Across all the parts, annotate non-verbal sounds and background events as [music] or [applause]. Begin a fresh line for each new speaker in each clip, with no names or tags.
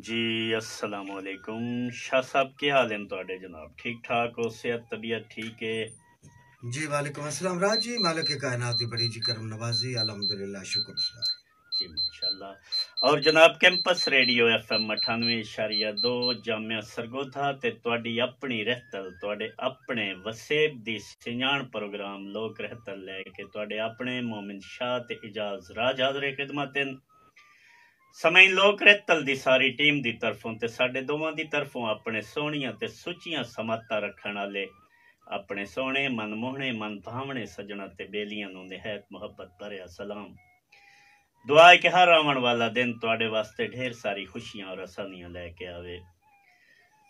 ਜੀ ਅਸਲਾਮ ਵਾਲੇਕੁਮ ਸ਼ਾਹ ਸਾਹਿਬ ਕੀ ਹਾਲ ਹਨ ਤੁਹਾਡੇ ਜਨਾਬ ਠੀਕ ਠਾਕ ਹੋ ਸਿਹਤ ਤਬੀਅਤ ਠੀਕ ਹੈ
जी वालेकुम अस्सलाम राज जी मालिक कायनात की बड़ी जी करम नवाजी अल्हम्दुलिल्लाह शुक्र सर
जी माशाल्लाह और जनाब campus radio FM 98.2 Jamia Sargodha ਤੇ ਤੁਹਾਡੀ ਆਪਣੀ ਰਹਿਤਲ ਤੁਹਾਡੇ ਆਪਣੇ ਵਸੇਬ ਦੀ ਸਿਆਣ ਪ੍ਰੋਗਰਾਮ ਲੋਕ ਰਹਿਤਲ ਲੈ ਕੇ ਤੁਹਾਡੇ ਆਪਣੇ ਮੋਮਿਨ ਸ਼ਾਹ ਤੇ ਇਜਾਜ਼ ਰਾਜ ਹਾਜ਼ਰੇ ਖਿਦਮਤ ਹਨ ਸਮੇਂ ਲੋਕ ਰਹਿਤਲ ਦੀ ਸਾਰੀ ਟੀਮ ਦੀ ਤਰਫੋਂ ਤੇ ਸਾਡੇ ਦੋਵਾਂ ਦੀ ਤਰਫੋਂ ਆਪਣੇ ਸੋਹਣੀਆਂ ਤੇ ਸੁੱਚੀਆਂ ਸਮਾਤਾਂ ਰੱਖਣ ਵਾਲੇ ਆਪਣੇ ਸੋਹਣੇ ਮਨਮੋਹਣੇ ਮਨ ਭਾਵਣੇ ਸਜਣਾ ਤੇ ਬੇਲੀਆਂ ਨੂੰ ਨਿਹਾਇਤ ਮੁਹੱਬਤ ਭਰਿਆ ਸਲਾਮ। ਦੁਆ ਹੈ ਕਿ ਹਰ ਆਉਣ ਵਾਲਾ ਦਿਨ ਤੁਹਾਡੇ ਵਾਸਤੇ ਢੇਰ ਸਾਰੀ ਖੁਸ਼ੀਆਂ ਔਰ ਆਸਾਨੀਆਂ ਲੈ ਕੇ ਆਵੇ।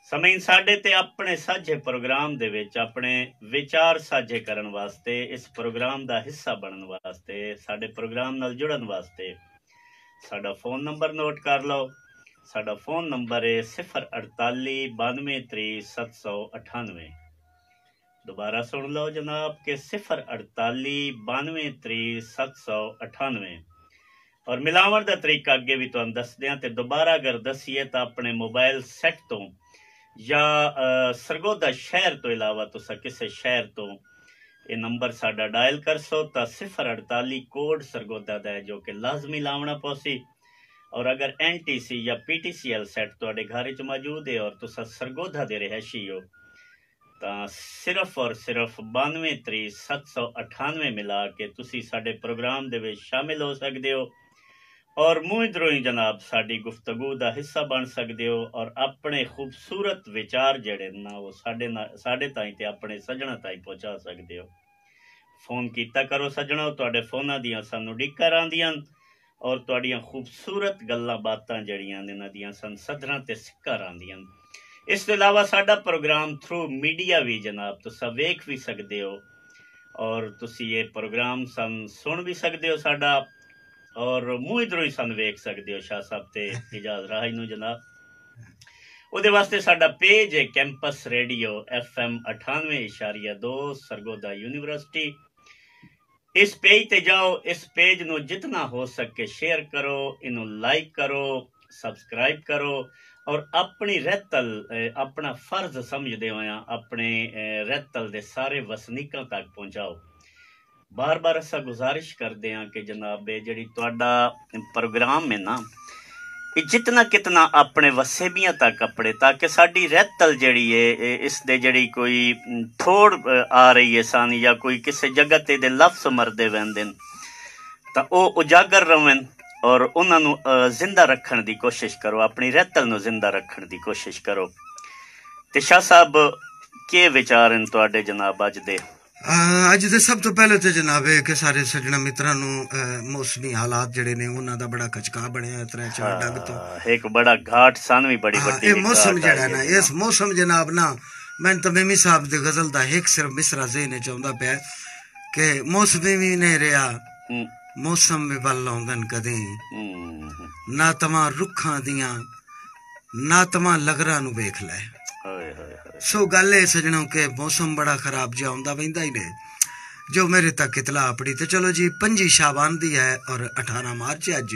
ਸਮੇਂ ਸਾਡੇ ਤੇ ਆਪਣੇ ਸਾਂਝੇ ਪ੍ਰੋਗਰਾਮ ਦੇ ਵਿੱਚ ਆਪਣੇ ਵਿਚਾਰ ਸਾਂਝੇ ਕਰਨ ਵਾਸਤੇ, ਇਸ ਪ੍ਰੋਗਰਾਮ ਦਾ ਹਿੱਸਾ ਬਣਨ ਵਾਸਤੇ, ਸਾਡੇ ਪ੍ਰੋਗਰਾਮ ਨਾਲ ਜੁੜਨ ਵਾਸਤੇ ਸਾਡਾ ਫੋਨ ਨੰਬਰ ਨੋਟ ਕਰ ਲਓ ਸਾਡਾ ਫੋਨ ਨੰਬਰ ਹੈ 048 ਦੁਬਾਰਾ ਸੁਣ ਲਓ ਜਨਾਬ ਕਿ 048 ਔਰ ਮਿਲਾਵਟ ਦਾ ਤਰੀਕਾ ਅੱਗੇ ਵੀ ਤੁਹਾਨੂੰ ਦੱਸਦੇ ਹਾਂ ਤੇ ਦੁਬਾਰਾ ਅਗਰ ਦਸੀਏ ਤਾਂ ਆਪਣੇ ਮੋਬਾਈਲ ਸੈੱਟ ਤੋਂ ਜਾਂ ਸਰਗੋਦਾ ਸ਼ਹਿਰ ਤੋਂ ਇਲਾਵਾ ਤੁਸੀਂ ਕਿਸੇ ਸ਼ਹਿਰ ਤੋਂ ਇਹ ਨੰਬਰ ਸਾਡਾ ਡਾਇਲ ਕਰ ਸੋ ਤਾਂ 048 ਕੋਡ ਸਰਗੋਦਾ ਦਾ ਹੈ ਜੋ ਕਿ ਲਾਜ਼ਮੀ ਲਾਉਣਾ ਪੋਸੀ। ਔਰ ਅਗਰ ਐਨਟੀਸੀ ਜਾਂ ਪੀਟੀਸੀਐਲ ਸੈੱਟ ਤੁਹਾਡੇ ਘਰ ਵਿੱਚ ਮੌਜੂਦ ਹੈ ਔਰ ਤੁਸੀਂ ਸਰਗੋਦਾ ਦੇ ਰਹਿਸ਼ੀ ਹੋ, ਤਾਂ ਸਿਰਫ ਔਰ ਸਿਰਫ 923798 ਮਿਲਾ ਕੇ ਤੁਸੀਂ ਸਾਡੇ ਪ੍ਰੋਗਰਾਮ ਦੇ ਵਿੱਚ ਸ਼ਾਮਿਲ ਹੋ ਸਕਦੇ ਹੋ। ਔਰ ਮੂੰਹ ਇਧਰੋਂ ਹੀ ਜਨਾਬ ਸਾਡੀ ਗੁਫ਼ਤਗੂ ਦਾ ਹਿੱਸਾ ਬਣ ਸਕਦੇ ਹੋ ਔਰ ਆਪਣੇ ਖੂਬਸੂਰਤ ਵਿਚਾਰ ਜਿਹੜੇ ਨਾ ਉਹ ਸਾਡੇ ਸਾਡੇ ਤਾਈਂ ਤੇ ਆਪਣੇ ਸੱਜਣਾ ਤਾਈਂ ਪਹੁੰਚਾ ਸਕਦੇ ਹੋ। ਫੋਨ ਕੀਤਾ ਕਰੋ ਸੱਜਣੋ, ਤੁਹਾਡੇ ਫੋਨਾਂ ਦੀਆਂ ਸਾਨੂੰ ਡਿੱਕਰ ਆਂਦੀਆਂ ਔਰ ਤੁਹਾਡੀਆਂ ਖੂਬਸੂਰਤ ਗੱਲਾਂ ਬਾਤਾਂ ਜਿਹੜੀਆਂ ਨੇ ਇਹਨਾਂ ਦੀਆਂ ਸਨ ਸਦਰਾਂ ਤੇ ਸਿੱਕਰ ਆਂਦੀਆਂ ਇਸ ਤੋਂ ਇਲਾਵਾ ਸਾਡਾ ਪ੍ਰੋਗਰਾਮ ਥਰੂ ਮੀਡੀਆ ਵੀ ਜਨਾਬ, ਤੁਸੀਂ ਵੇਖ ਵੀ ਸਕਦੇ ਹੋ ਔਰ ਤੁਸੀਂ ਇਹ ਪ੍ਰੋਗਰਾਮ ਸੰ ਸੁਣ ਵੀ ਸਕਦੇ ਹੋ ਸਾਡਾ ਔਰ ਮੂੰਹ ਇਧਰੋਂ ਹੀ ਸਨ ਵੇਖ ਸਕਦੇ ਹੋ ਸ਼ਾਹ ਸਾਹਿਬ ਤੇ ਇਜਾਜ਼ ਰਾਹੀ ਨੂੰ ਜਨਾਬ। ਉਹਦੇ ਵਾਸਤੇ ਸਾਡਾ ਪੇਜ ਹੈ campus radio FM 98.2 Sargodha university. ਇਸ ਪੇਜ ਤੇ ਜਾਓ, ਇਸ ਪੇਜ ਨੂੰ ਜਿੰਨਾ ਹੋ ਸਕੇ ਸ਼ੇਅਰ ਕਰੋ, ਇਹਨੂੰ ਲਾਈਕ ਕਰੋ ਸਬਸਕ੍ਰਾਈਬ ਕਰੋ ਔਰ ਆਪਣੀ ਰਹਿਤਲ ਆਪਣਾ ਫਰਜ਼ ਸਮਝਦੇ ਹੋਇਆ ਆਪਣੇ ਰਹਿਤਲ ਦੇ ਸਾਰੇ ਵਸਨੀਕਾਂ ਤੱਕ ਪਹੁੰਚਾਓ। ਬਾਰ-ਬਾਰ ਅਸਾਂ ਗੁਜ਼ਾਰਿਸ਼ ਕਰਦੇ ਹਾਂ ਕਿ ਜਨਾਬ ਇਹ ਜਿਹੜੀ ਤੁਹਾਡਾ ਪ੍ਰੋਗਰਾਮ ਹੈ ਨਾ ਇਹ ਜਿੰਨਾ ਕਿਤਨਾ ਆਪਣੇ ਵਸੇਬੀਆਂ ਤੱਕ ਆਪਣੇ, ਤਾਂ ਕਿ ਸਾਡੀ ਰਹਿਤਲ ਜਿਹੜੀ ਹੈ ਇਸ ਦੇ ਜਿਹੜੀ ਕੋਈ ਥੋੜ ਆ ਰਹੀ ਹੈ ਸਾਨੀ ਜਾਂ ਕੋਈ ਕਿਸੇ ਜਗ੍ਹਾ ਤੇ ਦੇ ਲਫ਼ਜ਼ ਮਰਦੇ ਵੰਦੇ ਤਾਂ ਉਹ ਉਜਾਗਰ ਰਵਨ ਔਰ ਉਹਨਾਂ ਨੂੰ ਜ਼ਿੰਦਾ ਰੱਖਣ ਦੀ ਕੋਸ਼ਿਸ਼ ਕਰੋ, ਆਪਣੀ ਰਹਿਤਲ ਨੂੰ ਜ਼ਿੰਦਾ ਰੱਖਣ ਦੀ ਕੋਸ਼ਿਸ਼ ਕਰੋ। ਤੇ ਸ਼ਾਹ ਸਾਹਿਬ, ਕੀ ਵਿਚਾਰ ਹਨ ਤੁਹਾਡੇ ਜਨਾਬ ਅੱਜ ਦੇ?
ਅੱਜ ਦੇ ਸਭ ਤੋਂ ਪਹਿਲੇ ਤੇ ਜਨਾਬ ਹੈ ਕਿ ਸਾਰੇ ਸੱਜਣਾ ਮਿੱਤਰਾਂ ਨੂੰ ਮੌਸਮੀ ਹਾਲਾਤ ਜਿਹੜੇ ਨੇ ਉਹਨਾਂ ਦਾ ਬੜਾ ਕਚਕਾ ਬਣਿਆ ਤਰ੍ਹਾਂ ਚਾਰ ਡੰਗ ਤੋਂ।
ਇੱਕ ਬੜਾ ਘਾਟ ਸਨ ਵੀ ਬੜੀ ਵੱਡੀ
ਇਹ ਮੌਸਮ ਜਿਹੜਾ ਨਾ ਇਸ ਮੌਸਮ ਜਨਾਬ ਨਾ ਮੈਂ ਤਮੀਮੀ ਸਾਹਿਬ ਦੀ ਗਜ਼ਲ ਦਾ ਇੱਕ ਸਿਰਫ ਮਿਸਰਾ ਜ਼ੇਨੇ ਚਾਹੁੰਦਾ ਪਿਆ ਕਿ ਮੌਸਮੀ ਵੀ ਨਹੀਂ ਰਿਹਾ ਮੌਸਮ ਵੀ ਬਲ ਲਾਉਂਦਨ ਕਦੇ। ਨਾ ਤਮਾ ਰੁੱਖਾਂ ਦੀਆਂ ਨਾ ਤਮਾ ਲਗਰਾਂ ਨੂੰ ਵੇਖ ਲੈ। ਸੋ ਗੱਲ ਇਹ ਸਜਣੋ ਕਿ ਮੌਸਮ ਬੜਾ ਖਰਾਬ ਜਿਹਾ ਹੁੰਦਾ ਵੈਂਦਾ ਹੀ ਨੇ। ਜੋ ਮੇਰੇ ਤੱਕ ਇਤਲਾ ਆਪੜੀ ਤੇ ਚਲੋ ਜੀ 5 ਸ਼ਾਬਾਨ ਦੀ ਹੈ ਔਰ 18 ਮਾਰਚ ਅੱਜ।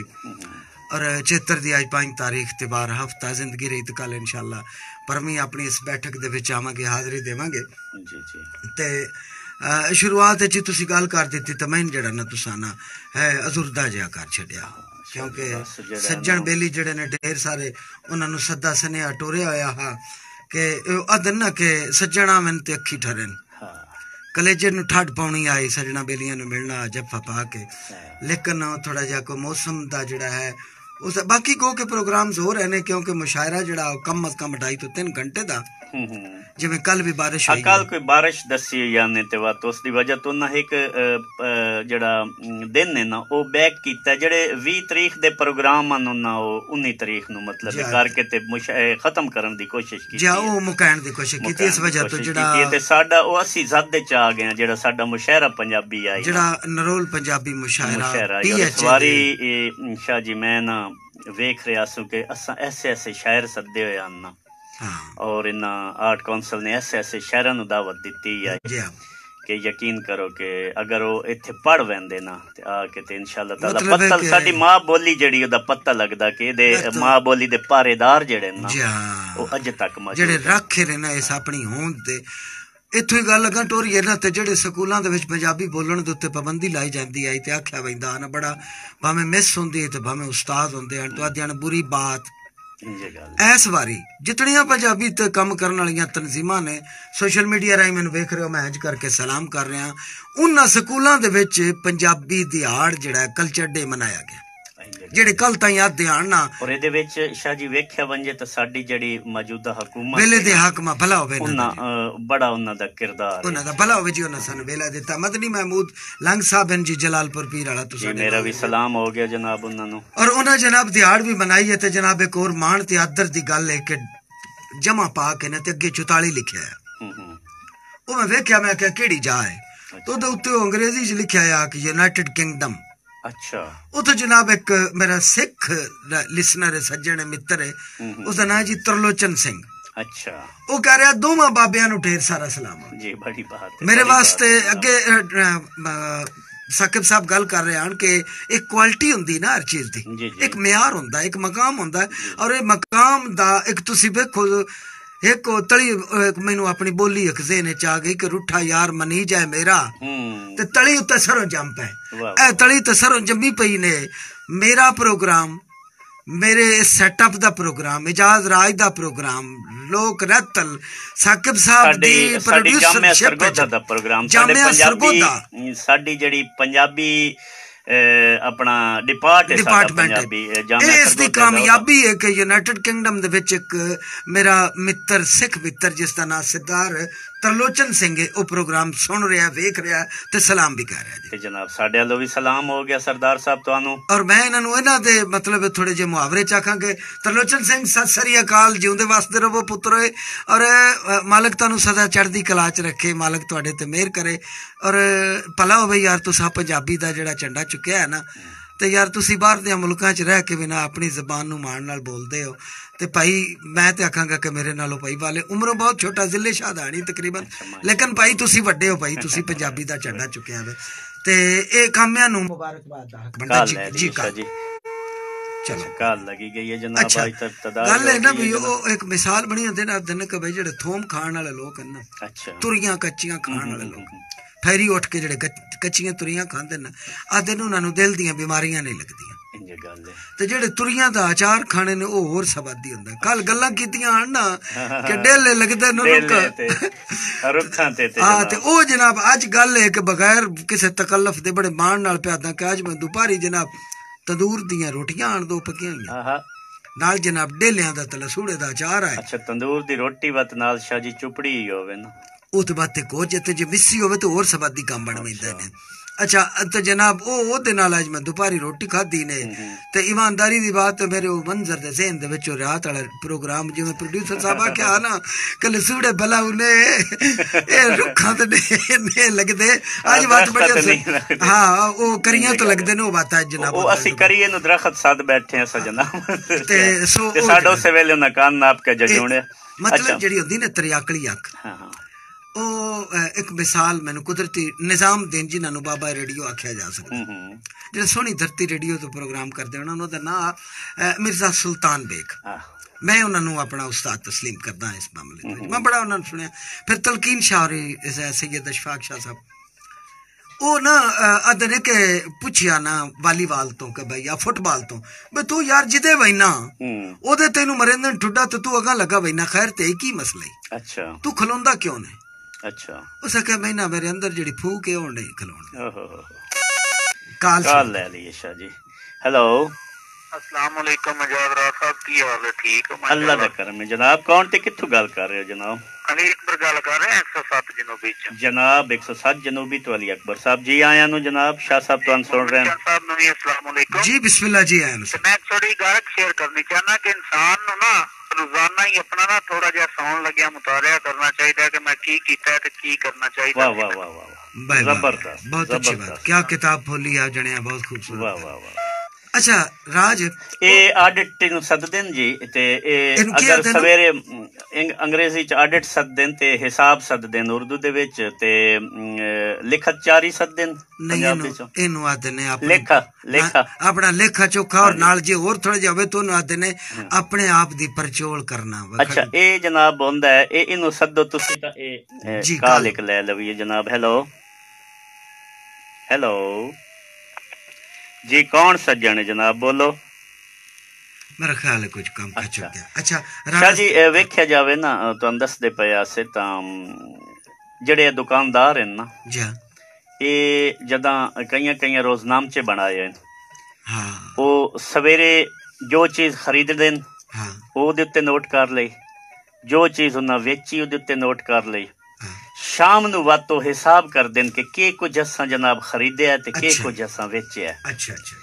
ਔਰ ਚੇਤਰ ਦੀ ਅੱਜ 5 ਤਾਰੀਖ ਤੇ ਬਾਰ ਹਫਤਾ ਜ਼ਿੰਦਗੀ ਰਹੀ ਤੇ ਕੱਲ ਇਨਸ਼ਾਅੱਲਾ ਪਰ ਮੈਂ ਆਪਣੀ ਇਸ ਬੈਠਕ ਦੇ ਵਿੱਚ ਆਵਾਂਗੇ ਹਾਜ਼ਰੀ ਦੇਵਾਂਗੇ।
ਜੀ ਜੀ।
ਤੇ ਸ਼ੁਰੂਆਤ ਵਿੱਚ ਤੁਸੀਂ ਗੱਲ ਕਰ ਦਿੱਤੀ ਤਾਂ ਮੈਂ ਜਿਹੜਾ ਨਾ ਤੁਸਾਨਾ ਹੈ ਅਜ਼ੁਰਦਾ ਜਿਹਾ ਕਰ ਛੱਡਿਆ। ਕਿਉਂਕਿ ਸੱਜਣ ਬੇਲੀ ਜਿਹੜੇ ਨੇ ਢੇਰ ਸਾਰੇ ਉਹਨਾਂ ਨੂੰ ਸੱਦਾ ਸਨੇਹਾ ਟੋਰਿਆ ਹੋਇਆ ਹਾ। ਕਿ ਅਦਨ ਨਾ ਕਿ ਸੱਜਣਾ ਮਨ ਤੇ ਅੱਖੀ ਠਰਨ। ਕਲੇਜੇ ਨੂੰ ਠੱਡ ਪਾਉਣੀ ਆਈ ਸਜਣਾ ਬੇਲੀਆਂ ਨੂੰ ਮਿਲਣਾ ਜੱਫਾ ਪਾ ਕੇ। ਲੇਕਿਨ ਥੋੜਾ ਜਿਹਾ ਕੋ ਮੌਸਮ ਦਾ ਜਿਹੜਾ ਹੈ ਉਸ ਬਾਕੀ ਕੋ ਕੇ ਪ੍ਰੋਗਰਾਮਸ ਹੋ ਰਹੇ ਨੇ ਕਿਉਂਕਿ ਮੁਸ਼ਾਇਰਾ ਜਿਹੜਾ ਕਮ ਅਸ ਕਮ 2.5 ਤੋਂ 3 ਘੰਟੇ ਦਾ ਜਿਵੇਂ ਕੱਲ ਵੀ ਬਾਰਿਸ਼ ਹੋਈ
ਕੱਲ ਕੋਈ ਬਾਰਿਸ਼ ਦੱਸੀ ਜਾਂਦੇ ਤੇ ਵਾ ਉਸ ਦੀ ਵਜ੍ਹਾ ਤੋਂ ਨਾ ਇੱਕ ਜਿਹੜਾ ਦਿਨ ਨੇ ਨਾ ਉਹ ਬੈਕ ਕੀਤਾ। ਜਿਹੜੇ 20 ਤਰੀਕ ਦੇ ਪ੍ਰੋਗਰਾਮ ਹਨ ਨਾ ਉਹ 19 ਤਰੀਕ ਨੂੰ ਮਤਲਬ ਕਰਕੇ ਤੇ ਖਤਮ ਕਰਨ ਦੀ ਕੋਸ਼ਿਸ਼ ਕੀਤੀ
ਜੀ ਉਹ ਮੁਕਾਣ ਦੀ ਕੋਸ਼ਿਸ਼ ਕੀਤੀ ਇਸ ਵਜ੍ਹਾ ਤੋਂ ਜਿਹੜਾ
ਤੇ ਸਾਡਾ ਉਹ ਅਸੀਂ ਜ਼ਦ ਚ ਆ ਗਏ ਜਿਹੜਾ ਸਾਡਾ ਮੁਸ਼ਾਇਰਾ ਪੰਜਾਬੀ ਆਈ
ਜਿਹੜਾ ਨਰੋਲ ਪੰਜਾਬੀ ਮੁਸ਼ਾਇਰਾ
ਇਸ ਵਾਰੀ ਸ਼ਾਹ ਜੀ ਮੈਂ ਨਾ ਵੇਖ ਰਿਹਾ ਸੂ ਕਿ ਅਸਾਂ ਐਸੇ ਐਸੇ ਸ਼ਾਇਰ ਸੱਦੇ ਹੋਏ ਹਨ ਨਾ। ਔਰ ਇਹਨਾਂ ਆਰਟ ਕਾਉਂਸਲ ਨੇ ਐਸੇ ਐਸੇ ਸ਼ਹਿਰਾਂ ਨੂੰ ਦਾਵਤ ਦਿੱਤੀ ਹੈ ਕਿ ਯਕੀਨ ਕਰੋ ਕਿ ਅਗਰ ਉਹ ਇੱਥੇ ਪੜ ਵੈਂਦੇ ਨਾ ਤੇ ਆ ਕੇ ਤੇ ਇਨਸ਼ਾਅੱਲਾ ਤਾਲਾ ਪੱਤਲ ਸਾਡੀ ਮਾਂ ਬੋਲੀ ਜਿਹੜੀ ਉਹਦਾ ਪੱਤਾ ਲੱਗਦਾ ਕਿ ਇਹਦੇ। ਮਾਂ ਬੋਲੀ ਦੇ ਪਾਰੇਦਾਰ ਜਿਹੜੇ ਨੇ
ਜੀ
ਨਾ ਉਹ ਅਜੇ ਤੱਕ ਮੌਜੂਦ
ਜਿਹੜੇ
ਨੇ।
ਰੱਖੇ ਨੇ ਨਾ ਇਸ ਆਪਣੀ ਹੋਂਦ ਤੇ ਇੱਥੋਂ ਹੀ ਗੱਲ ਲਗਾ ਟੋਰੀ ਨਾ ਤੇ ਜਿਹੜੇ ਸਕੂਲਾਂ ਦੇ ਵਿੱਚ ਪੰਜਾਬੀ ਬੋਲਣ ਦੇ ਉੱਤੇ ਪਾਬੰਦੀ ਲਾਈ ਜਾਂਦੀ ਆਈ ਤੇ ਆਖਿਆ ਵੈਂਦਾ ਨਾ ਬੜਾ ਭਾਵੇਂ ਮਿਸ ਹੁੰਦੀ ਹੈ ਤੇ ਭਾਵੇਂ ਉਸਤਾਦ ਹੁੰਦੇ ਹਨ ਤੁਹਾਡੀਆਂ ਨਾਲ ਬੁਰੀ ਬਾਤ ਇਸ ਵਾਰੀ ਜਿਤਨੀਆਂ ਪੰਜਾਬੀ ਤੇ ਕੰਮ ਕਰਨ ਵਾਲੀਆਂ ਤਨਜ਼ੀਮਾਂ ਨੇ ਸੋਸ਼ਲ ਮੀਡੀਆ ਰਾਹੀਂ ਮੈਨੂੰ ਵੇਖ ਰਹੇ ਹੋ, ਮੈਂ ਇੰਜ ਕਰਕੇ ਸਲਾਮ ਕਰ ਰਿਹਾ। ਉਹਨਾਂ ਸਕੂਲਾਂ ਦੇ ਵਿੱਚ ਪੰਜਾਬੀ ਦਿਹਾੜ ਜਿਹੜਾ ਕਲਚਰ ਡੇ ਮਨਾਇਆ ਗਿਆ। ਜਿਹੜੇ ਕੱਲ ਤਾਈਂ ਯਾਦ ਧਿਆਨ ਨਾ
ਔਰ ਇਹਦੇ ਵਿੱਚ ਸ਼ਾਹ ਜੀ ਵੇਖਿਆ ਵੰਜੇ ਤਾਂ ਸਾਡੀ ਜਿਹੜੀ ਮੌਜੂਦਾ ਹਕੂਮਤ
ਵੇਲੇ
ਹੈ
ਦੇ
ਨਾ,
ਹਾਕਮਾਂ ਭਲਾ ਹੋਵੇ ਨਾ
ਉਹਨਾਂ ਅ, ਬੜਾ ਉਹਨਾਂ ਦਾ ਕਿਰਦਾਰ ਹੈ
ਉਹਨਾਂ ਦਾ ਭਲਾ ਹੋਵੇ ਜੀ ਉਹਨਾਂ ਸਾਨੂੰ ਵੇਲਾ ਦਿੱਤਾ ਮਦਨੀ ਮਹਿਮੂਦ ਲੰਗ ਸਾਹਿਬ ਹਨ ਜੀ ਜਲਾਲਪੁਰ ਪੀਰ ਵਾਲਾ
ਜੀ
ਤੁਸੀਂ
ਮੇਰਾ ਵੀ ਸਲਾਮ ਹੋ ਗਿਆ ਜਨਾਬ ਉਹਨਾਂ ਨੂੰ
ਔਰ ਉਹਨਾਂ ਜਨਾਬ ਦਿਹਾੜ ਵੀ ਮਨਾਈ ਹੈ ਤੇ ਜਨਾਬ ਇੱਕ ਹੋਰ ਮਾਣ ਤੇ ਆਦਰ ਦੀ ਗੱਲ ਹੈ ਕਿ ਜਮਾ ਪਾ ਕੇ ਨਾ ਤੇ ਅੱਗੇ 44 ਲਿਖਿਆ ਹੈ
ਹੂੰ ਹੂੰ
ਉਹ ਮੈਂ ਵੇਖਿਆ ਮੈਂ ਕਿਹਾ ਕਿਹੜੀ ਜਾ ਹੈ ਤੇ ਉਹਦੇ ਉੱਤੇ ਉਹ ਅੰਗਰੇਜ਼ੀ 'ਚ ਲਿਖਿਆ ਆ ਕਿ ਯੂਨਾਈਟਿਡ ਕਿੰਗਡਮ
ਅੱਛਾ।
ਉਥੇ ਜਨਾਬ ਇੱਕ ਮੇਰਾ ਸਿੱਖ ਲਿਸਨਰ ਹੈ ਸੱਜਣ ਹੈ ਮਿੱਤਰ ਹੈ।
ਹੂੰ ਹੂੰ।
ਉਹਦਾ ਨਾਂ ਜੀ ਤਰਲੋਚਨ ਸਿੰਘ।
ਅੱਛਾ।
ਉਹ ਕਹਿ ਰਿਹਾ ਦੋਵਾਂ ਬਾਬਿਆਂ ਨੂੰ ਢੇਰ ਸਾਰਾ ਸਲਾਮ
ਜੀ ਬੜੀ ਬਾਤ
ਮੇਰੇ ਵਾਸਤੇ। ਅੱਗੇ ਸਾਕਿਬ ਸਾਹਿਬ ਗੱਲ ਕਰ ਰਹੇ ਹਨ ਕਿ ਇੱਕ ਕੁਆਲਿਟੀ ਹੁੰਦੀ ਨਾ ਹਰ ਚੀਜ਼ ਦੀ। ਇੱਕ ਮਿਆਰ ਹੁੰਦਾ ਇੱਕ ਮਕਾਮ ਹੁੰਦਾ। ਔਰ ਇਹ ਮਕਾਮ ਦਾ ਇੱਕ ਤੁਸੀਂ ਵੇਖੋ ਇੱਕ ਉਹ ਤਲੀ ਮੈਨੂੰ ਆਪਣੀ ਬੋਲੀ ਇੱਕ ਜ਼ੇਨ ਚ ਆ ਗਈ ਕਿ ਰੁੱਠਾ ਯਾਰ ਮਨੀ ਜਾਏ ਮੇਰਾ।
ਹੂੰ।
ਤੇ ਤਲੀ ਉੱਤੇ ਸਰੋਂ ਜੰਮ
ਵਾਹ।
ਇਹ ਤਲੀ ਤੇ ਸਰੋਂ ਜੰਮੀ ਪਈ ਨੇ। ਮੇਰਾ ਪ੍ਰੋਗਰਾਮ ਮੇਰੇ ਸੈਟਅਪ ਦਾ ਪ੍ਰੋਗਰਾਮ ਇਜਾਜ਼ ਰਾਜ ਦਾ ਪ੍ਰੋਗਰਾਮ ਲੋਕ ਰਤਲ ਸਾਕਿਬ ਸਾਹਿਬ ਦੀ ਪ੍ਰੋਡਿਊਸਰਸ਼ਿਪ
ਸਰਗੋਦਾ ਦਾ ਪ੍ਰੋਗਰਾਮ ਸਾਡੇ ਪੰਜਾਬੀ ਸਾਡੀ ਜਿਹੜੀ ਪੰਜਾਬੀ ਆਪਣਾ ਡਿਪਾਰਟ ਹੈ ਸਾਡਾ
ਡਿਪਾਰਟਮੈਂਟ
ਪੰਜਾਬੀ
ਇਸ ਦੀ ਕਾਮਯਾਬੀ ਹੈ ਕਿ ਯੂਨਾਈਟਿਡ ਕਿੰਗਡਮ ਦੇ ਵਿੱਚ ਇੱਕ ਮੇਰਾ ਮਿੱਤਰ ਸਿੱਖ ਮਿੱਤਰ ਜਿਸ ਦਾ ਨਾਮ ਸਰਦਾਰ ਤਰਲੋਚਨ ਸਿੰਘ ਉਹ ਪ੍ਰੋਗਰਾਮ ਸੁਣ ਰਿਹਾ ਵੇਖ ਰਿਹਾ ਤੇ ਸਲਾਮ ਵੀ ਕਰ ਰਿਹਾ ਜੀ।
ਤੇ ਜਨਾਬ ਸਾਡੇ ਵੱਲੋਂ ਵੀ ਸਲਾਮ ਹੋ ਗਿਆ ਸਰਦਾਰ ਸਾਹਿਬ ਤੁਹਾਨੂੰ।
ਔਰ ਮੈਂ ਇਹਨਾਂ ਨੂੰ ਇਹਨਾਂ ਦੇ ਮਤਲਬ ਥੋੜੇ ਜਿਹੇ ਮੁਹਾਵਰੇ ਚਾਖਾਂਗੇ ਤਰਲੋਚਨ ਸਿੰਘ ਸਤਿ ਸ੍ਰੀ ਅਕਾਲ ਜਿਉਂਦੇ ਵਾਸਤੇ ਰਹੋ ਪੁੱਤਰੋ ਔਰ ਮਾਲਕ ਤੁਹਾਨੂੰ ਸਦਾ ਚੜ੍ਹਦੀ ਕਲਾ 'ਚ ਰੱਖੇ ਮਾਲਕ ਤੁਹਾਡੇ ਤੇ ਮਿਹਰ ਕਰੇ। ਔਰ ਭਲਾ ਹੋਵੇ ਯਾਰ ਤੁਸੀਂ ਪੰਜਾਬੀ ਦਾ ਜਿਹੜਾ ਝੰਡਾ ਚੁੱਕਿਆ ਹੈ ਨਾ ਤੇ ਯਾਰ ਤੁਸੀਂ ਬਾਹਰ ਦੇ ਮੁਲਕਾਂ 'ਚ ਰਹਿ ਕੇ ਵੀ ਨਾ ਆਪਣੀ ਜ਼ਬਾਨ ਨੂੰ ਮਾਣ ਨਾਲ ਬੋਲਦੇ ਹੋ। ਤੇ ਭਾਈ ਮੈਂ ਤੇ ਆਖਾਂਗਾ ਕਿ ਮੇਰੇ ਨਾਲੋਂ ਭਾਈ ਵਾਲੇ ਉਮਰੋਂ ਬਹੁਤ ਛੋਟਾ ਜ਼ਿਲ੍ਹੇ ਸ਼ਾਹਦਾਨੀ ਤਕਰੀਬਨ। ਲੇਕਿਨ ਭਾਈ ਤੁਸੀਂ ਵੱਡੇ ਹੋ ਭਾਈ ਤੁਸੀਂ ਪੰਜਾਬੀ ਦਾ ਝੰਡਾ ਚੁੱਕਿਆ ਵੇ। ਤੇ ਇਹ ਕਾਮਿਆਂ ਨੂੰ ਮੁਬਾਰਕਬਾਦ ਦਾ
ਕਾਲ
ਜੀ ਜੀ ਚਲੋ।
ਕਾਲ ਲੱਗੀ ਗਈ ਹੈ ਜਨਾਬ ਅੱਜ ਤੱਕ
ਗੱਲ ਹੈ ਨਾ ਵੀ। ਉਹ ਇੱਕ ਮਿਸਾਲ ਬਣੀ ਹੁੰਦੀ ਨਾ ਦਿਨ ਕਿ ਬਈ ਜਿਹੜੇ ਥੋਮ ਖਾਣ ਵਾਲੇ ਲੋਕ ਹਨ ਨਾ
ਅੱਛਾ।
ਤੁਰੀਆਂ ਕੱਚੀਆਂ ਖਾਣ ਵਾਲੇ ਲੋਕ। ਫੈਰੀ ਉੱਠ ਕੇ ਜਿਹੜੇ ਕੱਚ- ਕੱਚੀਆਂ ਤੁਰੀਆਂ ਖਾਂਦੇ ਨੇ ਆਦੇ ਨੂੰ ਉਹਨਾਂ ਨੂੰ ਦਿਲ ਦੀਆਂ ਬਿਮਾਰੀਆਂ ਨਹੀਂ ਲੱਗਦੀਆਂ।
ਇੰਜ ਗੱਲ ਹੈ।
ਤੇ ਜਿਹੜੇ ਤੁਰੀਆਂ ਦਾ ਅਚਾਰ ਖਾਣੇ ਨੇ ਉਹ ਹੋਰ ਸਵਾਦੀ ਹੁੰਦਾ। ਕੱਲ ਗੱਲਾਂ ਕੀਤੀਆਂ ਹਨ ਨਾ ਕਿ ਡੇਲੇ ਲੱਗਦੇ ਨੇ
ਤੇ ਰੁੱਖਾਂ ਤੇ ਤੇ
ਹਾਂ ਤੇ ਉਹ ਜਨਾਬ ਅੱਜ ਗੱਲ ਹੈ ਕਿ ਬਗੈਰ ਕਿਸੇ ਤਕਲਫ ਦੇ ਬੜੇ ਮਾਣ ਨਾਲ ਪਿਆਦਾ ਕਿ ਅੱਜ ਮੈਂ ਦੁਪਹਿਰੀ ਜਨਾਬ ਤੰਦੂਰ ਦੀਆਂ ਰੋਟੀਆਂ ਆਣ ਦੋ ਪੱਕੀਆਂ ਹੋਈਆਂ।
ਆਹਾ
ਨਾਲ ਜਨਾਬ ਡੇਲਿਆਂ ਦਾ ਤੇ ਲਸੂੜੇ ਦਾ ਅਚਾਰ ਹੈ।
ਅੱਛਾ ਤੰਦੂਰ ਦੀ ਰੋਟੀ ਵਤ ਨਾਲ ਸ਼ਾਹ ਜੀ ਚੁਪੜੀ ਹੋਵੇ ਨਾ।
ਉਹ ਤੇ ਬਾਤ ਤੇ ਕੋ ਜੇ ਤੇ ਜੇ ਮਿੱਸੀ ਹੋਵੇ ਤੇ ਹੋਰ ਸਵਾਦੀ ਕੰਮ ਬਣ ਪੈਂਦੇ ਨੇ ਅੱਛਾ ਤੇ ਜਨਾਬ ਉਹ ਉਹਦੇ ਨਾਲ ਅੱਜ ਮੈਂ ਦੁਪਹਿਰੀ ਰੋਟੀ ਖਾਧੀ ਨੇ ਤੇ ਇਮਾਨਦਾਰੀ ਦੀ ਬਾਤ ਤੇ ਮੇਰੇ ਉਹ ਮੰਜ਼ਰ ਦੇ ਜ਼ਿਹਨ ਦੇ ਵਿੱਚ ਉਹ ਰਾਤ ਵਾਲਾ ਪ੍ਰੋਗਰਾਮ ਜਿਵੇਂ ਪ੍ਰੋਡਿਊਸਰ ਸਾਹਿਬ ਆਖਿਆ ਨਾ ਕਿ ਲਸੂੜੇ ਬਲਾ ਉਹਨੇ ਇਹ ਰੁੱਖਾਂ ਤੇ ਨੇ- ਨੇ ਲੱਗਦੇ ਅੱਜ ਬਾਤ ਬੜੀ
ਦਰਖਤ ਨਹੀਂ
ਅਸਲ-
ਲੱਗਦੇ।
ਹਾਂ ਉਹ ਕਰੀਆਂ ਤੋਂ ਲੱਗਦੇ ਨੇ ਉਹ ਬਾਤ ਅੱਜ ਜਨਾਬ
ਉਹ ਅਸੀਂ ਕਰੀਏ ਨੂੰ ਦਰਖਤ ਸੱਦ ਬੈਠੇ ਆ ਸਜਣਾ
ਤੇ ਸੋ
ਤੇ
ਉਹ
ਸਾਡਾ
ਜਿਹੜਾ-
ਉਸੇ ਵੇਲੇ ਉਹਨਾਂ ਕੰਨ ਨਾਪ
एक मिसाल मैं कुदरती
निज़ाम दिन
जिन्होंने बाबा रेडियो आख्या जा सकता जो सोहनी धरती रेडियो तो प्रोग्राम करते उन्होंने ना
मिर्ज़ा
सुल्तान बेग। हाँ। मैं उन्होंने अपना उस्ताद तस्लीम करना इस हम्म, मैं हम्म। बड़ा उन्होंने सुनया फिर तलकीन शाह सैयद शाह साहब वो ना आदने ना वालीवाल तो भाई या फुटबाल तो भाई तू यार जिदे वही ना हम्म। ओ तेन मरेंद्र
टुडा
तो तू अगा लगा वही खैर ते की मसला? अच्छा। तू खलोंदा क्यों नहीं
ਅੱਛਾ।
ਉਸ ਆਖਿਆ ਮੈਂ ਨਾ ਮੇਰੇ ਅੰਦਰ ਜਿਹੜੀ ਫੂਕ ਹੈ ਉਹ ਨਹੀਂ ਖਲੋਣ।
ਓਹੋ।
ਕਾਲ
ਕਾਲ ਲੈ ਲਈ ਸ਼ਾਹ ਜੀ। ਹੈਲੋ
ਅਸਲਾਮ ਵਾਲੇਕਮ ਮਜਾਦ ਰਾਜ ਸਾਹਿਬ ਕੀ ਹਾਲ ਹੈ? ਠੀਕ ਹੋ
ਅੱਲਾ ਦਾ ਕਰਮ ਹੈ। ਜਨਾਬ ਕੌਣ ਤੇ ਕਿੱਥੋਂ ਗੱਲ ਕਰ ਰਹੇ ਹੋ ਜਨਾਬ?
ਅਲੀ ਅਕਬਰ ਗੱਲ ਕਰ ਰਹੇ ਹਾਂ 107 ਜਨੂਬੀ ਚ।
ਜਨਾਬ 107 ਜਨੂਬੀ ਤੋਂ ਅਲੀ ਅਕਬਰ ਸਾਹਿਬ ਜੀ ਆਇਆਂ ਨੂੰ ਜਨਾਬ। ਸ਼ਾਹ ਸਾਹਿਬ ਤੁਹਾਨੂੰ ਸੁਣ ਰਹੇ
ਸ਼ਾਹ
ਹਨ
ਸਾਹਿਬ ਨੂੰ ਵੀ ਅਸਲਾਮ ਵਾਲੇਕਮ
ਜੀ ਬਿਸਮਿਲ੍ਲਾ ਜੀ ਆਇਆਂ ਨੂੰ
ਮੈਂ ਥੋੜੀ ਗੱਲ ਸ਼ੇਅਰ ਕਰਨੀ ਚਾਹਨਾ ਕਿ ਇਨਸਾਨ ਨੂੰ ਨਾ रोज़ाना ही अपना ना थोड़ा जा सौन लगे मुतारिया करना चाहिए कि मैं की किया
तो की करना चाहिए वाह
वाह वाह
वाह
ज़बरदस्त बहुत अच्छी
बात
क्या किताब खोली है जने बहुत खूबसूरत
वाह वाह वाह
ਅੱਛਾ ਰਾਜ
ਇਹ ਆਡਿਟ ਨੂੰ ਸੱਦਦੇ ਨੇ ਜੀ ਤੇ ਇਹ
ਕੀ
ਅਗਰ? ਸਵੇਰੇ ਅੰਗਰੇਜ਼ੀ ਚ ਆਡਿਟ ਸੱਦਦੇ ਨੇ ਤੇ ਹਿਸਾਬ ਸੱਦਦੇ ਨੇ ਉਰਦੂ ਦੇ ਵਿੱਚ ਤੇ ਲਿਖਤ ਚਾਰੀ ਸੱਦਦੇ ਨੇ ਪੰਜਾਬੀ
ਇਹਨੂੰ
ਚ
ਇਹਨੂੰ ਆਦੇ ਨੇ ਆਪਣੇ।
ਲੇਖਾ ਲੇਖਾ।
ਆਪਣਾ ਲੇਖਾ ਚੋਖਾ ਔਰ ਨਾਲ ਜੇ ਹੋਰ ਥੋੜਾ ਜਿਹਾ ਹੋਵੇ ਤਾਂ ਉਹਨੂੰ ਆਦੇ ਨੇ ਆਪਣੇ ਆਪ ਦੀ ਪਰਚੋਲ ਕਰਨਾ।
ਅੱਛਾ ਇਹ ਜਨਾਬ ਹੁੰਦਾ ਹੈ ਇਹ ਇਹਨੂੰ ਸੱਦੋ ਤੁਸੀਂ ਤਾਂ ਇਹ ਕਾਲ। ਇੱਕ ਲੈ ਲਵੀਏ ਜਨਾਬ ਹੈਲੋ। ਹੈਲੋ। ਜੀ ਕੌਣ ਸੱਜਣ ਜਨਾਬ ਬੋਲੋ
ਮੇਰਾ ਖਿਆਲ ਹੈ ਕੁਝ ਕੰਮ ਕਰ। ਚੁੱਕਿਆ ਅੱਛਾ ਰਾਜ
ਜੀ ਵੇਖਿਆ ਜਾਵੇ ਨਾ ਤੁਹਾਨੂੰ ਦੱਸਦੇ ਪਏ ਆਸੇ ਤਾਂ ਜਿਹੜੇ ਦੁਕਾਨਦਾਰ ਹਨ ਨਾ
ਜੀ।
ਇਹ ਜਦਾਂ ਕਈਆਂ ਕਈਆਂ ਰੋਜ਼ਨਾਮਚੇ ਬਣਾਏ ਹਨ
ਹਾਂ
ਉਹ ਸਵੇਰੇ ਜੋ ਚੀਜ਼ ਖਰੀਦਦੇ ਨੇ
ਹਾਂ
ਉਹ ਉਹਦੇ ਉੱਤੇ ਨੋਟ ਕਰ ਲਈ ਜੋ ਚੀਜ਼ ਉਹਨਾਂ ਵੇਚੀ ਉਹਦੇ ਉੱਤੇ ਨੋਟ ਕਰ ਲਈ। ਸ਼ਾਮ ਨੂੰ ਵਾਤੋਂ ਹਿਸਾਬ ਕਰਦੇ ਨੇ ਕਿ ਕੀ ਕੁਝ ਅਸਾਂ ਜਨਾਬ ਖਰੀਦਿਆ ਤੇ ਕੀ। ਕੁਝ ਅਸਾਂ ਵੇਚਿਆ
ਅੱਛਾ ਅੱਛਾ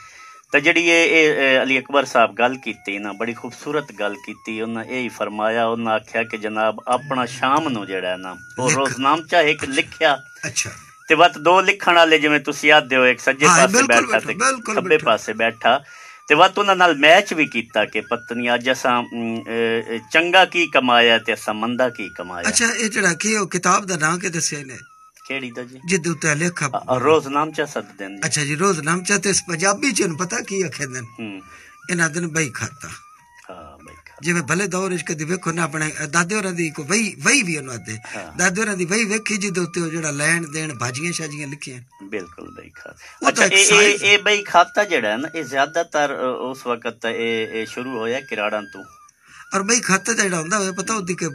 ਤਾਂ ਜਿਹੜੀ ਇਹ ਅਲੀ ਅਕਬਰ ਸਾਹਿਬ ਗੱਲ ਕੀਤੀ ਨਾ ਬੜੀ ਖੂਬਸੂਰਤ ਗੱਲ ਕੀਤੀ ਉਹਨਾਂ ਇਹ ਹੀ ਫਰਮਾਇਆ ਉਹਨਾਂ ਆਖਿਆ ਕਿ ਜਨਾਬ ਆਪਣਾ ਸ਼ਾਮ ਨੂੰ ਜਿਹੜਾ ਨਾ ਉਹ। ਰੋਜ਼ਨਾਮਚਾ ਇੱਕ ਲਿਖਿਆ
ਅੱਛਾ
ਤੇ ਵਤ ਦੋ ਲਿਖਣ ਵਾਲੇ ਜਿਵੇਂ ਤੁਸੀਂ ਆਦੇ ਹੋ ਇੱਕ ਸੱਜੇ ਪਾਸੇ ਬੈਠਾ ਤੇ ਖੱਬੇ। ਪਾਸੇ ਬੈਠਾ ਤੇ ਵਤ ਉਹਨਾਂ ਨਾਲ ਮੈਚ ਵੀ ਕੀਤਾ ਕਿ ਪਤਨੀ ਅੱਜ ਅਸਾਂ ਚੰਗਾ ਕੀ ਕਮਾਇਆ ਤੇ ਅਸਾਂ ਮੰਦਾ ਕੀ ਕਮਾਇਆ।
ਅੱਛਾ ਇਹ ਜਿਹੜਾ ਕੀ ਉਹ ਕਿਤਾਬ ਦਾ ਨਾਂ ਕਿ ਦੱਸਿਆ ਇਹਨੇ?
ਕਿਹੜੀ ਦਾ ਜੀ?
ਜਿਹਦੇ ਉੱਤੇ ਲੇਖਾ
ਰੋਜ਼ਨਾਮਚਾ ਸੱਦਦੇ ਨੇ। ਜੀ।
ਅੱਛਾ ਜੀ ਰੋਜ਼ ਨਾਮਚਾ ਤੇ ਪੰਜਾਬੀ ਚ ਇਹਨੂੰ ਪਤਾ ਕੀ ਆਖਦੇ ਨੇ? ਇਹਨਾਂ ਦਿਨ ਬਈ ਖਾਤਾ। ਜਿਵੇਂ ਭਲੇ ਦੌਰ ਵਿੱਚ ਕਦੀ ਵੇਖੋ ਨਾ ਆਪਣੇ ਦਾਦੇ ਹੋਰਾਂ ਦੀ ਕੋ ਵਈ ਵਈ ਵੀ ਉਹਨੂੰ
ਹਾਂ।
ਦਾਦੇ ਹੋਰਾਂ ਦੀ ਵਈ ਵੇਖੀ ਜਿਹਦੇ ਉੱਤੇ ਉਹ ਜਿਹੜਾ ਲੈਣ ਦੇਣ ਭਾਜੀਆਂ ਸ਼ਾਜੀਆਂ ਲਿਖੀਆਂ।
ਬਿਲਕੁਲ ਬਈ ਖਾ
ਉਹ
ਅੱਛਾ
ਤਾਂ
ਇਹ ਇਹ ਬਈ ਖਾਤਾ ਜਿਹੜਾ ਨਾ ਇਹ ਜ਼ਿਆਦਾਤਰ ਉਸ ਵਕਤ ਇਹ ਇਹ ਸ਼ੁਰੂ ਹੋਇਆ ਕਿਰਾੜਾਂ ਤੋਂ।
ਔਰ ਬਈ ਖਾਤਾ ਜਿਹੜਾ ਹੁੰਦਾ ਹੋਵੇ ਪਤਾ ਉਹਦੀ ਕਿ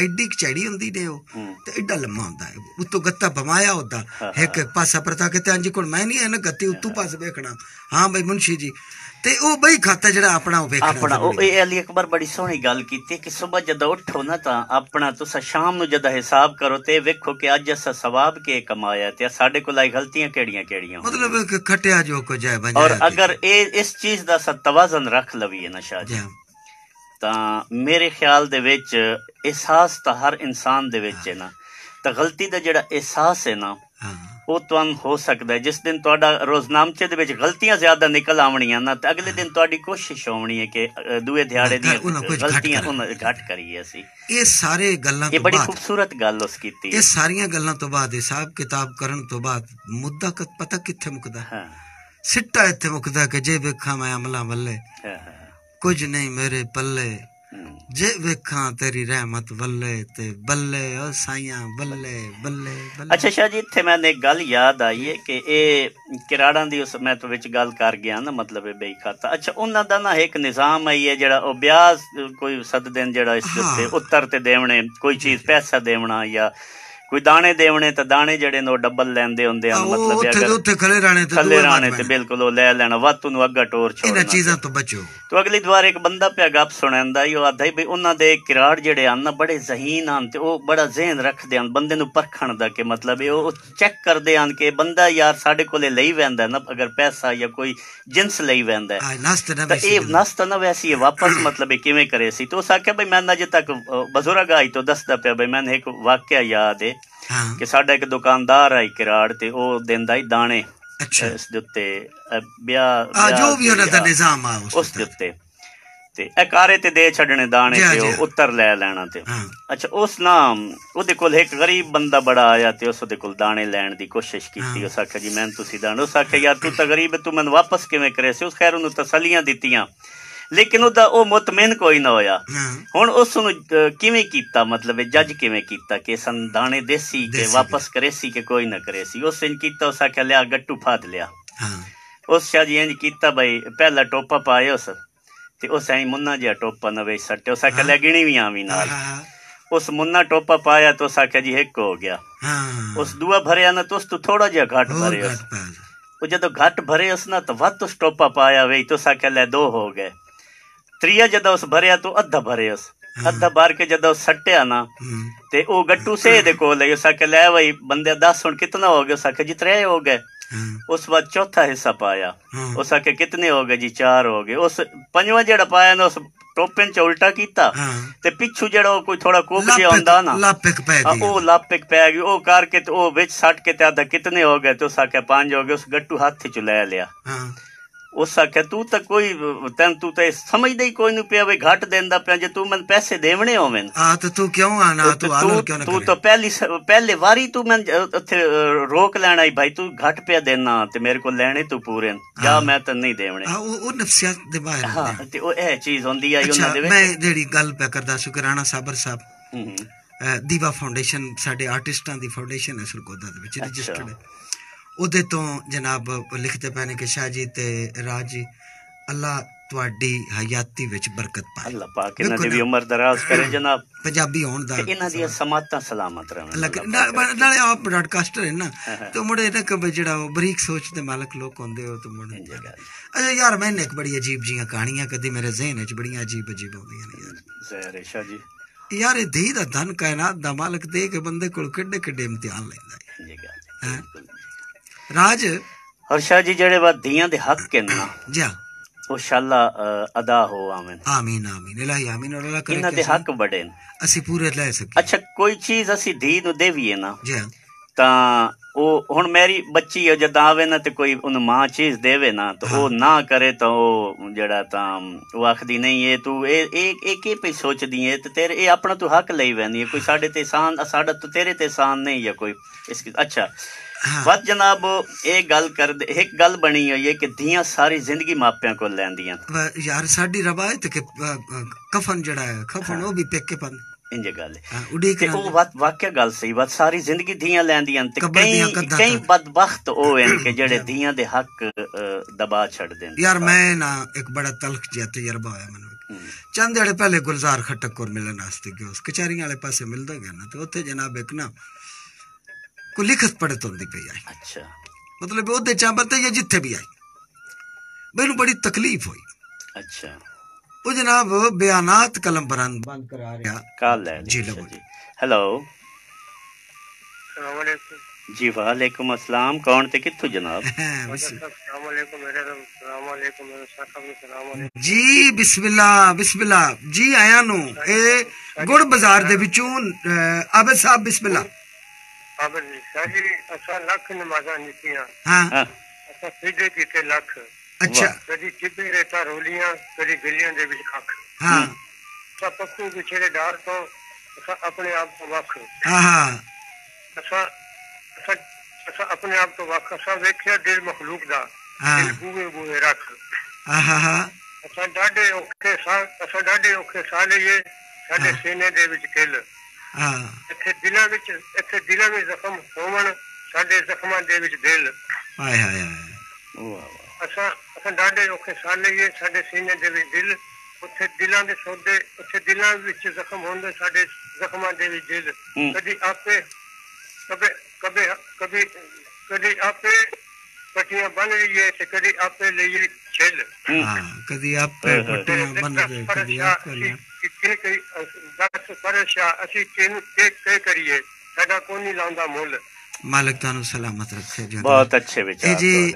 ਐਡੀ ਚੜੀ ਹੁੰਦੀ ਨੇ ਉਹ ਤੇ ਐਡਾ ਲੰਮਾ ਹੁੰਦਾ ਹੈ ਉਤੋਂ ਗੱਤਾ ਭਮਾਇਆ ਹੁੰਦਾ ਇੱਕ ਪਾਸਾ ਪਰਤਾ ਕੇ ਤੇ ਅੰਜ ਕੋਲ ਮੈਂ ਨਹੀਂ ਇਹਨਾਂ ਗੱਤੀ ਉਤੋਂ ਪਾਸੇ ਵੇਖਣਾ। ਹਾਂ ਬਈ ਮੁਨਸ਼ੀ ਜੀ ਤੇ ਉਹ ਬਈ ਖਾਤਾ ਜਿਹੜਾ ਆਪਣਾ ਉਹ ਵੇਖਣਾ
ਆਪਣਾ ਉਹ। ਇਹ ਅਲੀ ਅਕਬਰ ਬੜੀ ਸੋਹਣੀ ਗੱਲ ਕੀਤੀ ਕਿ ਸਵੇਰ ਜਦੋਂ ਉੱਠੋ ਨਾ ਤਾਂ ਆਪਣਾ ਤੁਸੀਂ ਸ਼ਾਮ ਨੂੰ ਜਦੋਂ ਹਿਸਾਬ ਕਰੋ ਤੇ ਵੇਖੋ ਕਿ ਅੱਜ ਅਸਾਂ ਸਵਾਬ ਕੇ ਕਮਾਇਆ ਤੇ ਸਾਡੇ ਕੋਲ ਆਈ ਗਲਤੀਆਂ ਕਿਹੜੀਆਂ ਕਿਹੜੀਆਂ।
ਮਤਲਬ ਖਟਿਆ ਜੋ ਕੁਝ ਹੈ ਬਣ
ਔਰ ਅਗਰ ਇਹ ਇਸ ਚੀਜ਼ ਦਾ ਸ ਤਵਾਜ਼ਨ ਰੱਖ ਲਵੀਏ ਨਾ ਸ਼ਾਹ ਜੀ। ਤਾਂ ਮੇਰੇ ਖਿਆਲ ਦੇ ਵਿੱਚ ਅਹਿਸਾਸ ਤਾਂ ਹਰ ਇਨਸਾਨ ਦੇ ਵਿੱਚ ਹੈ ਨਾ। ਤਾਂ ਗਲਤੀ ਦਾ ਜਿਹੜਾ ਅਹਿਸਾਸ ਹੈ ਨਾ ਉਹ ਤੁਹਾਨੂੰ ਹੋ ਸਕਦਾ ਜਿਸ ਦਿਨ ਤੁਹਾਡਾ ਰੋਜ਼ਨਾਮਚੇ ਦੇ ਵਿੱਚ ਗਲਤੀਆਂ ਜ਼ਿਆਦਾ ਨਿਕਲ ਆਉਣੀਆਂ ਨਾ ਤੇ ਅਗਲੇ ਦਿਨ ਤੁਹਾਡੀ ਕੋਸ਼ਿਸ਼ ਹੋਣੀ ਹੈ ਕਿ ਦੂਏ ਦਿਹਾੜੇ ਦੀਆਂ ਗਲਤੀਆਂ। ਉਹਨਾਂ ਘੱਟ ਕਰੀਏ ਅਸੀਂ।
ਇਹ ਸਾਰੇ ਗੱਲਾਂ
ਇਹ
ਤੋਂ
ਬੜੀ
ਬਾਅਦ
ਖੂਬਸੂਰਤ ਗੱਲ ਉਸ ਕੀਤੀ
ਇਹ ਸਾਰੀਆਂ ਗੱਲਾਂ ਤੋਂ ਬਾਅਦ ਹਿਸਾਬ ਕਿਤਾਬ ਕਰਨ ਤੋਂ ਬਾਅਦ ਮੁੱਦਾ ਪਤਾ ਕਿੱਥੇ ਮੁੱਕਦਾ? ਹੈ? ਸਿੱਟਾ ਇੱਥੇ ਮੁੱਕਦਾ ਕਿ ਜੇ ਵੇਖਾਂ ਮੈਂ ਅਮਲਾਂ ਵੱਲੇ।
ਹਾਂ,
ਕੁਝ ਨਹੀਂ ਮੇਰੇ ਪੱਲੇ। ਜੇ ਵੇਖਾਂ ਤੇਰੀ ਰਹਿਮਤ ਵੱਲੇ ਤੇ ਬੱਲੇ ਓ ਸਾਈਆਂ ਬੱਲੇ ਬੱਲੇ ਬੱਲੇ
ਅੱਛਾ ਸ਼ਾਹ ਜੀ ਇੱਥੇ ਮੈਨੂੰ ਇੱਕ ਗੱਲ ਯਾਦ ਆਈ ਹੈ ਕਿ ਇਹ ਕਿਰਾੜਾਂ ਦੀ ਉਸ ਮੈਂ ਤੋਂ ਵਿੱਚ ਗੱਲ ਕਰ ਗਿਆ ਨਾ ਮਤਲਬ ਇਹ ਬਈ ਖਾਤਾ ਅੱਛਾ ਉਹਨਾਂ ਦਾ ਨਾ ਇੱਕ ਨਿਜ਼ਾਮ ਆਈ ਹੈ ਜਿਹੜਾ ਉਹ ਵਿਆਜ ਕੋਈ ਸੱਦ ਦੇਣ ਜਿਹੜਾ ਇਸ
ਹਾਂ।
ਉੱਤਰ ਤੇ ਦੇਵਣੇ ਕੋਈ ਚੀਜ਼ ਪੈਸਾ ਦੇਵਣਾ ਜਾਂ ਕੋਈ ਦਾਣੇ ਦੇਵਣੇ ਤਾਂ ਦਾਣੇ ਜਿਹੜੇ ਨੇ ਉਹ ਡਬਲ ਲੈਂਦੇ ਹੁੰਦੇ
ਆ,
ਹਨ ਮਤਲਬ
ਦੇ
ਅਗਰ
ਉੱਥੇ ਖਲੇ ਰਾਣੇ ਤੇ ਦੂਏ
ਰਾਣੇ ਤੇ। ਬਿਲਕੁਲ ਉਹ ਲੈ ਲੈਣਾ ਵਾਤੂ ਨੂੰ ਅੱਗਾ ਟੋਰ ਛੋੜਨਾ
ਇਹਨਾਂ ਚੀਜ਼ਾਂ ਤੋਂ ਬਚੋ।
ਤੋ ਅਗਲੀ ਵਾਰ ਇੱਕ ਬੰਦਾ ਪਿਆ ਗੱਪ ਸੁਣਾਉਂਦਾ ਈ ਉਹ ਆਦਾ ਹੀ ਵੀ ਉਹਨਾਂ ਦੇ ਕਿਰਾੜ ਜਿਹੜੇ ਹਨ ਨਾ ਬੜੇ ਜ਼ਹੀਨ ਹਨ ਤੇ ਉਹ ਬੜਾ ਜ਼ਿਹਨ ਰੱਖਦੇ ਹਨ ਬੰਦੇ ਨੂੰ ਪਰਖਣ ਦਾ ਕਿ ਮਤਲਬ ਇਹ ਉਹ ਚੈੱਕ ਕਰਦੇ ਹਨ ਕਿ ਬੰਦਾ ਯਾਰ ਸਾਡੇ ਕੋਲੇ ਲਈ ਵੈਂਦਾ ਨਾ ਅਗਰ ਪੈਸਾ ਜਾਂ ਕੋਈ ਜਿੰਸ ਲਈ ਵੈਂਦਾ ਹੈ,
ਨਾ
ਤਾਂ ਇਹ ਨਸਤ ਨਾ ਵੈਸੀ ਇਹ ਵਾਪਸ ਮਤਲਬ ਇਹ ਕਿਵੇਂ ਕਰੇ ਸੀ? ਤੋ ਸਾਕਿਆ ਬਈ ਮੈਂ ਅਜੇ ਤੱਕ ਬਜ਼ੁਰਗ ਆਈ ਤੋਂ ਦੱਸਦਾ ਪਿਆ ਬਈ ਮੈਨੂੰ ਇੱਕ ਵਾਕਿਆ ਯਾਦ ਹੈ
ਹਾਂ
ਕਿ ਸਾਡਾ ਇੱਕ ਦੁਕਾਨਦਾਰ ਆਈ ਕਿਰਾੜ ਤੇ ਉਹ ਦਿੰਦਾ ਹੀ ਦਾਣੇ
ਅੱਛਾ।
ਇਸ ਦੇ ਉੱਤੇ ਵਿਆਹ
ਆ ਜੋ ਵੀ ਉਹਨਾਂ ਦਾ ਨਿਜ਼ਾਮ ਆ
ਉਸ ਦੇ ਉੱਤੇ। ਤੇ ਇਹ ਕਾਰੇ ਤੇ ਦੇ ਛੱਡਣੇ ਦਾਣੇ ਤੇ। ਉਹ ਉੱਤਰ ਲੈ ਲੈਣਾ ਤੇ। ਅੱਛਾ ਉਸ ਨਾਮ ਉਹਦੇ ਕੋਲ ਇੱਕ ਗਰੀਬ ਬੰਦਾ ਬੜਾ ਆਇਆ ਤੇ ਉਸ ਦੇ ਕੋਲ ਦਾਣੇ ਲੈਣ ਦੀ ਕੋਸ਼ਿਸ਼ ਕੀਤੀ। ਉਸ ਆਖਿਆ ਜੀ ਮੈਂ ਤੁਸੀਂ ਦਾਣੇ ਉਸ ਆਖਿਆ ਯਾਰ ਤੂੰ ਤਾਂ ਗਰੀਬ ਤੂੰ ਮੈਨੂੰ ਵਾਪਸ ਕਿਵੇਂ ਕਰੇ ਸੀ? ਉਸ ਖੈਰ ਉਹਨੂੰ ਤਸੱਲੀਆਂ ਦਿੱਤੀਆਂ। ਲੇਕਿਨ ਉਹਦਾ ਉਹ ਮੁਤਮਿਨ ਕੋਈ ਨਾ ਹੋਇਆ। ਹੁਣ ਉਸ ਨੂੰ ਕਿਵੇਂ ਕੀਤਾ? ਮਤਲਬ ਜੱਜ ਕਿਵੇਂ ਕੀਤਾ ਕਿ ਸਨ ਦਾਣੇ ਦੇਸੀ ਕਿ ਵਾਪਸ ਕਰੇ ਸੀ ਕਿ ਕੋਈ ਨਾ ਕਰੇ ਸੀ? ਉਸ ਨੇ ਕੀਤਾ ਉਸ ਆਖਿਆ ਲਿਆ ਗੱਟੂ ਫਾਦ ਲਿਆ। ਉਸ ਸ਼ਾਹ ਜੀ ਇੰਜ ਕੀਤਾ ਬਈ ਪਹਿਲਾ ਟੋਪਾ ਪਾਇਆ ਉਸ ਤੇ ਉਸ ਐਂ ਮੁੰਨਾ ਜਿਹਾ ਟੋਪਾ ਨਵੇਂ ਸੱਟੇ ਉਸ ਆਖਿਆ ਲੈ ਗਿਣੀ ਵੀ ਆਵੀਂ ਨਾਲ। ਉਸ ਮੁੰਨਾ ਟੋਪਾ ਪਾਇਆ ਤਾਂ ਉਸ ਆਖਿਆ ਜੀ ਇੱਕ ਹੋ ਗਿਆ। ਉਸ ਦੂਆ ਭਰਿਆ ਨਾ ਤਾਂ ਉਸ ਤੋਂ ਥੋੜਾ ਜਿਹਾ ਘੱਟ
ਹੋਰ
ਭਰੇ ਉਸ।
ਘੱਟ ਪਾ
ਉਹ ਜਦੋਂ ਘੱਟ ਭਰੇ ਉਸ ਨਾ ਤਾਂ ਵੱਧ ਉਸ ਟੋਪਾ ਪਾਇਆ ਵੇ ਤਾਂ ਉਸ ਆਖਿਆ ਲੈ ਦੋ ਹੋ ਗਏ। ਤ੍ਰੀਆ ਜਦੋਂ ਉਸ ਭਰਿਆ ਤਾਂ ਅੱਧਾ ਭਰੇ ਉਸ। ਅੱਧਾ ਭਰ ਕੇ ਜਦੋਂ ਸੱਟਿਆ ਨਾ ਤੇ ਉਹ ਗੱਟੂ ਸੇ ਦੇ ਕੋਲ ਹੈ ਉਸ ਆਖਿਆ ਲੈ ਬਈ ਬੰਦੇ 10 ਹੁਣ ਕਿਤਨਾ ਹੋ ਗਿਆ? ਉਸ ਆਖਿਆ ਜੀ ਤਰੇ ਹੋ ਗਏ। ਉਸ ਬਾਅਦ ਚੌਥਾ ਹਿੱਸਾ ਪਾਇਆ। ਉਸ ਆਖੇ ਕਿਤਨੇ ਹੋ ਗਏ ਜੀ? ਚਾਰ ਹੋ ਗਏ। ਉਸ ਪੰਜਵਾਂ ਜਿਹੜਾ ਪਾਇਆ ਨਾ ਉਸ ਟੋਪਨ ਚ ਉਲਟਾ ਕੀਤਾ। ਤੇ ਪਿੱਛੂ ਜਿਹੜਾ ਉਹ ਕੋਈ ਥੋੜਾ ਕੋਕ ਜਿਹਾ ਹੁੰਦਾ ਨਾ
ਲਾਪਿਕ ਪੈ
ਆ,
ਗਈ।
ਉਹ ਲਾਪਿਕ ਪੈ ਗਈ। ਉਹ ਕਰਕੇ ਤੇ ਉਹ ਵਿੱਚ ਸੱਟ ਕੇ ਤੇ ਆਦਾ ਕਿਤਨੇ ਹੋ ਗਏ? ਤੇ ਉਸ ਆਖਿਆ ਪੰਜ ਹੋ ਗਏ। ਉਸ ਗੱਟੂ ਹੱਥ ਚ ਲੈ ਲਿਆ।
ਹਾਂ।
ਉਸ ਆਖਿਆ ਤੂੰ ਤਾਂ ਕੋਈ ਤੈਨ ਤੂੰ ਤਾਂ ਇਹ ਸਮਝਦਾ ਹੀ ਕੋਈ ਨਹੀਂ ਪਿਆ ਵੀ ਘੱਟ ਦਿੰਦਾ ਪਿਆ ਜੇ ਤੂੰ ਮੈਨੂੰ ਪੈਸੇ ਦੇਵਣੇ ਹੋਵਨ
ਆ ਤੇ ਤੂੰ ਕਿਉਂ ਆਣਾ ਤੂੰ ਆਲਰ ਕਿਉਂ ਨਾ
ਤੂੰ ਤਾਂ ਪਹਿਲੀ ਪਹਿਲੇ ਵਾਰੀ ਤੂੰ ਮੈਂ ਉੱਥੇ ਰੋਕ ਲੈਣਾ ਹੀ ਭਾਈ ਤੂੰ ਘੱਟ ਪਿਆ ਦੇਣਾ ਤੇ ਮੇਰੇ ਕੋਲ ਲੈਣੇ ਤੂੰ ਪੂਰੇ। ਜਾ। ਮੈਂ ਤਾਂ ਨਹੀਂ ਦੇਵਣੇ
ਆ ਉਹ ਉਹ ਨਫਸੀਅਤ ਦੇ ਬਾਹਰ
ਹਾਂ। ਤੇ ਉਹ ਇਹ ਚੀਜ਼ ਹੁੰਦੀ ਆ ਉਹਨਾਂ ਦੇ
ਮੈਂ
ਵਿੱਚ
ਜਿਹੜੀ ਗੱਲ ਪਿਆ ਕਰਦਾ ਸ਼ੁਕਰਾਨਾ ਸਾਬਰ ਸਾਹਿਬ
ਹੂੰ,
ਦੀਵਾ ਫਾਊਂਡੇਸ਼ਨ ਸਾਡੇ ਆਰਟਿਸਟਾਂ ਦੀ ਫਾਊਂਡੇਸ਼ਨ ਹੈ ਸਰਗੋਦਾ ਦੇ ਵਿੱਚ। ਰਜਿਸਟਰਡ ਹੈ ਉਹਦੇ ਤੋਂ ਜਨਾਬ ਲਿਖਦੇ ਪਏ ਨੇ ਕਿ ਸ਼ਾਹ ਜੀ ਤੇ ਰਾਜ ਜੀ ਅੱਲਾ ਤੁਹਾਡੀ ਹਯਾਤੀ ਵਿੱਚ ਬਰਕਤ ਪਾਏ।
ਅੱਲਾਹ ਪਾਕ ਇਹਨਾਂ ਦੀ ਉਮਰ ਦਰਾਜ਼ ਕਰੇ ਜਨਾਬ।
ਪੰਜਾਬੀ ਹੋਣ ਦਾ
ਇਹਨਾਂ ਦੀਆਂ ਸਮਾਤਾਂ ਸਲਾਮਤ ਰਹਿਣ।
ਅੱਲਾ ਨਾਲ- ਆਪ ਬ੍ਰਾਡਕਾਸਟਰ ਹੈ ਨਾ। ਤੇ ਮੁੜੇ ਨਾ ਕਿ ਜਿਹੜਾ ਬਰੀਕ ਸੋਚ ਦੇ ਮਾਲਕ ਲੋਕ ਹੁੰਦੇ ਹੋ ਤੇ ਮੁੜੇ। ਅੱਛਾ ਯਾਰ ਮੈਨੇ ਇੱਕ ਬੜੀ ਅਜੀਬ ਜੀਆਂ ਕਹਾਣੀਆਂ ਕਦੀ ਮੇਰੇ ਜ਼ਿਹਨ ਵਿੱਚ ਬੜੀਆਂ ਅਜੀਬ ਅਜੀਬ ਆਉਂਦੀਆਂ ਨੇ ਯਾਰ।
ਜ਼ਹਿਰ ਸ਼ਾਹ ਜੀ।
ਯਾਰ ਇਹ ਧੀ ਦਾ ਧਨ ਕਾਇਨਾਤ ਦਾ ਮਾਲਕ ਦੇ ਕੇ ਬੰਦੇ ਕੋਲ ਕਿੱਡੇ ਕਿੱਡੇ ਇਮਤਿਹਾਨ ਲੈਂਦਾ ਹੈ।
ਗੱਲ।
ਰਾਜ?
ਔਰ ਸ਼ਾਹ ਜੀ ਜਿਹੜੇ ਵਾ ਧੀਆਂ ਦੇ ਹੱਕ ਕੇ ਨਾ
ਜਾ।
ਅ, ਅਦਾ ਹੋ ਆਮਨ
ਆਮੀਨ ਆਮੀਨ। ਇਲਾਹੀ ਆਮੀਨ। ਅੱਲਾਹ ਕਰੇ
ਇਹਨਾਂ ਦੇ ਹੱਕ ਬੜੇ ਨੇ।
ਅਸੀਂ ਪੂਰੇ ਲੈ ਸਕੀਏ।
ਅੱਛਾ ਕੋਈ ਚੀਜ਼ ਅਸੀਂ ਧੀ ਨੂੰ ਦੇਵੀਏ ਨਾ
ਜੀ। ਹਾਂ
ਤਾਂ ਉਹ ਹੁਣ ਮੇਰੀ ਬੱਚੀ ਹੈ ਜਦ ਆਵੇ ਨਾ ਤੇ ਕੋਈ ਉਹਨੂੰ ਮਾਂ ਚੀਜ਼ ਦੇਵੇ ਨਾ ਤਾਂ ਉਹ ਨਾ ਕਰੇ ਤਾਂ ਉਹ ਜਿਹੜਾ ਤਾਂ ਉਹ ਆਖਦੀ ਨਹੀਂ ਇਹ ਤੂੰ ਇਹ ਇਹ ਇਹ ਕੀ ਪਈ ਸੋਚਦੀ ਹੈ ਤੇ ਤੇਰੇ ਇਹ ਆਪਣਾ ਤੂੰ ਹੱਕ ਲਈ ਵੈਂਦੀ ਹੈ ਕੋਈ ਸਾਡੇ ਤੇ ਸਾਨ ਸਾਡਾ ਤੂੰ ਤੇਰੇ ਤੇ ਸਾਨ ਨਹੀਂ ਹੈ ਕੋਈ। ਇਸ ਅੱਛਾ। ਬਸ ਜਨਾਬ ਇਹ ਗੱਲ ਕਰਦੇ ਇੱਕ ਗੱਲ ਬਣੀ ਹੋਈ ਹੈ ਕਿ ਧੀਆਂ ਸਾਰੀ ਜ਼ਿੰਦਗੀ ਮਾਪਿਆਂ ਕੋਲ ਲੈਂਦੀਆਂ।
ਯਾਰ ਸਾਡੀ ਰਵਾਇਤ ਕਿ ਕਫਨ ਜਿਹੜਾ ਹੈ ਕਫਨ ਉਹ ਵੀ ਪੇਕੇ ਪਨ
ਇੰਜ ਗੱਲ ਤੇ ਉਹ ਵਾਕਿਆ ਗੱਲ ਸਹੀ ਬਸ ਸਾਰੀ ਜ਼ਿੰਦਗੀ ਧੀਆਂ ਲੈਂਦੀਆਂ ਤੇ ਕਈ ਕਈ। ਬਦਬਖਤ ਉਹ ਹਨ ਕਿ ਜਿਹੜੇ [coughs] ਧੀਆਂ ਦੇ ਹੱਕ ਦਬਾ ਛੱਡਦੇ ਨੇ।
ਯਾਰ ਮੈਂ ਨਾ ਇੱਕ ਬੜਾ ਤਲਖ ਜਿਹਾ ਤਜਰਬਾ ਹੋਇਆ ਮੈਨੂੰ। ਚੰਦ ਦਿਹਾੜੇ ਪਹਿਲੇ ਗੁਲਜ਼ਾਰ ਖੱਟਕ ਕੋਲ ਮਿਲਣ ਵਾਸਤੇ ਗਿਆ ਉਸ ਕਚਹਿਰੀਆਂ ਵਾਲੇ ਪਾਸੇ ਮਿਲਦਾ ਗਿਆ ਨਾ ਤੇ ਉੱਥੇ ਜਨਾਬ ਇੱਕ ਨਾ ਕੋਈ ਲਿਖਤ ਪੜਤ ਹੁੰਦੀ ਪਈ ਆਈ
ਅੱਛਾ
ਮਤਲਬ ਉਹਦੇ ਚਾਂਬਰ ਤੇ ਜਾਂ ਜਿੱਥੇ ਵੀ ਆਈ ਮੈਨੂੰ ਬੜੀ ਤਕਲੀਫ ਹੋਈ
ਅੱਛਾ
ਉਹ ਜਨਾਬ ਬਿਆਨਾਤ ਕਲਮ ਬਰੰਦ ਬੰਦ ਕਰਾ ਰਿਹਾ
ਕੱਲ ਹੈ
ਜੀ
ਹੈਲੋ
सलामकुम
जी वालेकुम अस्सलाम
कौन थे कितु
जनाब जी बिस्मिल्ला बिस्मिल्ला जी आया नो ए गुड़ बाज़ार दे विचों आबे साहब बिस्मिल्ला
ਆਬਰ ਜੀ ਸਾਜੀ ਅਸਾਂ ਲੱਖ ਨਮਾਜ਼ਾਂ ਨਿਤੀਆਂ
ਹਾਂ।
ਹਾਂ।
ਅਸਾਂ ਸਿੱਧੇ ਕੀਤੇ ਲੱਖ।
ਅੱਛਾ।
ਕਦੀ ਚਿੱਬੇ ਰੇਤਾ ਰੋਲੀਆਂ ਕਦੀ ਗਿੱਲੀਆਂ ਦੇ ਵਿੱਚ ਖੱਖ।
ਹਾਂ।
ਅਸਾਂ ਪੱਤੂ ਵਿਛੜੇ ਡਾਰ ਤੋਂ ਅਸਾਂ ਆਪਣੇ ਆਪ ਤੋਂ ਵੱਖ।
ਆਹਾ
ਅਸਾਂ ਅਸਾਂ ਆਪਣੇ ਆਪ ਤੋਂ ਵੱਖ। ਅਸਾਂ ਵੇਖਿਆ ਦਿਲ ਮਖਲੂਕ ਦਾ।
ਹਾਂ।
ਦਿਲ ਬੂਹੇ ਬੂਹੇ ਰੱਖ।
ਆਹਾ
ਅਸਾਂ ਡਾਢੇ ਔਖੇ ਸਾਹ ਅਸਾਂ ਡਾਢੇ ਔਖੇ ਸਾਹ ਲਈਏ। ਸਾਡੇ
ਹਾਂ।
ਸੀਨੇ ਦੇ ਵਿੱਚ ਕਿੱਲ
ਹਾਂ।
ਇੱਥੇ ਦਿਲਾਂ ਵਿੱਚ ਇੱਥੇ ਦਿਲਾਂ ਵਿੱਚ ਜ਼ਖਮ ਹੋਵਣ ਸਾਡੇ ਜ਼ਖਮਾਂ ਦੇ ਵਿੱਚ ਦਿਲ।
ਹਾਏ ਹਾਏ ਹਾਏ।
ਅਸਾਂ ਅਸਾਂ ਡਾਢੇ ਔਖੇ ਸਾਹ ਲਈਏ ਸਾਡੇ ਸੀਨੇ ਦੇ ਵਿੱਚ ਦਿਲ ਉੱਥੇ ਦਿਲਾਂ ਦੇ ਸੌਦੇ ਉੱਥੇ ਦਿਲਾਂ ਵਿੱਚ ਜ਼ਖਮ ਹੁੰਦੇ ਸਾਡੇ ਜ਼ਖਮਾਂ ਦੇ ਵਿੱਚ ਦਿਲ। ਕਦੀ ਆਪੇ ਕਦੇ ਕਦੇ ਕਦੀ ਕਦੀ ਆਪੇ ਪਟੀਆਂ ਬਣ ਲਈਏ ਤੇ ਕਦੀ ਆਪੇ ਲਈਏ ਛਿੱਲ।
ਹੂੰ,
ਕਦੀ ਆਪੇ ਪੱਟੀਆਂ ਬੰਨ ਦੇ ਕਦੀ ਆਪੇ ਲਿਆ।
ਇਹ
ਮਾਲਕ ਤੁਹਾਨੂੰ ਸਲਾਮਤ ਰੱਖੇ ਜੀ
ਬਹੁਤ ਅੱਛੇ ਵਿਚਾਰ
ਇਹ ਜੀ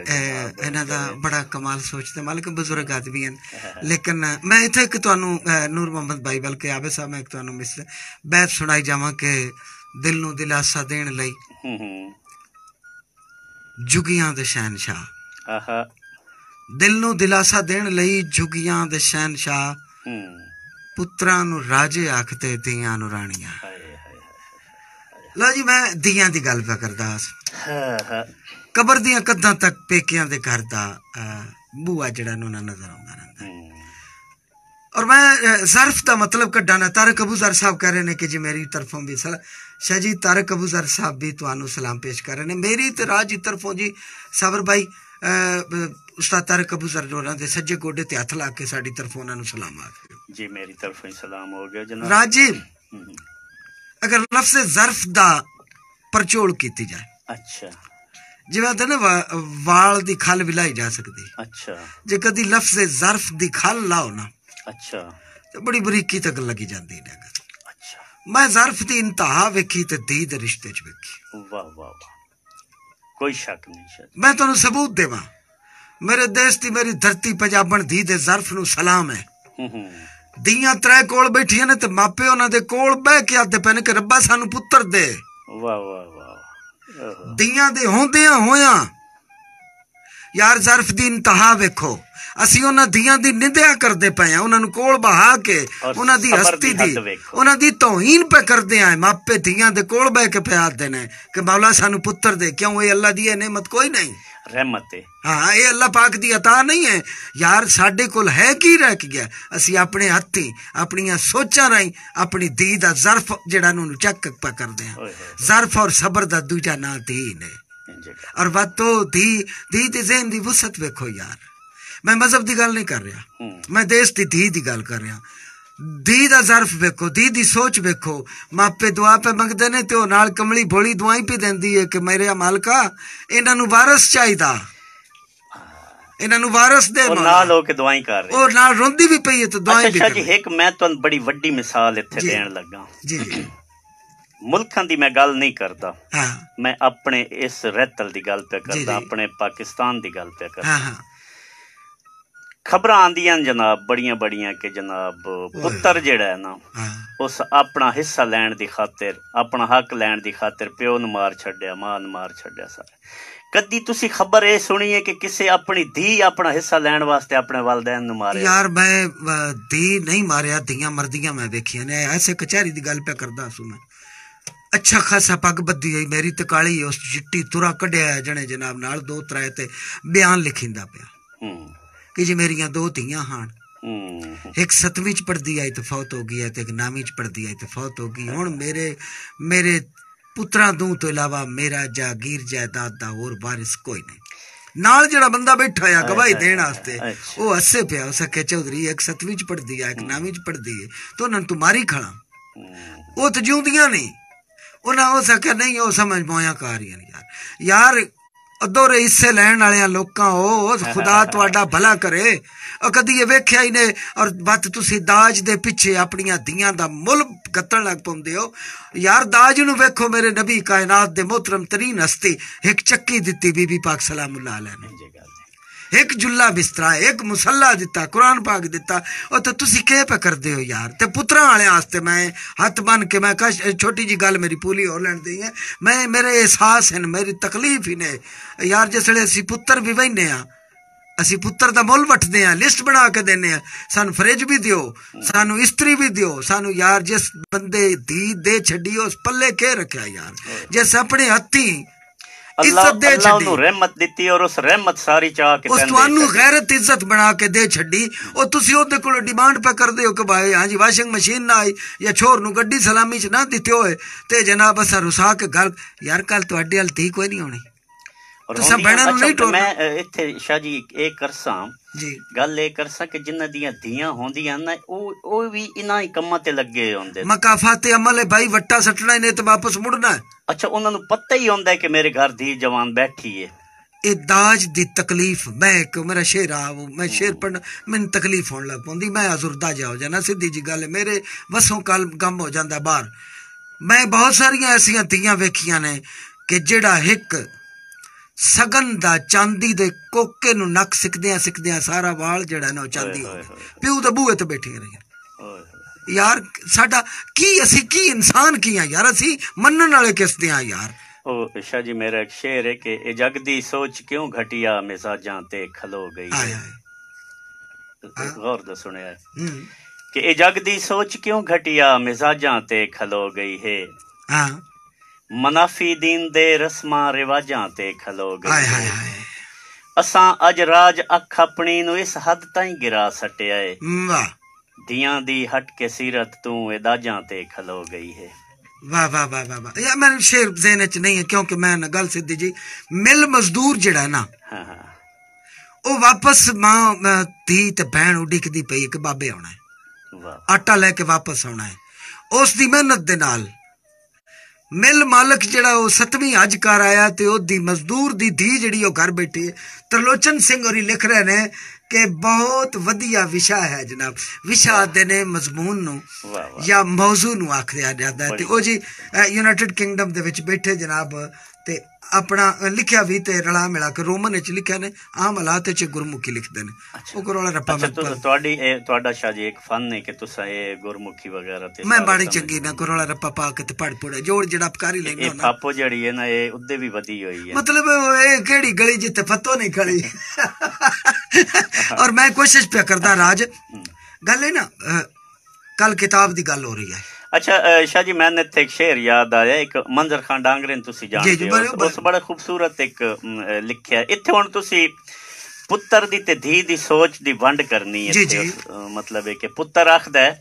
ਇਹਨਾਂ ਦਾ ਬੜਾ ਕਮਾਲ ਸੋਚਦੇ ਮਾਲਕ ਬਜ਼ੁਰਗ ਆਦਮੀ ਹਨ। ਲੇਕਿਨ ਮੈਂ ਇੱਥੇ ਇੱਕ ਤੁਹਾਨੂੰ ਨੂਰ ਮੁਹੰਮਦ ਬਾਈ ਬਲਕਿ ਆਬੇ ਸਾਹਿਬ ਮੈਂ ਤੁਹਾਨੂੰ ਮਿਸ ਬੈਤ ਸੁਣਾਈ ਜਾਵਾਂ ਕਿ ਦਿਲ ਨੂੰ ਦਿਲਾਸਾ ਦੇਣ ਲਈ ਜੁਗੀਆਂ ਦੇ ਸ਼ਹਿਨशाह
ਆਹਾ।
ਦਿਲ ਨੂੰ ਦਿਲਾਸਾ ਦੇਣ ਲਈ ਜੁਗੀਆਂ ਦੇ ਸ਼ਹਿਨशाह ਪੁੱਤਰਾਂ ਨੂੰ ਰਾਜੇ ਆਖਦੇ ਧੀਆਂ ਨੂੰ ਰਾਣੀਆਂ। ਲਓ ਜੀ ਮੈਂ ਧੀਆਂ ਦੀ ਗੱਲ ਪਿਆ ਕਰਦਾ।
ਹਾਂ
ਕਬਰ ਦੀਆਂ ਕੱਦਾਂ ਤੱਕ ਪੇਕਿਆਂ ਦੇ ਘਰ ਦਾ ਬੂਆ ਜਿਹੜਾ ਨੂੰ ਨਜ਼ਰ ਆਉਂਦਾ ਰਹਿੰਦਾ। ਔਰ ਮੈਂ ਜ਼ਰਫ ਦਾ ਮਤਲਬ ਕੱਢਾਂ ਨਾ ਤਾਰਕ ਅਬੂਜ਼ਰ ਸਾਹਿਬ ਕਹਿ ਰਹੇ ਨੇ ਕਿ ਜੀ ਮੇਰੀ ਤਰਫੋਂ ਵੀ ਸਲਾਮ ਸ਼ਾਹ ਜੀ ਤਾਰਕ ਅਬੂਜ਼ਰ ਸਾਹਿਬ ਵੀ ਤੁਹਾਨੂੰ ਸਲਾਮ ਪੇਸ਼ ਕਰ ਰਹੇ ਨੇ। ਮੇਰੀ ਤੇ ਰਾਜ ਦੀ ਤਰਫੋਂ ਜੀ ਸਾਬਰ ਭਾਈ ਉਸਤਾਦ ਤਾਰਕ ਅਬੂਜ਼ਰ ਜੋ ਉਹਨਾਂ ਦੇ ਸੱਜੇ ਗੋਡੇ ਤੇ ਹੱਥ ਲਾ ਕੇ ਸਾਡੀ ਤਰਫੋਂ ਉਹਨਾਂ ਨੂੰ ਸਲਾਮ ਆਖਿਓ
ਜੀ ਮੇਰੀ ਤਰਫੋਂ ਹੀ ਸਲਾਮ ਹੋ ਗਿਆ ਜਨਾਬ।
ਰਾਜ ਜੀ
ਹੂੰ, ਹੂੰ।
ਅਗਰ ਲਫ਼ਜ਼ ਜ਼ਰਫ ਦਾ ਪਰਚੋਲ ਕੀਤੀ ਜਾਏ।
ਅੱਛਾ।
ਜਿਵੇਂ ਆਂਦੇ ਨੇ ਵਾਲ ਦੀ ਖਲ ਵਿਲਾਈ ਜਾ ਸਕਦੀ।
ਅੱਛਾ।
ਜੇ ਕਦੀ ਲਫ਼ਜ਼ ਜ਼ਰਫ ਦੀ ਖਲ ਲਾਓ ਨਾ
ਅੱਛਾ।
ਤੇ ਬੜੀ ਬਰੀਕੀ ਤੱਕ ਲੱਗੀ ਜਾਂਦੀ ਨੇ
ਅੱਛਾ।
ਮੈਂ ਜ਼ਰਫ ਦੀ ਇੰਤਹਾ ਵੇਖੀ ਤੇ ਦੀ ਦੇ ਰਿਸ਼ਤੇ 'ਚ ਵੇਖੀ।
ਵਾਹ ਵਾਹ। ਕੋਈ ਸ਼ੱਕ ਨਹੀਂ
ਮੈਂ ਤੁਹਾਨੂੰ ਸਬੂਤ ਦੇਵਾਂ। ਮੇਰੇ ਦੇਸ਼ ਦੀ ਮੇਰੀ ਧਰਤੀ ਪੰਜਾਬਣ ਦੀ ਦੇ ਜ਼ਰਫ ਨੂੰ ਸਲਾਮ ਹੈ। ਦੀਆਂ ਤਰੇ ਕੋਲ ਬੈਠੀਆਂ ਨੇ ਤੇ ਮਾਪੇ ਉਹਨਾਂ ਦੇ ਕੋਲ ਬਹਿ ਕੇ ਆਦੇ ਨੇ ਕਿ ਰੱਬਾ ਸਾਨੂੰ ਪੁੱਤਰ ਦੇ।
ਵਾਹ ਵਾਹ ਵਾਹ।
ਦੀਆਂ ਦੇ ਹੁੰਦਿਆਂ ਹੋਇਆਂ ਯਾਰ ਜ਼ਰਫ ਦੀ ਇੰਤਹਾ ਵੇਖੋ। ਅਸੀਂ ਉਹਨਾਂ ਦੀਆਂ ਦੀ ਨਿੰਦਿਆ ਕਰਦੇ ਪਏ ਆ ਉਹਨਾਂ ਨੂੰ ਕੋਲ ਬਹਾ ਕੇ
ਔਰ
ਉਹਨਾਂ ਦੀ
ਸਬਰ
ਹਸਤੀ
ਦੀ
ਦੀ
ਹੱਦ ਵੇਖੋ।
ਉਹਨਾਂ ਦੀ ਤੋਹੀਨ ਪੇ ਕਰਦੇ ਆ ਮਾਪੇ ਧੀਆਂ ਦੇ ਕੋਲ ਬਹਿ ਕੇ ਪਿਆਦੇ ਨੇ ਕਿ ਮੌਲਾ ਸਾਨੂੰ ਪੁੱਤਰ ਦੇ। ਕਿਉਂ? ਇਹ ਅੱਲਾ ਦੀ ਇਹ ਨੇਮਤ ਕੋਈ ਨਹੀਂ।
ਰਹਿਮਤ ਹੈ
ਹਾਂ ਇਹ ਅੱਲਾ ਪਾਕ ਦੀ ਅਤਾ ਨਹੀਂ ਹੈ। ਯਾਰ ਸਾਡੇ ਕੋਲ ਹੈ ਕੀ ਰਹਿ ਗਿਆ? ਅਸੀਂ ਆਪਣੇ ਹੱਥੀ ਆਪਣੀਆਂ ਸੋਚਾਂ ਰਾਹੀਂ ਆਪਣੀ ਦੀ ਦਾ ਜ਼ਰਫ ਜਿਹੜਾ ਨੂੰ ਚੱਕ ਪਾ ਕਰਦੇ ਹਾਂ।
ਓਏ ਹੋਏ।
ਜ਼ਰਫ ਔਰ ਸਬਰ ਦਾ ਦੂਜਾ ਨਾਂ ਦੀ ਨੇ।
ਇੰਜ ਗੱਲ।
ਔਰ ਬਾਤੋ ਦੀ ਦੀ ਤੇ ਜ਼ਹਿਨ ਦੀ ਵਸਤ ਵੇਖੋ ਯਾਰ। ਮੈਂ ਮਜ਼ਹਬ ਦੀ ਗੱਲ ਨਹੀਂ ਕਰ ਰਿਹਾ। ਮੈਂ ਦੇਸ਼ ਦੀ ਧੀ ਦੀ ਗੱਲ ਕਰ ਰਿਹਾ। ਧੀ ਦਾ ਜ਼ਰਫ ਵੇਖੋ ਧੀ ਦੀ ਸੋਚ ਵੇਖੋ। ਮਾਪੇ ਦੁਆ ਪੇ ਮੰਗਦੇ ਨੇ ਤੇ ਉਹ ਨਾਲ ਕਮਲੀ ਭੋਲੀ ਦੁਆਈ ਵੀ ਦਿੰਦੀ ਹੈ ਕਿ ਮੇਰੇ ਮਾਲਕਾ ਇਹਨਾਂ ਨੂੰ ਵਾਰਸ ਚਾਹੀਦਾ। ਇਹਨਾਂ ਨੂੰ ਵਾਰਸ ਦੇ
ਉਹ
ਮੌਲਾ।
ਨਾਲ ਹੋ ਕੇ ਦੁਆਈ ਕਰ ਰਹੇ
ਉਹ ਨਾਲ ਰੋਂਦੀ ਵੀ ਪਈ ਹੈ ਤੇ ਦੁਆਈ
ਅੱਛਾ
ਵੀ ਕਰ
ਜੀ। ਇੱਕ ਮੈਂ ਤੁਹਾਨੂੰ ਬੜੀ ਵੱਡੀ ਮਿਸਾਲ ਇੱਥੇ। ਦੇਣ ਲੱਗਾ।
ਜੀ ਜੀ।
ਮੁਲਕਾਂ ਦੀ ਮੈਂ ਗੱਲ ਨਹੀਂ ਕਰਦਾ। ਮੈਂ ਆਪਣੇ ਇਸ ਰਹਿਤਲ ਦੀ ਗੱਲ ਪਿਆ ਕਰਦਾ। ਆਪਣੇ ਪਾਕਿਸਤਾਨ ਦੀ ਗੱਲ ਪਿਆ ਕਰਦਾ। ਖਬਰਾਂ ਆਂਦੀਆਂ ਜਨਾਬ ਬੜੀਆਂ ਬੜੀਆਂ ਕਿ ਜਨਾਬ ਪੁੱਤਰ ਜਿਹੜਾ ਹੈ ਨਾ ਉਸ ਆਪਣਾ ਹਿੱਸਾ ਲੈਣ ਦੀ ਖਾਤਰ ਆਪਣਾ ਹੱਕ ਲੈਣ ਦੀ ਖਾਤਰ ਪਿਓ ਨੂੰ ਮਾਰ ਛੱਡਿਆ ਮਾਂ ਨੂੰ ਮਾਰ ਛੱਡਿਆ ਸਾਰੇ। ਕਦੀ ਤੁਸੀਂ ਖਬਰ ਇਹ ਸੁਣੀ ਹੈ ਕਿ ਕਿਸੇ ਆਪਣੀ ਧੀ ਆਪਣਾ ਹਿੱਸਾ ਲੈਣ ਵਾਸਤੇ ਆਪਣੇ ਵਾਲਦੈਨ ਨੂੰ ਮਾਰਿਆ?
ਯਾਰ ਮੈਂ ਦੀ ਨਹੀਂ ਮਾਰਿਆ ਧੀਆਂ ਮਰਦੀਆਂ ਮੈਂ ਵੇਖੀਆਂ ਨੇ। ਐਸੇ ਕਚਹਿਰੀ ਦੀ ਗੱਲ ਪਿਆ ਕਰਦਾ ਸੂ ਮੈਂ ਅੱਛਾ ਖਾਸਾ ਪੱਗ ਬੱਦੀ ਹੋਈ ਮੇਰੀ ਤੇ ਕਾਲੀ ਉਸ ਚਿੱਟੀ ਤੁਰਾ ਕੱਢਿਆ ਜਣੇ ਜਨਾਬ ਨਾਲ ਦੋ ਤਰੇ ਤੇ ਬਿਆਨ ਲਿਖਿੰਦਾ ਪਿਆ।
ਹੂੰ।
ਕਿ ਜੀ ਮੇਰੀਆਂ ਦੋ ਧੀਆਂ ਹਨ
ਹੂੰ।
ਇੱਕ ਸਤਵੀਂ ਚ ਪੜਦੀ ਆਈ ਤੇ ਫੌਤ ਹੋ ਗਈ ਹੈ ਤੇ ਇੱਕ ਨਾਵੀਂ ਚ ਪੜਦੀ ਆਈ ਤੇ ਫੌਤ ਹੋ ਗਈ। ਹੁਣ ਮੇਰੇ ਮੇਰੇ ਪੁੱਤਰਾਂ ਦੂ ਤੋਂ ਇਲਾਵਾ ਮੇਰਾ ਜਾਗੀਰ ਜਾਇਦਾਦ ਦਾ ਹੋਰ ਵਾਰਿਸ ਕੋਈ ਨਹੀਂ। ਨਾਲ ਜਿਹੜਾ ਬੰਦਾ ਬੈਠਾ ਆ ਗਵਾਹੀ ਦੇਣ ਵਾਸਤੇ। ਉਹ ਹੱਸੇ ਪਿਆ ਉਸ ਕੇ ਚੌਧਰੀ ਇੱਕ ਸਤਵੀਂ ਚ ਪੜਦੀ ਆ ਇੱਕ ਨਾਵੀਂ ਚ ਪੜਦੀ ਹੈ। ਤੇ ਉਹਨਾਂ ਨੂੰ ਤੂੰ ਮਾਰੀ ਖੜਾ ਉਹ ਤਾਂ ਜਿਉਂਦੀਆਂ ਨਹੀਂ। ਉਹਨਾਂ ਉਹ ਸਕਿਆ ਨਹੀਂ, ਉਹ ਸਮਝ ਮੋਇਆ ਕਾਰੀਆਂ ਯਾਰ। ਯਾਰ ਅਦੋਰੇ ਹਿੱਸੇ ਲੈਣ ਵਾਲਿਆਂ ਲੋਕਾਂ ਉਹ, ਖੁਦਾ ਤੁਹਾਡਾ ਭਲਾ ਕਰੇ। ਉਹ ਕਦੀ ਇਹ ਵੇਖਿਆ ਹੀ ਨੇ ਔਰ ਬੱਤ ਤੁਸੀਂ ਦਾਜ ਦੇ ਪਿੱਛੇ ਆਪਣੀਆਂ ਧੀਆਂ ਦਾ ਮੁੱਲ ਗੱਤਣ ਲੱਗ ਪਾਉਂਦੇ ਹੋ। ਯਾਰ, ਦਾਜ ਨੂੰ ਵੇਖੋ ਮੇਰੇ ਨਬੀ ਕਾਇਨਾਤ ਦੇ ਮੁਹਤਰਮ ਤਰੀਨ ਹਸਤੀ। ਇੱਕ ਚੱਕੀ ਦਿੱਤੀ ਬੀਬੀ ਪਾਕ ਸਲਾਮੁੱਲਾਹ ਅਲੈਹ ਨੇ। ਇੱਕ ਜੁੱਲਾ ਬਿਸਤਰਾ, ਇੱਕ ਮੁਸੱਲਾ ਦਿੱਤਾ, ਕੁਰਾਨ ਪਾਕ ਦਿੱਤਾ। ਉਹ ਤਾਂ ਤੁਸੀਂ ਕਿਹ ਪੇ ਕਰਦੇ ਹੋ ਯਾਰ? ਤੇ ਪੁੱਤਰਾਂ ਵਾਲਿਆਂ ਵਾਸਤੇ ਮੈਂ ਹੱਥ ਬਨ ਕੇ ਮੈਂ ਕਸ਼ ਛੋਟੀ ਜੀ ਗੱਲ ਮੇਰੀ ਪੂਰੀ ਹੋ ਲੈਣ ਦੀ ਹੈ। ਮੈਂ, ਮੇਰੇ ਅਹਿਸਾਸ ਹਨ, ਮੇਰੀ ਤਕਲੀਫ ਹੀ ਨੇ। ਯਾਰ ਜਿਸਲੇ ਅਸੀਂ ਪੁੱਤਰ ਵੀ ਵਹਿੰਦੇ ਆ ਅਸੀਂ ਪੁੱਤਰ ਦਾ ਮੁੱਲ ਵਟਦੇ ਆ ਲਿਸਟ ਬਣਾ ਕੇ ਦਿੰਨੇ ਆ ਸਾਨੂੰ ਫਰਿੱਜ ਵੀ ਦਿਓ, ਸਾਨੂੰ ਇਸਤਰੀ ਵੀ ਦਿਓ, ਸਾਨੂੰ ਯਾਰ, ਜਿਸ ਬੰਦੇ ਦੀ ਦੇ ਛੱਡੀ, ਉਸ ਪੱਲੇ ਕੇ ਰੱਖਿਆ ਯਾਰ? ਜਿਸ ਆਪਣੇ ਹੱਥੀ ਇੱਜ਼ਤ ਦੇ
ਅੱਲਾ
ਛੱਡੀ
ਉਹਨੂੰ ਰਹਿਮਤ ਦਿੱਤੀ ਔਰ ਉਸ ਰਹਿਮਤ ਸਾਰੀ ਚਾਹ ਕੇ
ਉਸ
ਤੈਨੂੰ ਦੇ
ਤੁਹਾਨੂੰ
ਛੱਡੀ।
ਗੈਰਤ ਇੱਜ਼ਤ ਬਣਾ ਕੇ ਦੇ ਛੱਡੀ ਉਹ ਤੁਸੀਂ ਉਹਦੇ ਕੋਲ ਡਿਮਾਂਡ ਪਾ ਕਰਦੇ ਹੋ ਕਿ ਭਾਈ ਹਾਂਜੀ ਵਾਸ਼ਿੰਗ ਮਸ਼ੀਨ ਨਾ ਆਈ ਜਾਂ ਛੋਰ ਨੂੰ ਗੱਡੀ ਸਲਾਮੀ ਚ ਨਾ ਦਿੱਤੇ ਹੋਏ ਤੇ ਜਨਾਬ ਅਸਾਂ ਰੁਸਾ ਕੇ ਗੱਲ ਯਾਰ ਕੱਲ ਤੁਹਾਡੇ ਹਲ ਧੀ ਕੋਈ ਨਹੀਂ ਹੋਣੀ
ਔਰ
ਤੁਸੀਂ ਭੈਣਾਂ ਨੂੰ ਨਹੀਂ ਟੋਰਨਾ।
ਮੈਂ ਇੱਥੇ ਸ਼ਾਹ ਜੀ ਇਹ ਕਰਸਾਂ
ਜੀ
ਗੱਲ ਇਹ ਕਰਸਾਂ ਕਿ ਜਿਨ੍ਹਾਂ ਦੀਆਂ ਧੀਆਂ ਹੁੰਦੀਆਂ ਨਾ ਉਹ ਉਹ ਵੀ ਇਹਨਾਂ ਹੀ ਕੰਮਾਂ ਤੇ ਲੱਗੇ ਹੁੰਦੇ।
ਮਕਾਫਾਤ ਅਮਲ ਹੈ ਭਾਈ ਵੱਟਾ ਸੱਟਣਾ ਨਹੀਂ ਤੇ ਵਾਪਸ ਮੁੜਨਾ।
ਅੱਛਾ ਉਹਨਾਂ ਨੂੰ ਪਤਾ ਹੀ ਹੁੰਦਾ ਕਿ ਮੇਰੇ ਘਰ ਧੀ ਜਵਾਨ ਬੈਠੀ ਹੈ
ਇਹ ਦਾਜ ਦੀ ਤਕਲੀਫ ਮੈਂ ਇੱਕ ਮੇਰਾ ਸ਼ੇਰ ਆ ਮੈਂ ਸ਼ੇਰ ਪੜ੍ਹਨ ਮੈਨੂੰ ਤਕਲੀਫ ਹੋਣ ਲੱਗ ਪਉਂਦੀ ਮੈਂ ਅਜ਼ੁਰਦਾ ਜਾ ਹੋ ਜਾਣਾ ਸਿੱਧੀ ਜੀ ਗੱਲ ਮੇਰੇ ਵਸੋਂ ਕਲ ਗਮ ਹੋ ਜਾਂਦਾ ਬਾਹਰ ਮੈਂ ਬਹੁਤ ਸਾਰੀਆਂ ਐਸੀਆਂ ਧੀਆਂ ਵੇਖੀਆਂ ਨੇ ਕਿ ਜਿਹੜਾ ਇੱਕ ਸਗਨ ਦਾ ਚਾਂਦੀ ਦੇ ਕੋਕੇ ਨੂੰ ਨੱਕ ਸਿੱਕਦਿਆਂ ਸਿੱਕਦਿਆਂ ਸਾਰਾ ਵਾਲ ਜਿਹੜਾ ਨਾ ਉਹ ਚਾਂਦੀ ਹੋ ਗਿਆ। ਪਿਓ ਦੇ ਬੂਹੇ ਤੇ
ਓਏ ਹੋਏ।
ਯਾਰ ਸਾਡਾ ਕੀ ਅਸੀਂ ਕੀ ਇਨਸਾਨ ਕੀ ਆ ਯਾਰ? ਅਸੀਂ ਮੰਨਣ ਵਾਲੇ ਕਿਸ ਦੇ ਆ ਯਾਰ?
ਉਹ ਸ਼ਾਹ ਜੀ ਮੇਰਾ ਇੱਕ ਸ਼ੇਰ ਹੈ ਕਿ ਇਹ ਜਗ ਦੀ ਸੋਚ ਕਿਉਂ ਘਟਿਆ ਮਿਜ਼ਾਜਾਂ ਤੇ ਖਲੋ ਗਈ ਹੈ? ਗੌਰ ਦਾ ਸੁਣਿਆ ਕਿ ਇਹ ਜਗ ਦੀ ਸੋਚ ਕਿਉਂ ਘਟਿਆ ਮਿਜ਼ਾਜਾਂ ਤੇ ਖਲੋ ਗਈ ਹੈ?
ਹਾਂ।
ਮਨਾਫੀ ਦੀਨ ਦੇ ਰਸਮਾਂ ਰਿਵਾਜਾਂ ਤੇ ਖਲੋ ਗਈ
ਆਏ ਹਾਏ
ਹੈ
ਹਾਏ।
ਅਸਾਂ ਅੱਜ ਰਾਜ ਅੱਖ ਆਪਣੀ ਨੂੰ ਇਸ ਹੱਦ ਤਾਈਂ ਗਿਰਾ ਸਟਿਆ ਏ।
ਵਾਹ।
ਦੀਆਂ ਦੀ ਹਟ ਕੇ ਸੀਰਤ ਤੂੰ ਇਦਾਜਾਂ ਤੇ ਖਲੋ ਗਈ ਹੈ
ਵਾਹ ਵਾਹ ਵਾਹ ਵਾਹ ਵਾਹ। ਯਾ ਮੇਰੇ ਸ਼ੇਰ ਜ਼ਿਹਨ ਚ ਨਹੀਂ ਹੈ ਕਿਉਂਕਿ ਮੈਂ ਨਾ ਗੱਲ ਸਿੱਧੀ ਜੀ ਮਿਲ ਮਜ਼ਦੂਰ ਜਿਹੜਾ ਨਾ
ਹਾਂ ਹਾਂ।
ਉਹ ਵਾਪਸ ਮਾਂ ਧੀ ਤੇ ਭੈਣ ਉਡੀਕਦੀ ਪਈ ਕਿ ਬਾਬੇ ਆਉਣਾ ਹੈ।
ਵਾਹ।
ਆਟਾ ਲੈ ਕੇ ਵਾਪਸ ਆਉਣਾ ਹੈ। ਉਸ ਦੀ ਮਿਹਨਤ ਦੇ ਨਾਲ ਮਿਲ ਮਾਲਕ ਜਿਹੜਾ ਉਹ ਸਤਵੀਂ ਅੱਜ ਕਰ ਆਇਆ ਤੇ ਉਹਦੀ ਮਜ਼ਦੂਰ ਦੀ ਧੀ ਜਿਹੜੀ ਉਹ ਘਰ ਬੈਠੀ ਹੈ। ਤਰਲੋਚਨ ਸਿੰਘ ਹੋਰੀ ਲਿਖ ਰਹੇ ਨੇ ਕਿ ਬਹੁਤ ਵਧੀਆ ਵਿਸ਼ਾ ਹੈ ਜਨਾਬ। ਵਿਸ਼ਾ ਦੇ ਨੇ ਮਜ਼ਮੂਨ ਨੂੰ ਜਾਂ ਮੌਜੂ ਨੂੰ ਆਖਿਆ ਜਾਂਦਾ ਤੇ ਉਹ ਜੀ ਯੂਨਾਈਟਿਡ ਕਿੰਗਡਮ ਦੇ ਵਿੱਚ ਬੈਠੇ ਜਨਾਬ ਆਪਣਾ ਲਿਖਿਆ ਵੀ ਤੇ ਰਲਾ ਮਿਲਾ ਕੇ ਰੋਮਨ ਵਿੱਚ ਲਿਖਿਆ ਨੇ ਆਮ ਹਾਲਾਤ ਵਿੱਚ ਗੁਰਮੁਖੀ ਲਿਖਦੇ ਨੇ। ਉਹ ਕਰੋਲਾ ਰੱਪਾ
ਤੁ- ਤੁਹਾਡੀ ਤੁਹਾਡਾ ਸ਼ਾਹ ਜੀ ਇੱਕ ਫਨ ਹੈ ਕਿ ਤੁਸੀਂ ਇਹ ਗੁਰਮੁਖੀ ਵਗੈਰਾ ਤੇ
ਮੈਂ ਬਾੜੀ ਚੰਗੀ ਨਾ ਕਰੋਲਾ ਰੱਪਾ ਪਾ ਕੇ ਤੇ ਪੜ ਪੜੇ ਜੋੜ ਜਿਹੜਾ ਅਪਕਾਰੀ ਲੈਣਾ
ਇਹ ਪਾਪੋ ਜਿਹੜੀ ਹੈ ਨਾ ਇਹ ਉੱਦੇ ਵੀ ਵਧੀ ਹੋਈ ਹੈ।
ਮਤਲਬ ਇਹ ਕਿਹੜੀ ਗਲੀ ਜਿੱਥੇ ਫੱਤੋ ਨਹੀਂ ਖੜੀ? ਔਰ ਮੈਂ ਕੋਸ਼ਿਸ਼ ਪਿਆ ਕਰਦਾ ਰਾਜ। ਗੱਲ ਹੈ ਨਾ ਕੱਲ ਕਿਤਾਬ ਦੀ ਗੱਲ ਹੋ ਰਹੀ ਹੈ।
ਅੱਛਾ ਸ਼ਾਹ ਜੀ ਮੈਨੂੰ ਇੱਥੇ ਇੱਕ ਸ਼ੇਰ ਯਾਦ ਆਇਆ ਇੱਕ ਮੰਜ਼ਰ ਖਾਨ ਡਾਂਗਰੇ ਨੂੰ ਤੁਸੀਂ ਜਾਣਦੇ ਹੋ। ਉਸ ਬੜਾ। ਖੂਬਸੂਰਤ ਇੱਕ ਲਿਖਿਆ ਇੱਥੇ ਹੁਣ ਤੁਸੀਂ ਪੁੱਤਰ ਦੀ ਤੇ ਧੀ ਦੀ ਸੋਚ ਦੀ ਵੰਡ ਕਰਨੀ ਹੈ ਅ, ਮਤਲਬ ਹੈ ਕਿ ਪੁੱਤਰ ਆਖਦਾ ਹੈ।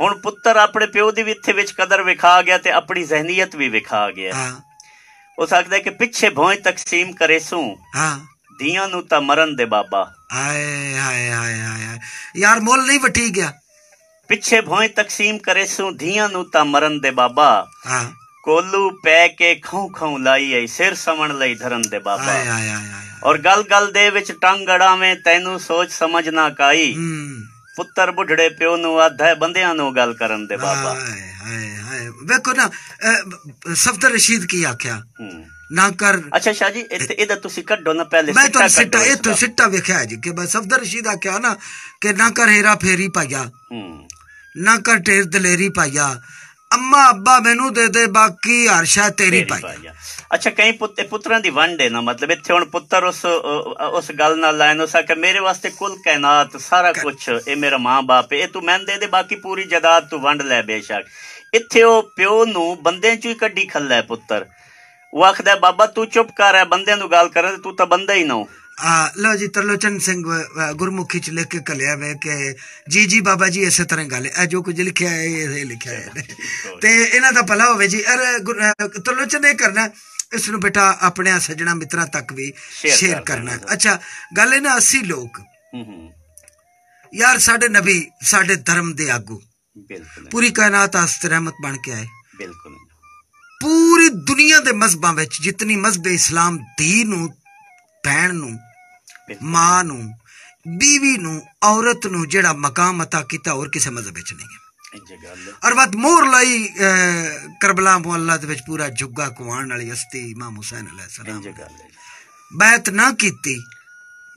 ਹੁਣ ਪੁੱਤਰ ਆਪਣੇ ਪਿਓ ਦੀ ਵੀ ਇੱਥੇ ਵਿੱਚ ਕਦਰ ਵਿਖਾ ਗਿਆ ਤੇ ਆਪਣੀ ਜ਼ਹਿਨੀਅਤ ਵੀ ਵਿਖਾ ਗਿਆ ਉਹ ਸਕਦਾ ਕਿ ਪਿੱਛੇ ਭੋਏ ਤਕਸੀਮ ਕਰੇ ਸੂ।
ਹਾਂ।
ਧੀਆਂ ਨੂੰ ਤਾਂ ਮਰਨ ਦੇ ਬਾਬਾ।
ਹਾਏ ਹਾਏ ਹਾਏ ਹਾਏ। ਯਾਰ ਮੁੱਲ ਨਹੀਂ ਵਟੀ ਗਿਆ।
ਪਿੱਛੇ ਭੋਏ ਤਕਸੀਮ ਕਰੇ ਸੂ ਧੀਆਂ ਨੂੰ ਤਾਂ ਮਰਨ ਦੇ ਬਾਬਾ।
ਹਾਂ।
ਕੋਲੂ ਪੈ ਕੇ ਖੌਂ ਖੌਂ ਲਾਈ ਐ ਸਿਰ ਸਮਣ ਲਈ ਧਰਨ ਦੇ ਬਾਬਾ। ਔਰ ਗਲ ਗਲ ਦੇ ਵਿੱਚ ਟੰਗ ਅੜਾਵੇਂ ਤੈਨੂੰ ਸੋਚ ਸਮਝ ਨਾ ਕਾਈ। ਪੁੱਤਰ ਬੁੱਢੜੇ ਪਿਓ ਨੂੰ ਆਧਾ ਬੰਦਿਆਂ ਨੂੰ ਗੱਲ ਕਰਨ ਦੇ ਬਾਬਾ।
ਹਾਏ ਹਾਏ ਹਾਏ ਵੇਖੋ ਨਾ ਸਫਦਰ ਰਸ਼ੀਦ ਕੀ ਆਖਿਆ? ਨਾ ਕਰ।
ਅੱਛਾ ਸ਼ਾਹ ਜੀ ਇੱਥੇ ਇਹਦਾ ਤੁਸੀਂ ਕੱਢੋ ਨਾ ਪਹਿਲੇ
ਮੈਂ ਤੁਹਾਨੂੰ
ਸਿੱਟਾ
ਇਹ ਤੋਂ। ਸਿੱਟਾ ਵੇਖਿਆ ਜੀ ਕਿ ਬਸ ਸਫਦਰ ਰਸ਼ੀਦ ਆਖਿਆ ਨਾ ਕਿ ਨਾ ਕਰ ਹੀਰਾ ਫੇਰੀ ਪਾਇਆ ਨਾ ਕਰ ਢੇਰ ਦਲੇਰੀ ਪਾਇਆ। ਅੰਮਾ ਅੱਬਾ ਮੈਨੂੰ ਦੇ ਦੇ ਬਾਕੀ ਹਰਸ਼ਾ ਤੇਰੀ
ਪਾਇਆ। ਅੱਛਾ ਕਈ ਪੁੱਤ ਪੁੱਤਰਾਂ ਦੀ ਵੰਡ ਹੈ ਨਾ ਮਤਲਬ ਇੱਥੇ ਹੁਣ ਪੁੱਤਰ ਉਸ ਉਸ ਗੱਲ ਨਾਲ ਲਾਇਨ ਹੋ ਸਕੇ ਮੇਰੇ ਵਾਸਤੇ ਕੁੱਲ ਕਾਇਨਾਤ ਸਾਰਾ ਕੁਝ ਇਹ ਮੇਰਾ ਮਾਂ-ਬਾਪ ਇਹ ਤੂੰ ਮੈਨੂੰ ਦੇ ਦੇ ਬਾਕੀ ਪੂਰੀ ਜਾਇਦਾਦ ਤੂੰ ਵੰਡ ਲੈ ਬੇਸ਼ੱਕ। ਇੱਥੇ ਉਹ ਪਿਓ ਨੂੰ ਬੰਦਿਆਂ ਚੋਂ ਹੀ ਕੱਢੀ ਖੱਲਾ ਪੁੱਤਰ। ਉਹ ਆਖਦਾ ਬਾਬਾ ਤੂੰ ਚੁੱਪ ਕਰ ਹੈ ਬੰਦਿਆਂ ਨੂੰ ਗੱਲ ਕਰਨ ਤੂੰ ਤਾਂ ਬੰਦਾ ਹੀ ਨਾ
ਆ ਲਓ ਜੀ ਤਰਲੋਚਨ ਸਿੰਘ ਗੁਰਮੁਖੀ ਚ ਲਿਖ ਕੇ ਕਲਿਆ ਵੇ ਕਿ ਜੀ ਜੀ ਬਾਬਾ ਜੀ ਇਸੇ ਤਰ੍ਹਾਂ ਗੱਲ ਹੈ। ਇਹ ਜੋ ਕੁਝ ਲਿਖਿਆ ਹੈ ਇਹ ਇਹ ਲਿਖਿਆ ਹੈ। ਤੇ ਇਹਨਾਂ ਦਾ ਭਲਾ ਹੋਵੇ ਜੀ। ਅਰ ਤਰਲੋਚਨ ਇਹ ਕਰਨਾ ਇਸ ਨੂੰ ਬੇਟਾ ਆਪਣੇ ਸੱਜਣਾ ਮਿੱਤਰਾਂ ਤੱਕ ਵੀ ਸ਼ੇਅਰ
ਕਰ
ਕਰਨਾ। ਅੱਛਾ ਗੱਲ ਹੈ ਨਾ ਅਸੀਂ ਲੋਕ। ਯਾਰ ਸਾਡੇ ਨਬੀ ਸਾਡੇ ਧਰਮ ਦੇ ਆਗੂ।
ਬਿਲਕੁਲ।
ਪੂਰੀ ਕਾਇਨਾਤ ਆਸਤੇ ਰਹਿਮਤ ਬਣ ਕੇ ਆਏ।
ਬਿਲਕੁਲ।
ਪੂਰੀ ਦੁਨੀਆ ਦੇ ਮਜ਼ਹਬਾਂ ਵਿੱਚ ਜਿਤਨੀ ਮਜ਼ਹਬ ਇਸਲਾਮ ਦੀ ਨੂੰ ਭੈਣ ਨੂੰ
ਬਿਲਕੁਲ।
ਮਾਂ ਨੂੰ ਬੀਵੀ ਨੂੰ ਔਰਤ ਨੂੰ ਜਿਹੜਾ ਮਕਾਮ ਅਤਾ ਕੀਤਾ ਹੋਰ ਕਿਸੇ ਮਜ਼ਹਬ ਵਿੱਚ ਨਹੀਂ ਹੈ।
ਇੰਜ ਗੱਲ ਹੈ।
ਔਰ ਬਾਤ ਮੋਹਰ ਲਈ ਅਹ, ਕਰਬਲਾ ਮੁਹੱਲਾ ਦੇ ਵਿੱਚ ਪੂਰਾ ਜੁੱਗਾ ਕੁਆਣ ਵਾਲੀ ਹਸਤੀ ਇਮਾਮ ਹੁਸੈਨ ਅਲੈਹਿਸਲਾਮ
ਇੰਜ ਗੱਲ ਹੈ
ਬੈਤ ਨਾ ਕੀਤੀ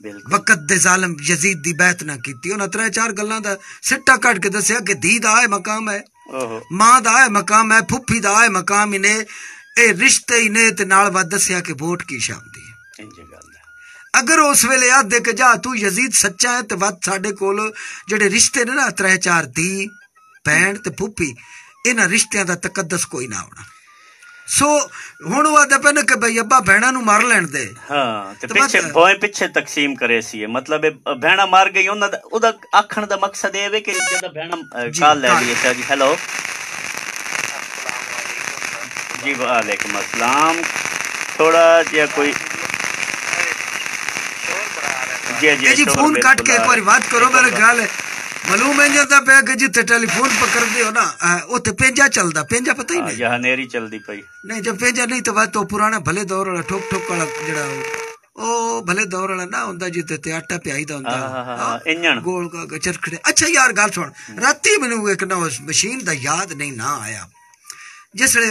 ਬਿਲਕੁਲ।
ਵਕਤ ਦੇ ਜ਼ਾਲਮ ਯਜ਼ੀਦ ਦੀ ਬੈਤ ਨਾ ਕੀਤੀ। ਉਹਨਾਂ ਤਰੇ ਚਾਰ ਗੱਲਾਂ ਮਾਂ ਦਾ ਹੈ ਮਕਾਮ ਹੈ ਫੁੱਫੀ ਦਾ ਹੈ ਮਕਾਮ ਹੀ ਨੇ। ਇਹ ਰਿਸ਼ਤੇ ਹੀ ਨੇ ਤੇ ਨਾਲ ਵੱਧ ਦੱਸਿਆ ਕਿ ਵੋਟ ਕੀ ਸ਼ਾਮਦੀ ਹੈ।
ਇੰਜ ਗੱਲ ਹੈ।
ਅਗਰ ਉਸ ਵੇਲੇ ਆ ਦੇ ਕੇ ਜਾ ਤੂੰ ਯਜ਼ੀਦ ਸੱਚਾ ਹੈ ਤੇ ਵੱਧ ਸਾਡੇ ਕੋਲ ਜਿਹੜੇ ਰਿਸ਼ਤੇ ਨੇ ਨਾ ਤਰੇ ਚਾਰ ਦੀ ਭੈਣ ਤੇ ਫੁੱਫੀ ਇਹਨਾਂ ਰਿਸ਼ਤਿਆਂ ਦਾ ਤਕੱਦਸ ਕੋਈ ਨਾ ਹੋਣਾ। ਸੋ ਹੁਣ ਉਹ ਆਦੇ ਪੈਨ ਕਿ ਬਈ ਅੱਬਾ ਭੈਣਾਂ ਨੂੰ ਮਾਰ ਲੈਣ ਦੇ।
ਹਾਂ ਤੇ ਪਿੱਛੇ ਭੋਏ ਪਿੱਛੇ ਤਕਸੀਮ ਕਰੇ ਸੀ ਇਹ। ਮਤਲਬ ਇਹ ਭੈਣਾ ਮਾਰ ਗਈ ਉਹਨਾਂ ਦਾ ਉਹਦਾ ਆਖਣ ਦਾ ਮਕਸਦ ਇਹ ਵੇ ਕਿ ਜਦੋਂ ਭੈਣਾ ਕਾਲ ਲੈ। ਲਈ ਅੱਛਾ ਜੀ ਹੈਲੋ। ਜੀ ਵਾਲੇਕੁਮ ਅਸਲਾਮ। ਥੋੜਾ ਜਿਹਾ ਕੋਈ ਜੀ ਜੀ
ਇਹ ਜੀ
ਸ਼ੋਰ
ਫੋਨ ਕੱਟ ਕੇ
ਬਿਲਕੁਲ
ਇੱਕ ਵਾਰੀ ਬਾਤ ਕਰੋ ਮੇਰੇ ਗੱਲ ਹੈ ਮਾਲੂਮ ਹੈ ਜਾਂਦਾ ਪਿਆ ਕਿ ਜਿੱਥੇ ਟੈਲੀਫੋਨ ਪਕੜਦੇ ਹੋ ਨਾ ਉੱਥੇ ਪੇਂਜਾ ਚੱਲਦਾ ਪੇਂਜਾ ਪਤਾ ਹੀ ਨਹੀਂ।
ਯਹਾਂ ਨੇਰੀ ਚਲਦੀ ਪਈ।
ਨਹੀਂ ਜਦ ਪੇਂਜਾ ਨਹੀਂ ਤਾਂ ਬਾਤ ਤੋਂ ਪੁਰਾਣਾ ਭਲੇ ਦੌਰ ਵਾਲਾ ਠੋਕ ਠੋਕ ਵਾਲਾ ਜਿਹੜਾ ਉਹ- ਭਲੇ ਦੌਰ ਵਾਲਾ ਨਾ ਹੁੰਦਾ ਜਿੱਥੇ ਤੇ ਆਟਾ ਪਿਆਈਦਾ ਹੁੰਦਾ।
ਹਾਂ, ਇੰਜਣ।
ਗੋਲ ਕਾ ਚਰਖੜੇ। ਅੱਛਾ ਯਾਰ ਗੱਲ ਸੁਣ। ਰਾਤੀ ਮੈਨੂੰ ਇੱਕ ਨਾ ਉਸ ਮਸ਼ੀਨ ਦਾ ਯਾਦ ਨਹੀਂ ਨਾ ਆਇਆ। ਜਿਸ ਵੇਲੇ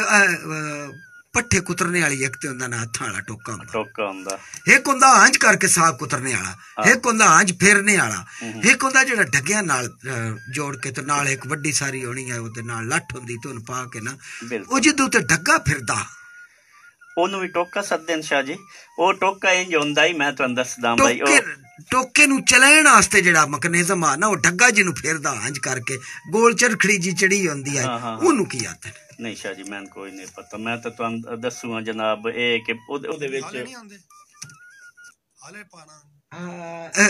ਪੱਠੇ ਕੁਤਰਨੇ ਵਾਲੀ ਇੱਕ ਤੇ ਹੁੰਦਾ ਨਾ ਹੱਥਾਂ ਵਾਲਾ ਟੋਕਾ ਹੁੰਦਾ।
ਟੋਕਾ ਹੁੰਦਾ।
ਇੱਕ ਹੁੰਦਾ ਹੰਝ ਕਰਕੇ ਸਾਗ ਕੁਤਰਨੇ ਵਾਲਾ ਇੱਕ ਹੁੰਦਾ ਹੰਝ ਫੇਰਨੇ ਵਾਲਾ ਇੱਕ ਹੁੰਦਾ ਜਿਹੜਾ ਡੱਗਿਆਂ ਨਾਲ ਜੋੜ ਕੇ ਤੇ ਨਾਲ ਇੱਕ ਵੱਡੀ ਸਾਰੀ ਹੋਣੀ ਹੈ ਉਹਦੇ ਨਾਲ ਲੱਠ ਹੁੰਦੀ ਉਹਨੂੰ ਪਾ ਕੇ ਨਾ ਉਹ ਜਦੋਂ ਤੇ ਡੱਗਾ ਫਿਰਦਾ।
ਉਹਨੂੰ ਵੀ ਟੋਕਾ ਸੱਦਦੇ ਨੇ ਸ਼ਾਹ ਜੀ। ਉਹ ਟੋਕਾ ਇੰਜ ਹੁੰਦਾ ਹੀ ਮੈਂ ਤੁਹਾਨੂੰ ਦੱਸਦਾ ਬਾਈ
ਟੋਕੇ
ਉਹ
ਟੋਕੇ ਨੂੰ ਚਲਾਉਣ ਵਾਸਤੇ ਜਿਹੜਾ ਮਕਨਿਜ਼ਮ ਆ ਨਾ ਉਹ ਡੱਗਾ ਜਿਹਨੂੰ ਫੇਰਦਾ ਹੰਝ ਕਰਕੇ ਗੋਲ ਚਰਖੜੀ ਜੀ ਚੜੀ ਹੁੰਦੀ ਹੈ
ਹਾਂ।
ਉਹਨੂੰ ਕੀ ਆਖਦੇ
ਨਹੀਂ ਸ਼ਾਹ ਜੀ, ਮੈਨੂੰ ਕੋਈ ਨਹੀਂ ਪਤਾ। ਮੈਂ ਤਾਂ ਤੁਹਾਨੂੰ ਦੱਸੂਗਾ ਜਨਾਬ, ਇਹ ਕਿ ਉਹਦੇ ਉਹਦੇ ਵਿੱਚ
ਆਉਂਦੇ। ਹਾਲੇ ਪਾਣਾ।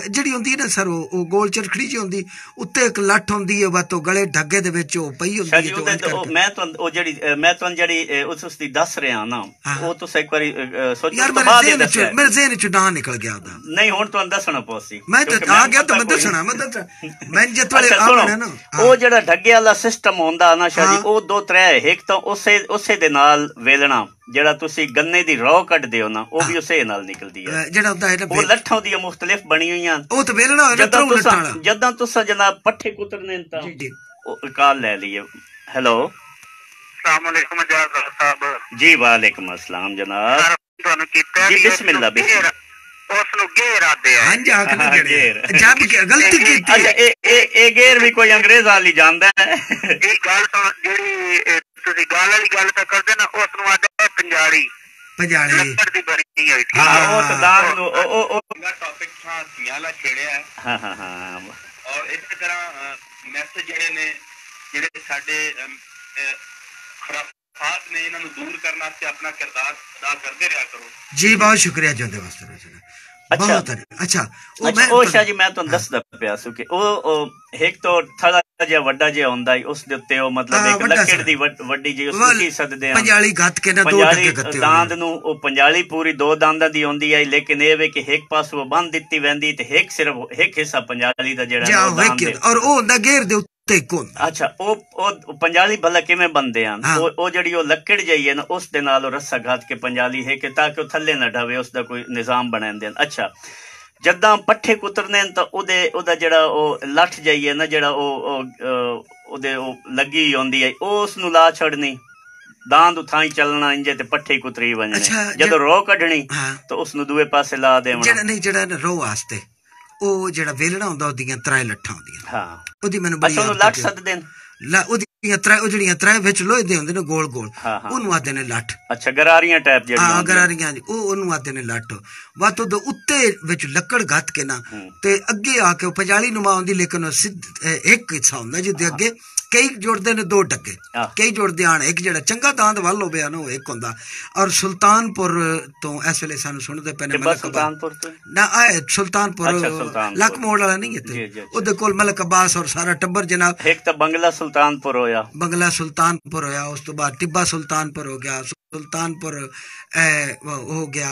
ਜਿਹੜੀ ਹੁੰਦੀ ਹੈ ਨਾ ਸਰ ਉਹ ਗੋਲ ਚਰਖੜੀ ਜੀ ਹੁੰਦੀ ਉੱਤੇ ਇੱਕ ਲੱਠ ਹੁੰਦੀ ਹੈ ਬਾਤੋਂ ਗਲੇ ਡੱਗੇ ਦੇ ਵਿੱਚ ਉਹ ਪਈ ਹੁੰਦੀ ਹੈ ਤੇ
ਉਹ ਮੈਂ ਤੁਹਾਨੂੰ ਉਹ ਜਿਹੜੀ ਮੈਂ ਤੁਹਾਨੂੰ ਜਿਹੜੀ ਉਸ ਉਸ ਦੀ ਦੱਸ ਰਿਹਾ ਨਾ। ਉਹ ਤੁਸੀਂ ਇੱਕ ਵਾਰੀ ਸੋਚੋ ਤੋਂ ਬਾਅਦ ਹੀ ਦੱਸਿਆ
ਮੇਰੇ ਜ਼ਹਿਨ ਚ ਨਾ ਨਿਕਲ ਗਿਆ ਉਹਦਾ
ਨਹੀਂ ਹੁਣ ਤੁਹਾਨੂੰ ਦੱਸਣਾ ਪੋਸੀ
ਮੈਂ ਤਾਂ ਆ ਗਿਆ ਤਾਂ ਮੈਂ ਦੱਸਣਾ ਮੈਂ ਦੱਸਣਾ ਮੈਂ ਜਿੱਤ ਵਾਲੇ
ਅੱਛਾ
ਆ
ਸੁਣੋ
ਬਣਿਆ ਨਾ
ਉਹ ਜਿਹੜਾ ਢੱਗੇ ਵਾਲਾ ਸਿਸਟਮ ਹੁੰਦਾ ਨਾ
ਹਾਂ।
ਉਹ ਦੋ ਤਰੇ। ਇੱਕ ਤਾਂ ਉਸੇ ਉਸੇ ਦੇ ਨਾਲ ਵੇਲਣਾ ਜਿਹੜਾ ਤੁਸੀਂ ਗੰਨੇ ਦੀ ਰੋ ਕੱਢਦੇ ਹੋ ਨਾ ਉਹ ਵੀ ਉਸੇ ਨਾਲ ਨਿਕਲਦੀ ਹੈ।
ਜਿਹੜਾ ਹੁੰਦਾ ਹੈ
ਉਹ ਲੱਠਾਂ ਦੀਆਂ ਮੁxtਲਿਫ ਬਣੀ ਹੋਈਆਂ।
ਉਹ ਤੇ ਵੇਲਣਾ ਹੋਇਆ
ਲੱਠਾਂ
ਵਾਲਾ
ਜਦੋਂ ਤੁਸੀਂ ਜਨਾਬ ਪੱਠੇ ਕੁਤਰਨੇ ਤਾਂ ਉਹ ਕਾਲ ਲੈ ਲਈਏ। ਹੈਲੋ।
ਅਸਲਾਮੁਅਲੈਕੁਮ ਜਨਾਬ ਸਾਹਿਬ।
ਜੀ ਵਾਲੇਕੁਮ ਅਸਲਾਮ ਜਨਾਬ।
ਤੁਹਾਨੂੰ ਕੀਤਾ
ਜੀ ਬਿਸਮਿਲ੍ਲਾ
ਬਿਸਮਿਲ੍ਲਾ। ਉਸ ਨੂੰ ਗੇਰ ਆਦੇ ਆ।
ਹਾਂਜੀ ਹੱਕ ਨੂੰ
ਗੇਰ
ਜਦ ਗਲਤੀ ਕੀਤੀ
ਅੱਛਾ ਇਹ ਇਹ ਇਹ ਗੇਰ ਵੀ ਕੋਈ ਅੰਗਰੇਜ਼ ਲਈ ਜਾਂਦਾ ਹੈ।
ਇਹ ਗੱਲ ਤਾਂ ਜਿਹੜੀ ਤੁਸੀਂ ਗੱਲ ਵਾਲੀ ਗੱਲ ਤਾਂ ਕਰਦੇ ਨਾ ਉਸ ਨੂੰ ਆਦੇ ਪੰਜਾਲੀ।
ਪੰਜਾਲੀ।
ਲੱਕੜ ਦੀ ਬਣੀ ਹੋਈ ਸੀ
ਹਾਂ ਉਹ ਨੂੰ ਉਹ ਉਹ ਉਹ-
ਦਾ ਟੌਪਿਕ ਥਾ ਧੀਆਂ ਵਾਲਾ ਛੇੜਿਆ ਹੈ।
ਹਾਂ ਹਾਂ ਹਾਂ
ਔਰ ਇਸੇ ਤਰ੍ਹਾਂ ਮੈਸੇਜ ਜਿਹੜੇ ਨੇ ਜਿਹੜੇ ਸਾਡੇ ਖੁਰਾਫਾਤ ਨੇ ਇਹਨਾਂ ਨੂੰ ਦੂਰ ਕਰਨ ਵਾਸਤੇ ਆਪਣਾ ਕਿਰਦਾਰ ਅਦਾ ਕਰਦੇ ਰਿਹਾ ਕਰੋ।
ਜੀ ਬਹੁਤ ਸ਼ੁਕਰੀਆ ਜੋਦੇ ਵਾਸਤੇ ਰਚਨਾ
ਅੱਛਾ।
ਅੱਛਾ ਉਹ ਮੈਂ
ਉਹ ਸ਼ਾਹ ਜੀ ਮੈਂ ਤੁਹਾਨੂੰ ਦੱਸਦਾ ਪਿਆ ਸੀ ਕਿ ਉਹ ਇੱਕ ਤੋਂ ਥੜਾ ਜਿਹਾ ਵੱਡਾ ਜਿਹਾ ਹੁੰਦਾ ਉਸ ਦੇ ਉੱਤੇ ਉਹ ਮਤਲਬ ਇੱਕ ਲੱਕੜ। ਦੀ ਵੱਡ- ਵੱਡੀ ਜੀ ਉਸ ਨੂੰ ਕੀ ਸੱਦਦੇ ਆ
ਪੰਜਾਲੀ ਗੱਤ ਕੇ ਨਾ ਦੋ ਟੱਕੇ ਗੱਤੇ
ਦਾੰਦ ਨੂੰ ਉਹ ਪੰਜਾਲੀ ਪੂਰੀ ਦੋ ਦਾੰਦਾਂ ਦੀ ਹੁੰਦੀ ਹੈ ਲੇਕਿਨ ਇਹ ਵੇ ਕਿ ਇੱਕ ਪਾਸੋਂ ਉਹ ਬੰਨ ਦਿੱਤੀ ਵੈਂਦੀ ਤੇ ਇੱਕ ਸਿਰਫ ਇੱਕ ਹਿੱਸਾ ਪੰਜਾਲੀ ਦਾ ਜਿਹੜਾ ਉਹ ਦਾੰਦ
ਔਰ ਉਹ ਹੁੰਦਾ ਗੇਰ ਦੇ ਹੁੰਦਾ
ਅੱਛਾ ਉਹ ਉਹ ਪੰਜਾਲੀ ਭਲਾ ਕਿਵੇਂ ਬੰਦੇ
ਹਾਂ।
ਉਹ ਉਹ ਜਿਹੜੀ ਉਹ ਲੱਕੜ ਜਈ ਹੈ ਨਾ ਉਸ ਦੇ ਨਾਲ ਉਹ ਰੱਸਾ ਘਾਤ ਕੇ ਪੰਜਾਲੀ ਹੈ ਕਿ ਤਾਂ ਕਿ ਉਹ ਥੱਲੇ ਨਾ ਢਾਵੇ ਉਸ ਦਾ ਕੋਈ ਨਿਜ਼ਾਮ ਬਣਾਉਂਦੇ ਹਨ। ਅੱਛਾ ਜਦਾਂ ਪੱਠੇ ਕੁਤਰਨੇ ਤਾਂ ਉਹਦੇ ਉਹਦਾ ਜਿਹੜਾ ਉਹ ਲੱਠ ਜਈ ਹੈ ਨਾ ਜਿਹੜਾ ਉਹ ਉਹਦੇ ਉਹ ਲੱਗੀ ਹੁੰਦੀ ਹੈ ਉਸ ਨੂੰ ਲਾ ਛੱਡਣੀ। ਦਾੰਦ ਉਥਾਈ ਚੱਲਣਾ ਇੰਜੇ ਤੇ ਪੱਠੇ ਕੁਤਰੀ ਵੰਜਣੇ। ਜਦੋਂ ਰੋ ਕੱਢਣੀ
ਹਾਂ।
ਤਾਂ ਉਸ ਨੂੰ ਦੂਏ ਪਾਸੇ ਲਾ ਦੇਵਣਾ।
ਜਿਹੜਾ ਨਹੀਂ ਜਿਹੜਾ ਰੋ ਵਾਸਤੇ। ਉਹ ਜਿਹੜਾ ਵੇਲਣਾ ਹੁੰਦਾ ਉਹਦੀਆਂ ਤਰੇ ਲੱਠਾਂ ਹੁੰਦੀਆਂ
ਹਾਂ
ਉਹਦੀ ਮੈਨੂੰ ਬੜੀ
ਉਹਨੂੰ
ਆਦਤ
ਲੱਠ
ਹੈ।
ਸੱਦਦੇ ਨੇ
ਲਾ ਉਹਦੀਆਂ ਤਰੇ ਉਹ ਜਿਹੜੀਆਂ ਤਰੇ ਵਿੱਚ ਲੋਹੇ ਦੇ ਹੁੰਦੇ ਨੇ ਗੋਲ ਗੋਲ
ਹਾਂ, ਹਾਂ।
ਉਹਨੂੰ ਆਦੇ ਨੇ ਲੱਠ
ਅੱਛਾ ਗਰਾਰੀਆਂ ਟਾਈਪ ਜਿਹੜੀਆਂ ਹੁੰਦੀਆਂ।
ਗਰਾਰੀਆਂ ਜੀ, ਉਹ ਉਹਨੂੰ ਆਦੇ ਨੇ ਲੱਠ ਵਾਤ ਉਹਦੇ ਉੱਤੇ ਵਿੱਚ ਲੱਕੜ ਗੱਤ ਕੇ ਨਾ
ਹੂੰ।
ਤੇ ਅੱਗੇ ਆ ਕੇ ਉਹ ਪੰਜਾਲੀ ਨੁਮਾ ਹੁੰਦੀ ਲੇਕਿਨ ਉਹ ਸਿੱਧ ਇੱਕ ਹਿੱਸਾ ਹੁੰਦਾ ਜਿਹਦੇ ਅੱਗੇ ਕਈ ਜੁੜਦੇ ਨੇ ਦੋ ਟੱਕੇ। ਕਈ ਜੁੜਦੇ ਆਣ ਇੱਕ ਜਿਹੜਾ ਚੰਗਾ ਦਾੰਦ ਵੱਲ ਹੋਵੇ ਨਾ ਉਹ ਇੱਕ ਹੁੰਦਾ। ਔਰ ਸੁਲਤਾਨਪੁਰ ਤੋਂ ਇਸ ਵੇਲੇ ਸਾਨੂੰ ਸੁਣਦੇ ਪਏ ਨੇ ਮਲਕ ਅਬਾਸ।
ਸੁਲਤਾਨਪੁਰ ਤੋਂ?
ਨਾ ਆਏ ਸੁਲਤਾਨਪੁਰ। ਲੱਕ ਮੋੜ ਵਾਲਾ ਨਹੀਂ ਇੱਥੇ। ਉਹਦੇ ਕੋਲ ਮਲਕ ਅਬਾਸ ਔਰ ਸਾਰਾ ਟੱਬਰ ਜਨਾਬ।
ਇੱਕ ਤਾਂ ਬੰਗਲਾ ਸੁਲਤਾਨਪੁਰ ਹੋਇਆ।
ਬੰਗਲਾ ਸੁਲਤਾਨਪੁਰ ਹੋਇਆ ਉਸ ਤੋਂ ਬਾਅਦ ਟਿੱਬਾ ਸੁਲਤਾਨਪੁਰ ਹੋ ਗਿਆ ਸੁਲਤਾਨਪੁਰ ਹੋ ਗਿਆ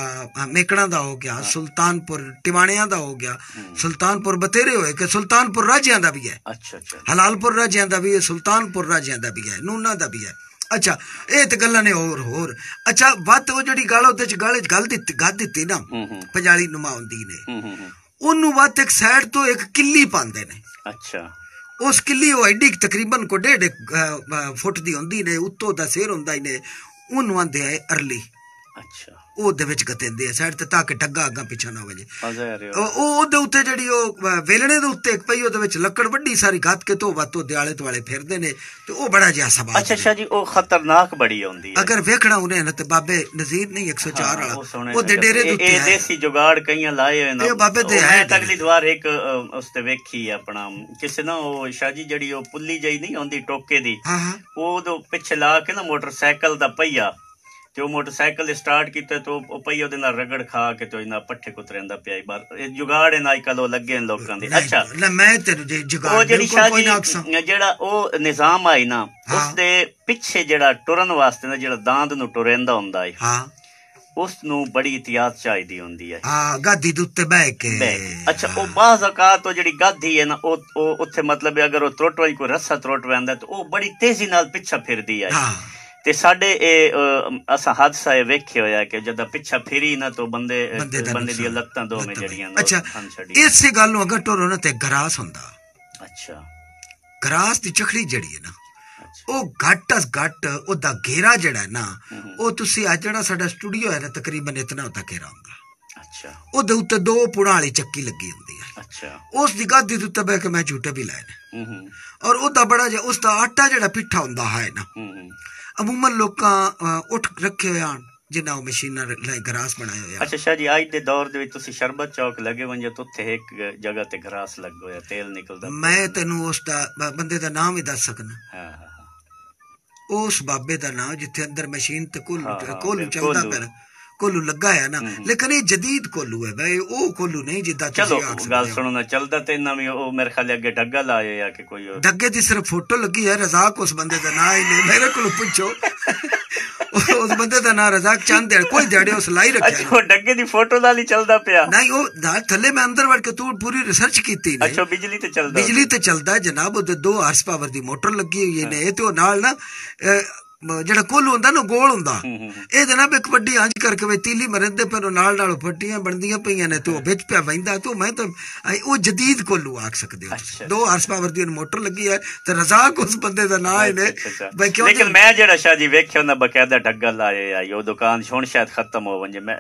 ਮੇਕਣਾ ਦਾ ਹੋ ਗਿਆ ਸੁਲਤਾਨਪੁਰ ਟਿਵਾਣਿਆਂ ਦਾ ਹੋ ਗਿਆ। ਸੁਲਤਾਨਪੁਰ ਬਤੇਰੇ ਹੋਏ ਕਿ ਸੁਲਤਾਨਪੁਰ ਰਾਜਿਆਂ ਦਾ ਵੀ ਹੈ।
ਅੱਛਾ ਅੱਛਾ।
ਹਲਾਲਪੁਰ ਰਾਜਿਆਂ ਦਾ ਵੀ ਸੁਲਤਾਨਪੁਰ ਰਾਜਿਆਂ ਦਾ ਵੀ ਹੈ ਨੂਨਾ ਦਾ ਵੀ ਹੈ। ਅੱਛਾ ਇਹ ਤੇ ਗੱਲਾਂ ਨੇ ਹੋਰ ਹੋਰ। ਅੱਛਾ ਵੱਤ ਉਹ ਜਿਹੜੀ ਗੱਲ ਉਹਦੇ ਚ ਗਾਲੇ ਗੱਲ ਦਿੱਤੀ ਗੱਲ ਦਿੱਤੀ ਨਾ। ਪੰਜਾਲੀ ਨੁਮਾਇੰਦੀ ਨੇ। ਉਹਨੂੰ ਵੱਤ ਇੱਕ ਸਾਈਡ ਤੋਂ ਇੱਕ ਕਿੱਲੀ ਪਾਉਂਦੇ ਨੇ।
ਅੱਛਾ।
ਉਸ ਕਿੱਲੀ ਉਹ ਐਡੀ ਤਕਰੀਬਨ ਕੋ ਡੇਢ ਫੁੱਟ ਦੀ ਹੁੰਦੀ ਨੇ ਉੱਤੋਂ ਦਾ ਸਿਰ ਹੁੰਦਾ ਹੀ ਨੇ। ਉਹਨੂੰ ਆਂਦੇ ਆ ਅਰਲੀ।
ਅੱਛਾ।
ਉਹ ਦੇ ਵਿੱਚ ਗਤੇਂਦੇ ਆ ਸਾਈਡ ਤੇ ਤਾਂ ਕਿ ਡੱਗਾ ਅੱਗਾ ਪਿੱਛਾ ਨਾ ਵਜੇ। ਉਹ ਉਹ ਉਹਦੇ ਉੱਤੇ ਜਿਹੜੀ ਉਹ ਵੇਲਣੇ ਦੇ ਉੱਤੇ ਇੱਕ ਪਈ ਉਹਦੇ ਵਿੱਚ ਲੱਕੜ ਵੱਡੀ ਸਾਰੀ ਗੱਤ ਕੇ ਤੋਂ ਵਾਤੋਂ ਦਿਆਲੇ ਦੁਆਲੇ ਫਿਰਦੇ ਨੇ ਤੇ ਉਹ ਬੜਾ ਜਿਹਾ ਸਵਾਲ
ਅੱਛਾ ਸ਼ਾਹ ਜੀ ਉਹ ਖਤਰਨਾਕ ਬੜੀ ਹੁੰਦੀ ਹੈ।
ਅਗਰ ਵੇਖਣਾ ਉਹਨੇ ਨਾ ਤੇ ਬਾਬੇ ਨਜ਼ੀਰ ਨਹੀਂ 104
ਹਾਂ,
ਵਾਲਾ।
ਉਹ
ਉਹਦੇ। ਡੇਰੇ ਦੇ ਉੱਤੇ
ਇਹ ਦੇਸੀ ਜੁਗਾੜ ਕਈਆਂ ਲਾਏ ਹੋਏ ਨੇ।
ਇਹ ਬਾਬੇ
ਉਹ
ਹੈ
ਮੈਂ
ਡੇਰੇ।
ਅਗਲੀ ਵਾਰ ਇੱਕ ਉਸ ਤੇ ਵੇਖੀ ਆਪਣਾ। ਕਿਸੇ ਨਾ ਉਹ ਸ਼ਾਹ ਜੀ ਜਿਹੜੀ ਉਹ ਪੁੱਲੀ ਜਈ ਨਹੀਂ ਹੁੰਦੀ ਟੋਕੇ ਦੀ ਉਹ ਉਹਦੇ ਪਿੱਛੇ ਲਾ ਕੇ ਨਾ ਮੋਟਰਸਾਈਕਲ ਦਾ ਪਹੀਆ। ਤੇ ਉਹ ਮੋਟਰਸਾਈਕਲ ਸਟਾਰਟ ਕੀਤਾ ਤੇ ਉਹ ਪਹੀਆ ਉਹਦੇ ਨਾਲ ਰਗੜ ਖਾ ਕੇ ਤੇ ਇਹਨਾਂ ਪੱਠੇ ਕੁਤਰਿਆਂ ਪਿਆ ਹੀ ਇਹ ਜੁਗਾੜ ਇਹਨਾਂ ਕੱਲ ਉਹ ਲੱਗੇ ਨੇ ਲੋਕਾਂ ਦੇ। ਅੱਛਾ।
ਲੈ ਮੈਂ ਤੈਨੂੰ ਜੇ ਜੁਗਾੜ
ਉਹ ਜਿਹੜੀ
ਨਾ।
ਜੀ ਜਿਹੜਾ ਉਹ ਨਿਜ਼ਾਮ ਆਈ ਨਾ
ਹਾਂ।
ਉਸ ਦੇ ਪਿੱਛੇ ਜਿਹੜਾ ਟੁਰਨ ਵਾਸਤੇ ਨਾ ਜਿਹੜਾ ਦਾੰਦ ਨੂੰ ਟੁਰੇਂਦਾ ਹੁੰਦਾ ਹੈ
ਹਾਂ।
ਉਸ ਨੂੰ ਬੜੀ ਇਤਿਆਤ ਚਾਹੀਦੀ ਹੁੰਦੀ ਹੈ।
ਆ ਗਾਦੀ ਦੇ ਉੱਤੇ ਬਹਿ ਕੇ।
ਅੱਛਾ ਉਹ ਬਾਜ਼ ਔਕਾਤ ਉਹ ਜਿਹੜੀ ਗਾਧੀ ਹੈ ਨਾ ਉਹ ਉਹ ਉੱਥੇ ਮਤਲਬ ਹੈ ਅਗਰ ਉਹ ਤਰੁੱਟ ਵਾਲੀ ਕੋਈ ਰੱਸਾ ਤਰੁੱਟ ਵੈਂਦਾ ਤੇ ਉਹ ਬੜੀ ਤੇਜ਼ੀ ਨਾਲ ਪਿੱਛਾ ਫਿਰਦੀ ਹੈ।
ਹਾਂ।
ਤੇ ਸਾਡੇ ਇਹ ਅਸਾਂ ਹਾਦਸਾ ਇਹ ਵੇਖਿਆ ਹੋਇਆ ਕਿ ਜਦੋਂ ਪਿੱਛਾ ਫਿਰੀ ਨਾ ਤੋਂ ਬੰਦੇ
ਬੰਦੇ
ਦੀਆਂ। ਲੱਤਾਂ ਦੋਵੇਂ
ਲੱਤਾਂ
ਜਿਹੜੀਆਂ
ਅੱਛਾ ਇਸੇ ਗੱਲ ਨੂੰ ਅਗਰ ਟੋਰੋ ਨਾ ਤੇ ਗਰਾਸ ਹੁੰਦਾ।
ਅੱਛਾ।
ਗਰਾਸ ਦੀ ਚਖੜੀ ਜਿਹੜੀ ਹੈ ਨਾ ਉਹ ਘੱਟ ਅਸ ਘੱਟ ਉਹਦਾ ਘੇਰਾ ਜਿਹੜਾ ਨਾ। ਉਹ ਤੁਸੀਂ ਅੱਜ ਜਿਹੜਾ ਸਾਡਾ ਸਟੂਡੀਓ ਹੈ ਨਾ ਤਕਰੀਬਨ ਇਤਨਾ ਉਹਦਾ ਘੇਰਾ ਹੁੰਦਾ।
ਅੱਛਾ।
ਉਹਦੇ ਉੱਤੇ ਦੋ ਪੁੜਾਂ ਵਾਲੀ ਚੱਕੀ ਲੱਗੀ ਹੁੰਦੀ ਹੈ।
ਅੱਛਾ।
ਉਸ ਦੀ ਗਾਦੀ ਦੇ ਉੱਤੇ ਬਹਿ ਕੇ ਮੈਂ ਝੂਟੇ ਵੀ ਲਾਏ ਨੇ।
ਹੂੰ ਹੂੰ।
ਔਰ ਉਹਦਾ ਬੜਾ ਜਿਹਾ ਉਸ ਦਾ ਆਟਾ ਜਿਹੜਾ ਪਿੱਠਾ ਹੁੰਦਾ ਹੈ ਨਾ
ਹੂੰ ਹੂੰ।
ਅਮੂਮਨ ਲੋਕਾਂ ਉੱਠ ਰੱਖੇ ਹੋਏ ਹਨ ਜਿਨ੍ਹਾਂ ਉਹ ਮਸ਼ੀਨਾਂ ਲਈ ਗਰਾਸ ਬਣਾਏ ਹੋਏ ਆ
ਅੱਛਾ ਸ਼ਾਹ ਜੀ ਅੱਜ ਦੇ ਦੌਰ ਦੇ ਵਿੱਚ ਤੁਸੀਂ ਸ਼ਰਬਤ ਚੌਕ ਲੱਗੇ ਵੰਜੇ ਤਾਂ ਉੱਥੇ ਇੱਕ ਜਗ੍ਹਾ ਤੇ ਗਰਾਸ ਲੱਗ ਹੋਇਆ ਤੇਲ ਨਿਕਲਦਾ।
ਮੈਂ ਤੈਨੂੰ ਉਸ ਦਾ ਬੰਦੇ ਦਾ ਨਾਮ ਵੀ ਦੱਸ ਸਕਣਾ
ਹਾਂ ਹਾਂ।
ਉਸ ਬਾਬੇ ਦਾ ਨਾਮ ਜਿੱਥੇ ਅੰਦਰ ਮਸ਼ੀਨ ਤੇ ਕੋਲੂ ਕੋਲੂ। ਚੱਲਦਾ ਪਿਆ ਕੋਲੂ ਲੱਗਾ ਹੈ ਨਾ। ਲੇਕਿਨ ਇਹ ਜਦੀਦ ਕੋਲੂ ਹੈ ਬਈ ਉਹ ਕੋਲੂ ਨਹੀਂ ਜਿੱਦਾਂ
ਚਲੋ
ਤੁਸੀਂ ਆਖ
ਗੱਲ
ਸਕਦੇ
ਸੁਣੋ ਨਾ ਚੱਲਦਾ ਤੇ ਇਹਨਾਂ ਵੀ ਉਹ ਮੇਰੇ ਖਿਆਲ ਅੱਗੇ ਡੱਗਾ ਲਾਏ ਆ ਕਿ ਕੋਈ ਹੋਰ
ਡੱਗੇ ਦੀ ਸਿਰਫ ਫੋਟੋ ਲੱਗੀ ਹੈ ਰਜ਼ਾਕ ਉਸ ਬੰਦੇ ਦਾ ਨਾਂ ਹੀ ਨਹੀਂ ਮੇਰੇ ਕੋਲ ਪੁੱਛੋ। ਉਸ ਬੰਦੇ ਦਾ ਨਾਂ ਰਜ਼ਾਕ ਚੰਦ ਹੈ ਕੋਈ ਦਿਹਾੜੇ ਉਸ ਲਾਈ ਰੱਖਿਆ
ਅੱਛਾ ਉਹ ਡੱਗੇ ਦੀ ਫੋਟੋ ਨਾਲ ਹੀ ਚੱਲਦਾ ਪਿਆ।
ਨਹੀਂ ਉਹ ਥੱਲੇ ਮੈਂ ਅੰਦਰ ਵੜ ਕੇ ਤੂੰ ਪੂਰੀ ਰਿਸਰਚ ਕੀਤੀ ਨੇ
ਅੱਛਾ ਬਿਜਲੀ ਤੇ ਚੱਲਦਾ।
ਬਿਜਲੀ ਤੇ ਚੱਲਦਾ ਜਨਾਬ ਉਹਦੇ 2 ਹਾਰਸ ਪਾਵਰ ਦੀ ਮੋਟਰ ਲੱਗੀ ਹੋਈ ਹੈ ਨੇ ਤੇ ਉਹ ਨਾਲ ਨਾ ਜਿਹੜਾ ਕੁੱਲ ਹੁੰਦਾ ਨਾ ਗੋਲ ਹੁੰਦਾ। ਇਹ ਜਨਾਬ ਇੱਕ ਵੱਡੀ ਅੰਜ ਕਰਕੇ ਵੇ ਤੀਲੀ ਮਰਦੇ ਪਰ ਨਾਲ ਨਾਲ ਫੱਟੀਆਂ ਬਣਦੀਆਂ ਪਈਆਂ ਨੇ ਤੂੰ ਵਿੱਚ ਪਿਆ ਵੈਂਦਾ ਤੂੰ ਮੈਂ ਤਾਂ ਉਹ ਜਦੀਦ ਕੋਲੂ ਆਖ ਸਕਦੇ ਹੋ। ਦੋ ਹਾਰਸ ਪਾਵਰ ਦੀ ਉਹਨੂੰ ਮੋਟਰ ਲੱਗੀ ਹੈ ਤੇ ਰਜ਼ਾਕ ਉਸ ਬੰਦੇ ਦਾ ਨਾਂ ਹੀ ਨੇ। ਬਈ ਕਿਉਂ
ਲੇਕਿਨ ਮੈਂ ਜਿਹੜਾ ਸ਼ਾਹ ਜੀ ਵੇਖਿਆ ਨਾ ਬਕਾਇਦਾ ਢੱਗਾ ਲਾਏ ਆਈ ਉਹ ਦੁਕਾਨ ਹੁਣ ਸ਼ਾਇਦ ਖਤਮ ਹੋ ਵੰਜੇ ਮੈਂ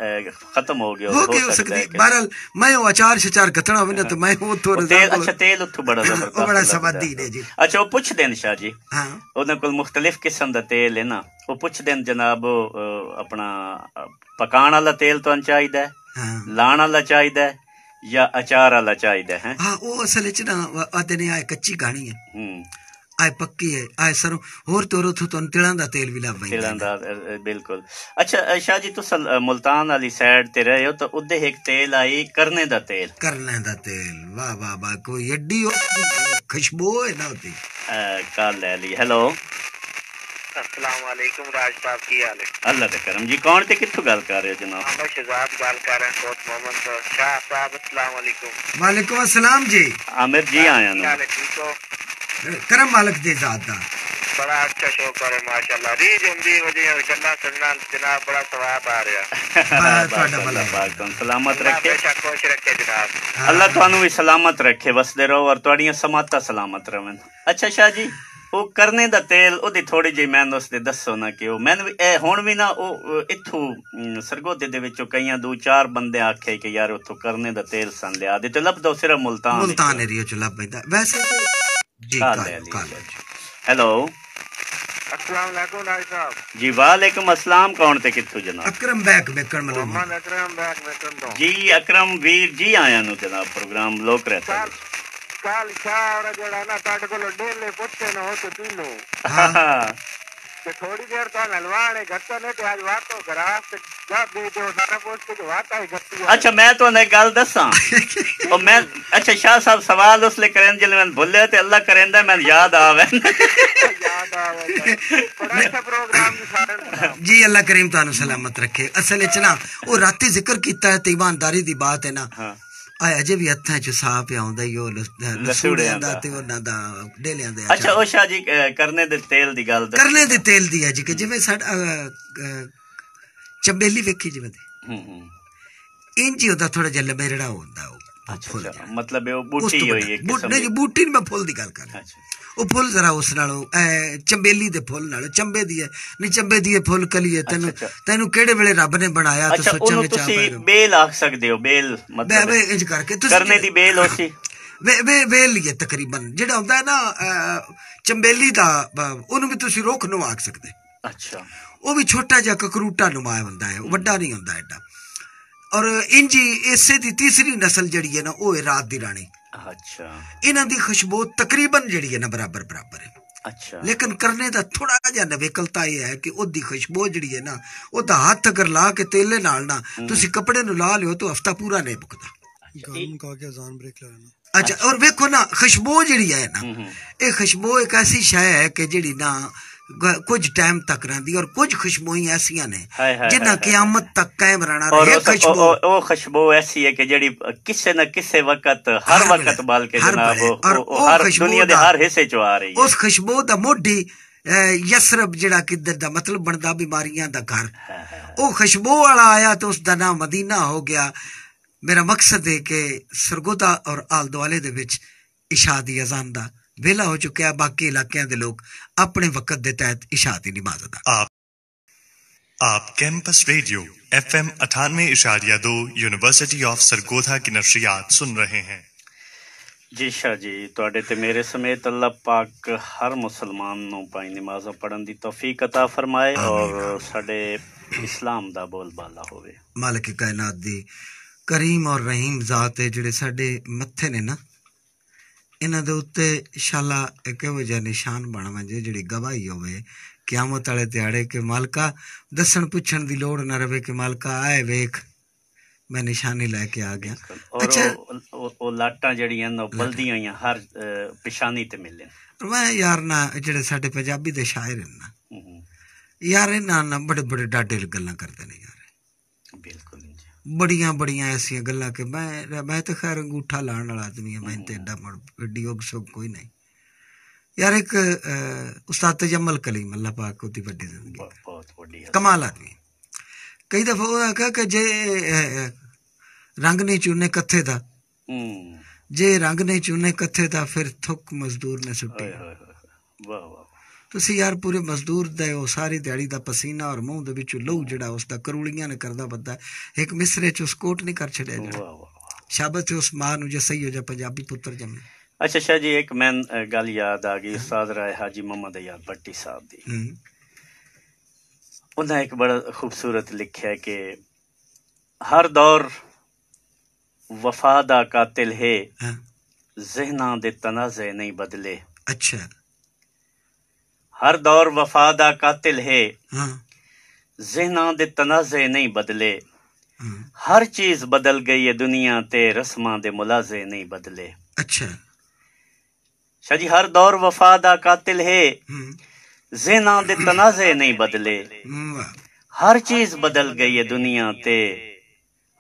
ਖਤਮ ਹੋ ਗਿਆ
ਹੋ ਹੋ ਸਕਦੀ ਬਹਰਲ ਮੈਂ ਉਹ ਅਚਾਰ ਸ਼ਚਾਰ ਕਤਣਾ ਹੋਵੇ ਨਾ ਤੇ ਮੈਂ ਉਹ ਤੋਂ
ਉਹ
ਰਜ਼ਾ
ਤੇਲ
ਕੋਲ-
ਅੱਛਾ ਤੇਲ ਉੱਥੋਂ ਬੜਾ ਜ਼ਬਰਦਸਤ [laughs]
ਉਹ ਬੜਾ ਸਵਾਦੀ। ਨੇ ਜੀ।
ਅੱਛਾ ਉਹ ਪੁੱਛਦੇ ਨੇ ਸ਼ਾਹ ਜੀ।
ਹਾਂ।
ਉਹਨਾਂ ਕੋਲ ਮੁxtਲਿਫ ਕਿਸਮ ਦਾ ਤੇਲ ਨਾ ਉਹ ਪੁੱਛਦੇ ਨੇ ਜਨਾਬ ਆਪਣਾ ਅਹ, ਪਕਾਉਣ ਵਾਲਾ ਤੇਲ ਤੁਹਾਨੂੰ ਚਾਹੀਦਾ ਲਾਣ ਵਾਲਾ ਚਾਹੀਦਾ ਹੈ ਜਾਂ ਅਚਾਰ ਵਾਲਾ ਚਾਹੀਦਾ ਹੈ?
ਹਾਂ ਉਹ ਅਸਲ ਵਿੱਚ ਨਾ ਆਦੇ ਨੇ ਆਏ ਕੱਚੀ ਕਹਾਣੀ ਹੈ।
ਹੂੰ।
ਆਏ ਪੱਕੀ ਹੈ ਆਏ ਸਰੋਂ ਹੋਰ ਤੋਰੋ ਤੋਂ ਤੁਹਾਨੂੰ ਤਿਲਾਂ ਦਾ ਤੇਲ ਵੀ ਲੱਭ
ਤਿਲਾਂ ਦਾ ਬਿਲਕੁਲ। ਅੱਛਾ ਸ਼ਾਹ ਜੀ ਤੁਸੀਂ ਮੁਲਤਾਨ ਵਾਲੀ ਸਾਈਡ ਤੇ ਰਹੇ ਹੋ ਤਾਂ ਉਹਦੇ ਇੱਕ ਤੇਲ ਆਈ ਕਰਨੇ ਦਾ ਤੇਲ।
ਕਰਨੇ ਦਾ ਤੇਲ ਵਾਹ ਵਾਹ ਵਾਹ ਕੋਈ ਏਡੀ ਖੁਸ਼ਬੂ ਹੈ ਨਾ ਉਹਦੀ।
ਕੱਲ ਲੈ ਲਈ। ਹੈਲੋ।
ਅਸਲਾਮ ਵਾਲੇਕੁਮ ਰਾਜ ਸਾਹਿਬ ਕੀ ਹਾਲ ਹੈ
ਅੱਲਾ ਦਾ ਕਰਮ ਜੀ ਕੌਣ ਤੇ ਕਿੱਥੋਂ ਗੱਲ ਕਰ ਰਹੇ ਹੋ ਜਨਾਬ
ਮੈਂ ਸ਼ਹਜ਼ਾਦ ਗੱਲ ਕਰ ਰਿਹਾ ਕੋਟ मोहम्मद ਤੋਂ ਸ਼ਾਹ ਸਾਹਿਬ ਅਸਲਾਮ ਵਾਲੇਕੁਮ
ਵਾਲੇਕੁਮ ਅਸਲਾਮ ਜੀ
ਆਮਿਰ ਜੀ ਆਇਆ
ਕੀ
ਨੂੰ
ਹਾਲ ਹੈ ਠੀਕ ਹੋ
ਕਰਮ ਮਾਲਕ ਦੇ ਜ਼ਾਤ ਦਾ
ਬੜਾ ਅੱਛਾ ਸ਼ੋਅ ਕਰ ਮਾਸ਼ਾਅੱਲਾ ਰੀਜ ਹੁੰਦੀ ਵਜੇ ਗੱਲਾਂ ਸੁਣਨਾ ਜਨਾਬ ਬੜਾ ਸਵਾਬ ਆ ਰਿਹਾ
ਵਾਹ, ਤੁਹਾਡਾ
ਅੱਲਾ
ਭਲਾ
ਪਾਕ ਤੁਹਾਨੂੰ ਸਲਾਮਤ
ਅੱਲਾ
ਰੱਖੇ
ਬੇਸ਼ੱਕ ਖੁਸ਼ ਰੱਖੇ ਜਨਾਬ
ਅੱਲਾ ਤੁਹਾਨੂੰ ਵੀ ਸਲਾਮਤ ਰੱਖੇ ਵਸਦੇ ਰਹੋ ਔਰ ਤੁਹਾਡੀਆਂ ਸਮਾਤਾਂ ਸਲਾਮਤ ਰਹਿਣ ਅੱਛਾ [laughs] ਸ਼ਾਹ ਜੀ ਉਹ ਕਰਨੇ ਦਾ ਤੇਲ ਉਹਦੀ ਥੋੜੀ ਜਿਹੀ ਮੈਨੂੰ ਉਸਦੇ ਦੱਸੋ ਨਾ ਕਿ ਉਹ ਮੈਨੂੰ ਇਹ ਹੁਣ ਵੀ ਨਾ ਉਹ ਇੱਥੋਂ ਸਰਗੋਦੇ ਦੇ ਵਿੱਚੋਂ ਕਈਆਂ ਦੋ ਚਾਰ ਬੰਦੇ ਆਖੇ ਕਿ ਯਾਰ ਉੱਥੋਂ ਕਰਨੇ ਦਾ ਤੇਲ ਸੰਨ ਲਿਆ ਦੇ ਤੇ ਲੱਭਦਾ ਸਿਰਫ ਮੁਲਤਾਨ
ਮੁਲਤਾਨ ਏਰੀਆ ਚ ਲੱਭਦਾ। ਵੈਸੇ ਜੀ
ਹੈਲੋ।
ਅਸਲਾਮੁਅਲੈਕੁਮ ਡਾਕਟਰ ਸਾਹਿਬ।
ਜੀ ਵਾਲੇਕਮ ਅਸਲਾਮ। ਕੌਣ ਤੇ ਕਿੱਥੋਂ ਜਨਾਬ?
ਅਕਰਮ ਬੈਕ ਬੇਕਨ ਮਲੋਮਾ
ਅਕਰਮ ਬੈਕ ਬੇਕਨ ਤੋਂ।
ਜੀ ਅਕਰਮ ਵੀਰ ਜੀ ਆਇਆਂ ਨੂੰ ਜਨਾਬ ਪ੍ਰੋਗਰਾਮ ਲੋਕ ਰਹਤਾ
કાલ સારા ગળાના તાટકોલો ડેલે પોતે નો હતો પીલો કે થોડી દેર તો નલવાણે ઘટતો ને કે આજ વાતો કરાસ જબ દે જો સારા પોસ્ટ કે વાત આઈ ઘટતી
અચ્છા મેં તો ને ਗੱਲ ਦੱਸਾਂ। ਉਹ ਮੈਂ ਅੱਛਾ ਸ਼ਾਹ ਸਾਹਿਬ ਸਵਾਲ ਉਸ ਲਈ ਕਰਨ ਜਿਲ ਮੈਂ ਭੁੱਲੇ ਤੇ ਅੱਲਾ ਕਰੇਂਦਾ ਮੈਂ ਯਾਦ ਆਵੇ।
ਜੀ
ਅੱਲਾ ਕਰੀਮ ਤੁਹਾਨੂੰ ਸਲਾਮਤ ਰੱਖੇ। ਅਸਲ ਵਿੱਚ ਨਾ ਉਹ ਰਾਤੀ ਜ਼ਿਕਰ ਕੀਤਾ ਹੈ ਤੇ ਇਮਾਨਦਾਰੀ ਦੀ ਬਾਤ ਹੈ ਨਾ। ਆ ਅਜੇ ਵੀ ਹੱਥਾਂ 'ਚ ਸਾਹ ਪਿਆ ਹੁੰਦਾ ਹੀ ਉਹ ਲਸ- ਲਸੂੜਿਆਂ ਦਾ। ਤੇ ਉਹਨਾਂ ਦਾ ਡੇਲਿਆਂ ਦੇ
ਅੱਛਾ ਉਹ ਸ਼ਾਹ ਜੀ ਕਰਨੇ ਦੇ ਤੇਲ ਦੀ ਗੱਲ ਦੱਸ।
ਕਰਨੇ ਦੇ ਤੇਲ ਦੀ ਹੈ ਜੀ ਕਿ ਜਿਵੇਂ ਸਾਡਾ ਚੰਬੇਲੀ ਵੇਖੀ ਜਿਵੇਂ
ਹੂੰ ਹੂੰ।
ਇੰਜ ਹੀ ਉਹਦਾ ਥੋੜਾ ਜਿਹਾ ਲੰਬੇੜਾ ਹੁੰਦਾ ਉਹ।
ਅੱਛਾ ਮਤਲਬ ਉਹ ਬੂਟੀ ਹੋਈ। ਹੈ ਕਿਸਮ
ਨਹੀਂ ਬੂਟੀ ਨਹੀਂ ਮੈਂ ਫੁੱਲ ਦੀ ਗੱਲ ਕਰ ਰਿਹਾ।
ਅੱਛਾ।
ਉਹ ਫੁੱਲ ਜ਼ਰਾ ਉਸ ਨਾਲੋਂ ਐ ਚੰਬੇਲੀ ਦੇ ਫੁੱਲ ਨਾਲ ਚੰਬੇ ਦੀ ਹੈ ਨਹੀਂ ਚੰਬੇ ਦੀ ਹੈ ਫੁੱਲ ਕਲੀ ਹੈ ਤੈਨੂੰ
ਅੱਛਾ।
ਤੈਨੂੰ ਕਿਹੜੇ ਵੇਲੇ ਰੱਬ ਨੇ ਬਣਾਇਆ ਤੂੰ
ਅੱਛਾ
ਸੋਚਾਂ
ਉਹਨੂੰ
ਵਿੱਚ ਆ
ਤੁਸੀਂ
ਪੈ
ਬੇਲ ਆਖ ਸਕਦੇ ਹੋ ਬੇਲ
ਬੇ
ਮਤਲਬ
ਬੇ ਇੰਜ ਕਰਕੇ ਤੁਸੀਂ
ਕਰਨੇ ਦੀ ਬੇਲ ਹੋਸੀ [coughs]
ਵੇ ਵੇ ਵੇ ਲਈਏ ਤਕਰੀਬਨ ਜਿਹੜਾ ਹੁੰਦਾ ਹੈ ਨਾ ਅਹ, ਚੰਬੇਲੀ ਦਾ ਉਹਨੂੰ ਵੀ ਤੁਸੀਂ ਰੁੱਖ ਨੂੰ ਆਖ ਸਕਦੇ।
ਅੱਛਾ।
ਉਹ ਵੀ ਛੋਟਾ ਜਿਹਾ ਕਕਰੂਟਾ ਹੁੰਦਾ ਹੈ ਵੱਡਾ ਨਹੀਂ ਹੁੰਦਾ ਐਡਾ। ਔਰ ਇੰਜੀ ਇਸੇ ਦੀ ਤੀਸਰੀ ਨਸਲ ਜਿਹੜੀ ਹੈ ਨਾ ਉਹ ਹੈ ਰਾਤ ਦੀ ਰਾਣੀ
ਅੱਛਾ
ਇਹਨਾਂ ਦੀ ਖੁਸ਼ਬੂ ਤਕਰੀਬਨ ਜਿਹੜੀ ਹੈ ਨਾ ਬਰਾਬਰ ਬਰਾਬਰ ਹੈ
ਅੱਛਾ
ਲੇਕਿਨ ਕਰਨੇ ਦਾ ਥੋੜਾ ਜਿਹਾ ਨਵੇਕਲਤਾ ਇਹ ਹੈ ਕਿ ਉਹਦੀ ਖੁਸ਼ਬੂ ਜਿਹੜੀ ਹੈ ਨਾ ਉਹਦਾ ਹੱਥ ਅਗਰ ਲਾ ਕੇ ਤੇਲੇ ਨਾਲ ਨਾ ਤੁਸੀਂ ਕੱਪੜੇ ਨੂੰ ਲਾ ਲਿਓ ਤਾਂ ਹਫਤਾ ਪੂਰਾ ਨਹੀਂ ਮੁੱਕਦਾ
ਗੱਲ ਮੁਕਾ ਕੇ ਅਜ਼ਾਨ ਬ੍ਰੇਕ ਲੈਣਾ
ਅੱਛਾ ਔਰ ਵੇਖੋ ਨਾ ਖੁਸ਼ਬੂ ਜਿਹੜੀ ਹੈ ਨਾ
ਹੂੰ ਹੂੰ।
ਇਹ ਖੁਸ਼ਬੂ ਕਿ ਕੁਝ ਟਾਈਮ ਤੱਕ ਰਹਿੰਦੀ ਔਰ ਕੁਝ ਖੁਸ਼ਬੂਆਂ ਐਸੀਆਂ ਨੇ ਜਿਨ੍ਹਾਂ ਕਿਆਮਤ ਤੱਕ ਕਾਇਮ ਰਹਿਣਾ ਰਹੇ ਖੁਸ਼ਬੂ।
ਉਹ- ਖੁਸ਼ਬੂ ਐਸੀ ਹੈ ਕਿ ਜਿਹੜੀ ਕਿਸੇ ਨਾ ਕਿਸੇ ਵਕਤ ਹਰ ਵਕਤ ਬਲਕਿ
ਹਰ
ਜਨਾਬ। ਉਹ- ਹਰ ਦੁਨੀਆ ਦੇ ਹਰ ਹਿੱਸੇ ਚ ਆ ਰਹੀ ਹੈ।
ਉਸ ਖੁਸ਼ਬੂ ਦਾ ਮੋਢੀ ਯਸਰਬ ਜਿਹੜਾ ਕਿੱਧਰ ਦਾ ਮਤਲਬ ਬਣਦਾ ਬਿਮਾਰੀਆਂ ਦਾ ਘਰ। ਉਹ ਖੁਸ਼ਬੂ ਵਾਲਾ ਆਇਆ ਤਾਂ ਉਸ ਦਾ ਨਾਮ ਮਦੀਨਾ ਹੋ ਗਿਆ। ਮੇਰਾ ਮਕਸਦ ਹੈ ਕਿ ਸਰਗੋਦਾ ਔਰ ਆਲ ਦੁਆਲੇ ਦੇ ਵਿੱਚ ਇਸ਼ਾ ਦੀ ਅਜ਼ਾਨ ਦਾ ਵੇਲਾ ਹੋ ਚੁੱਕਿਆ ਬਾਕੀ ਇਲਾਕਿਆਂ ਦੇ ਲੋਕ ਆਪਣੇ ਵਕਤ ਦੇ ਤਹਿਤ ਇਸ਼ਾ ਦੀ ਨਮਾਜ਼ ਅਦਾ
आप आप कैंपस रेडियो एफ एम अठानवे इशारिया दो यूनिवर्सिटी ऑफ सरगोधा की नशरियात सुन रहे हैं
ਜੀ ਸ਼ਾਹ ਜੀ ਤੁਹਾਡੇ ਤੇ ਮੇਰੇ ਸਮੇਤ ਅੱਲਾਹ ਪਾਕ ਹਰ ਮੁਸਲਮਾਨ ਨੂੰ ਪਾਈ ਨਮਾਜ਼ਾਂ ਪੜਨ ਦੀ ਤੌਫੀਕ عطا ਫਰਮਾਏ ਔਰ ਸਾਡੇ ਇਸਲਾਮ ਦਾ ਬੋਲਬਾਲਾ ਹੋਵੇ
ਮਾਲਕ ਕਾਇਨਾਤ ਦੀ ਕਰੀਮ ਔਰ ਰਹੀਮ ਜ਼ਾਤ ਹੈ ਜਿਹੜੇ ਸਾਡੇ ਮੱਥੇ ਨੇ ਨਾ ਇਹਨਾਂ ਦੇ ਉੱਤੇ ਇਨਸ਼ਾਅੱਲਾ ਇੱਕ ਇਹੋ ਜਿਹਾ ਨਿਸ਼ਾਨ ਬਣ ਜੇ ਜਿਹੜੀ ਗਵਾਹੀ ਹੋਵੇ ਕਿਆਮਤ ਵਾਲੇ ਦਿਹਾੜੇ ਕਿ ਮਾਲਕਾ ਦੱਸਣ ਪੁੱਛਣ ਦੀ ਲੋੜ ਨਾ ਰਵੇ ਕਿ ਮਾਲਕਾ ਆਏ ਵੇਖ ਮੈਂ ਨਿਸ਼ਾਨੀ ਲੈ ਕੇ ਆ ਗਿਆ। ਅੱਛਾ।
ਉਹ- ਲਾਟਾਂ ਜਿਹੜੀਆਂ ਨੇ ਬਲਦੀਆਂ ਹੋਈਆਂ ਹਰ ਪਿਸ਼ਾਨੀ ਤੇ ਮਿਲਣ
ਮੈਂ ਯਾਰ ਨਾ ਜਿਹੜੇ ਸਾਡੇ ਪੰਜਾਬੀ ਦੇ ਸ਼ਾਇਰ ਨੇ ਨਾ ਯਾਰ ਇਹਨਾਂ ਨਾਲ ਬੜੇ ਬੜੇ ਡਾਡੇ ਗੱਲਾਂ ਕਰਦੇ ਨੇ ਬੜੀਆਂ ਬੜੀਆਂ ਐਸੀਆਂ ਗੱਲਾਂ ਕਿ ਮੈਂ ਮੈਂ ਤਾਂ ਖੈਰ ਅੰਗੂਠਾ ਲਾਣ ਵਾਲਾ ਆਦਮੀ ਹਾਂ ਮੈਂ ਤੇ ਐਡਾ ਮੜ ਐਡੀ ਉਗ ਸੁਗ ਕੋਈ ਨਹੀਂ। ਯਾਰ ਇੱਕ ਉਸਤਾਦ ਤਜਮਲ ਕਲੀਮ ਅੱਲਾ ਪਾਕ ਉਹਦੀ ਵੱਡੀ ਜ਼ਿੰਦਗੀ।
ਬਹੁਤ ਵੱਡੀ
ਕਮਾਲ ਆਦਮੀ। ਕਈ ਦਫਾ ਉਹ ਆਖਿਆ ਕਿ ਜੇ ਰੰਗ ਨਹੀਂ ਚੁਣੇ ਕੱਥੇ ਦਾ ਜੇ ਰੰਗ ਨਹੀਂ ਚੁਣੇ ਕੱਥੇ ਦਾ ਫਿਰ ਥੁੱਕ ਮਜ਼ਦੂਰ ਨੇ ਸੁੱਟੀ
ਓਏ ਹੋਏ ਹੋਏ। ਵਾਹ ਵਾਹ
ਤੁਸੀਂ ਯਾਰ ਪੂਰੇ ਮਜ਼ਦੂਰ ਦਾ ਉਹ ਸਾਰੀ ਦਿਹਾੜੀ ਦਾ ਪਸੀਨਾ ਔਰ ਮੂੰਹ ਦੇ ਵਿੱਚੋਂ ਲਹੂ ਜਿਹੜਾ ਉਸ ਦਾ ਕਰੂਲੀਆਂ ਨੇ ਕਰਦਾ ਬੰਦਾ ਇੱਕ ਮਿਸਰੇ ਚ ਉਸ ਕੋਟ ਨਹੀਂ ਕਰ ਛੜਿਆ ਜਿਹੜਾ ਸ਼ਾਬਤ ਉਸ ਮਾਂ ਨੂੰ ਜੇ ਸਹੀ ਹੋ ਜਾ ਪੰਜਾਬੀ ਪੁੱਤਰ ਜੰਮੇ।
ਅੱਛਾ ਸ਼ਾਹ ਜੀ ਇੱਕ ਮੈਂ ਗੱਲ ਯਾਦ ਆ ਗਈ ਉਸਤਾਦ ਰਾਏ ਹਾਜੀ ਮੁਹੰਮਦ ਯਾਰ ਭੱਟੀ ਸਾਹਿਬ ਦੀ। ਉਹਨਾਂ ਇੱਕ ਬੜਾ ਖੂਬਸੂਰਤ ਲਿਖਿਆ ਕਿ ਹਰ ਦੌਰ ਵਫਾ ਦਾ ਕਾਤਿਲ ਹਾਂ। ਜ਼ਿਹਨਾਂ ਦੇ ਤਨਾਜ਼ੇ ਨਹੀਂ ਬਦਲੇ।
ਅੱਛਾ।
ਹਰ ਦੌਰ ਵਫਾ ਦਾ ਕਾਤਿਲ ਹੈ
ਹਾਂ
ਜ਼ਿਹਨਾਂ ਦੇ ਤਨਾਜ਼ੇ ਨਹੀਂ ਬਦਲੇ
ਹਾਂ
ਹਰ ਚੀਜ਼ ਬਦਲ ਗਈ ਹੈ ਦੁਨੀਆ ਤੇ ਰਸਮਾਂ ਦੇ ਮੁਲਾਜ਼ੇ ਨਹੀਂ ਬਦਲੇ
ਅੱਛਾ
ਸ਼ਾਹ ਜੀ ਹਰ ਦੌਰ ਵਫਾ ਦਾ ਕਾਤਿਲ ਹੈ
ਹੂੰ
ਜ਼ਿਹਨਾਂ ਦੇ ਤਨਾਜ਼ੇ ਨਹੀਂ ਬਦਲੇ
ਹੂੰ, ਵਾਹ
ਹਰ ਚੀਜ਼ ਬਦਲ ਗਈ ਹੈ ਦੁਨੀਆ ਤੇ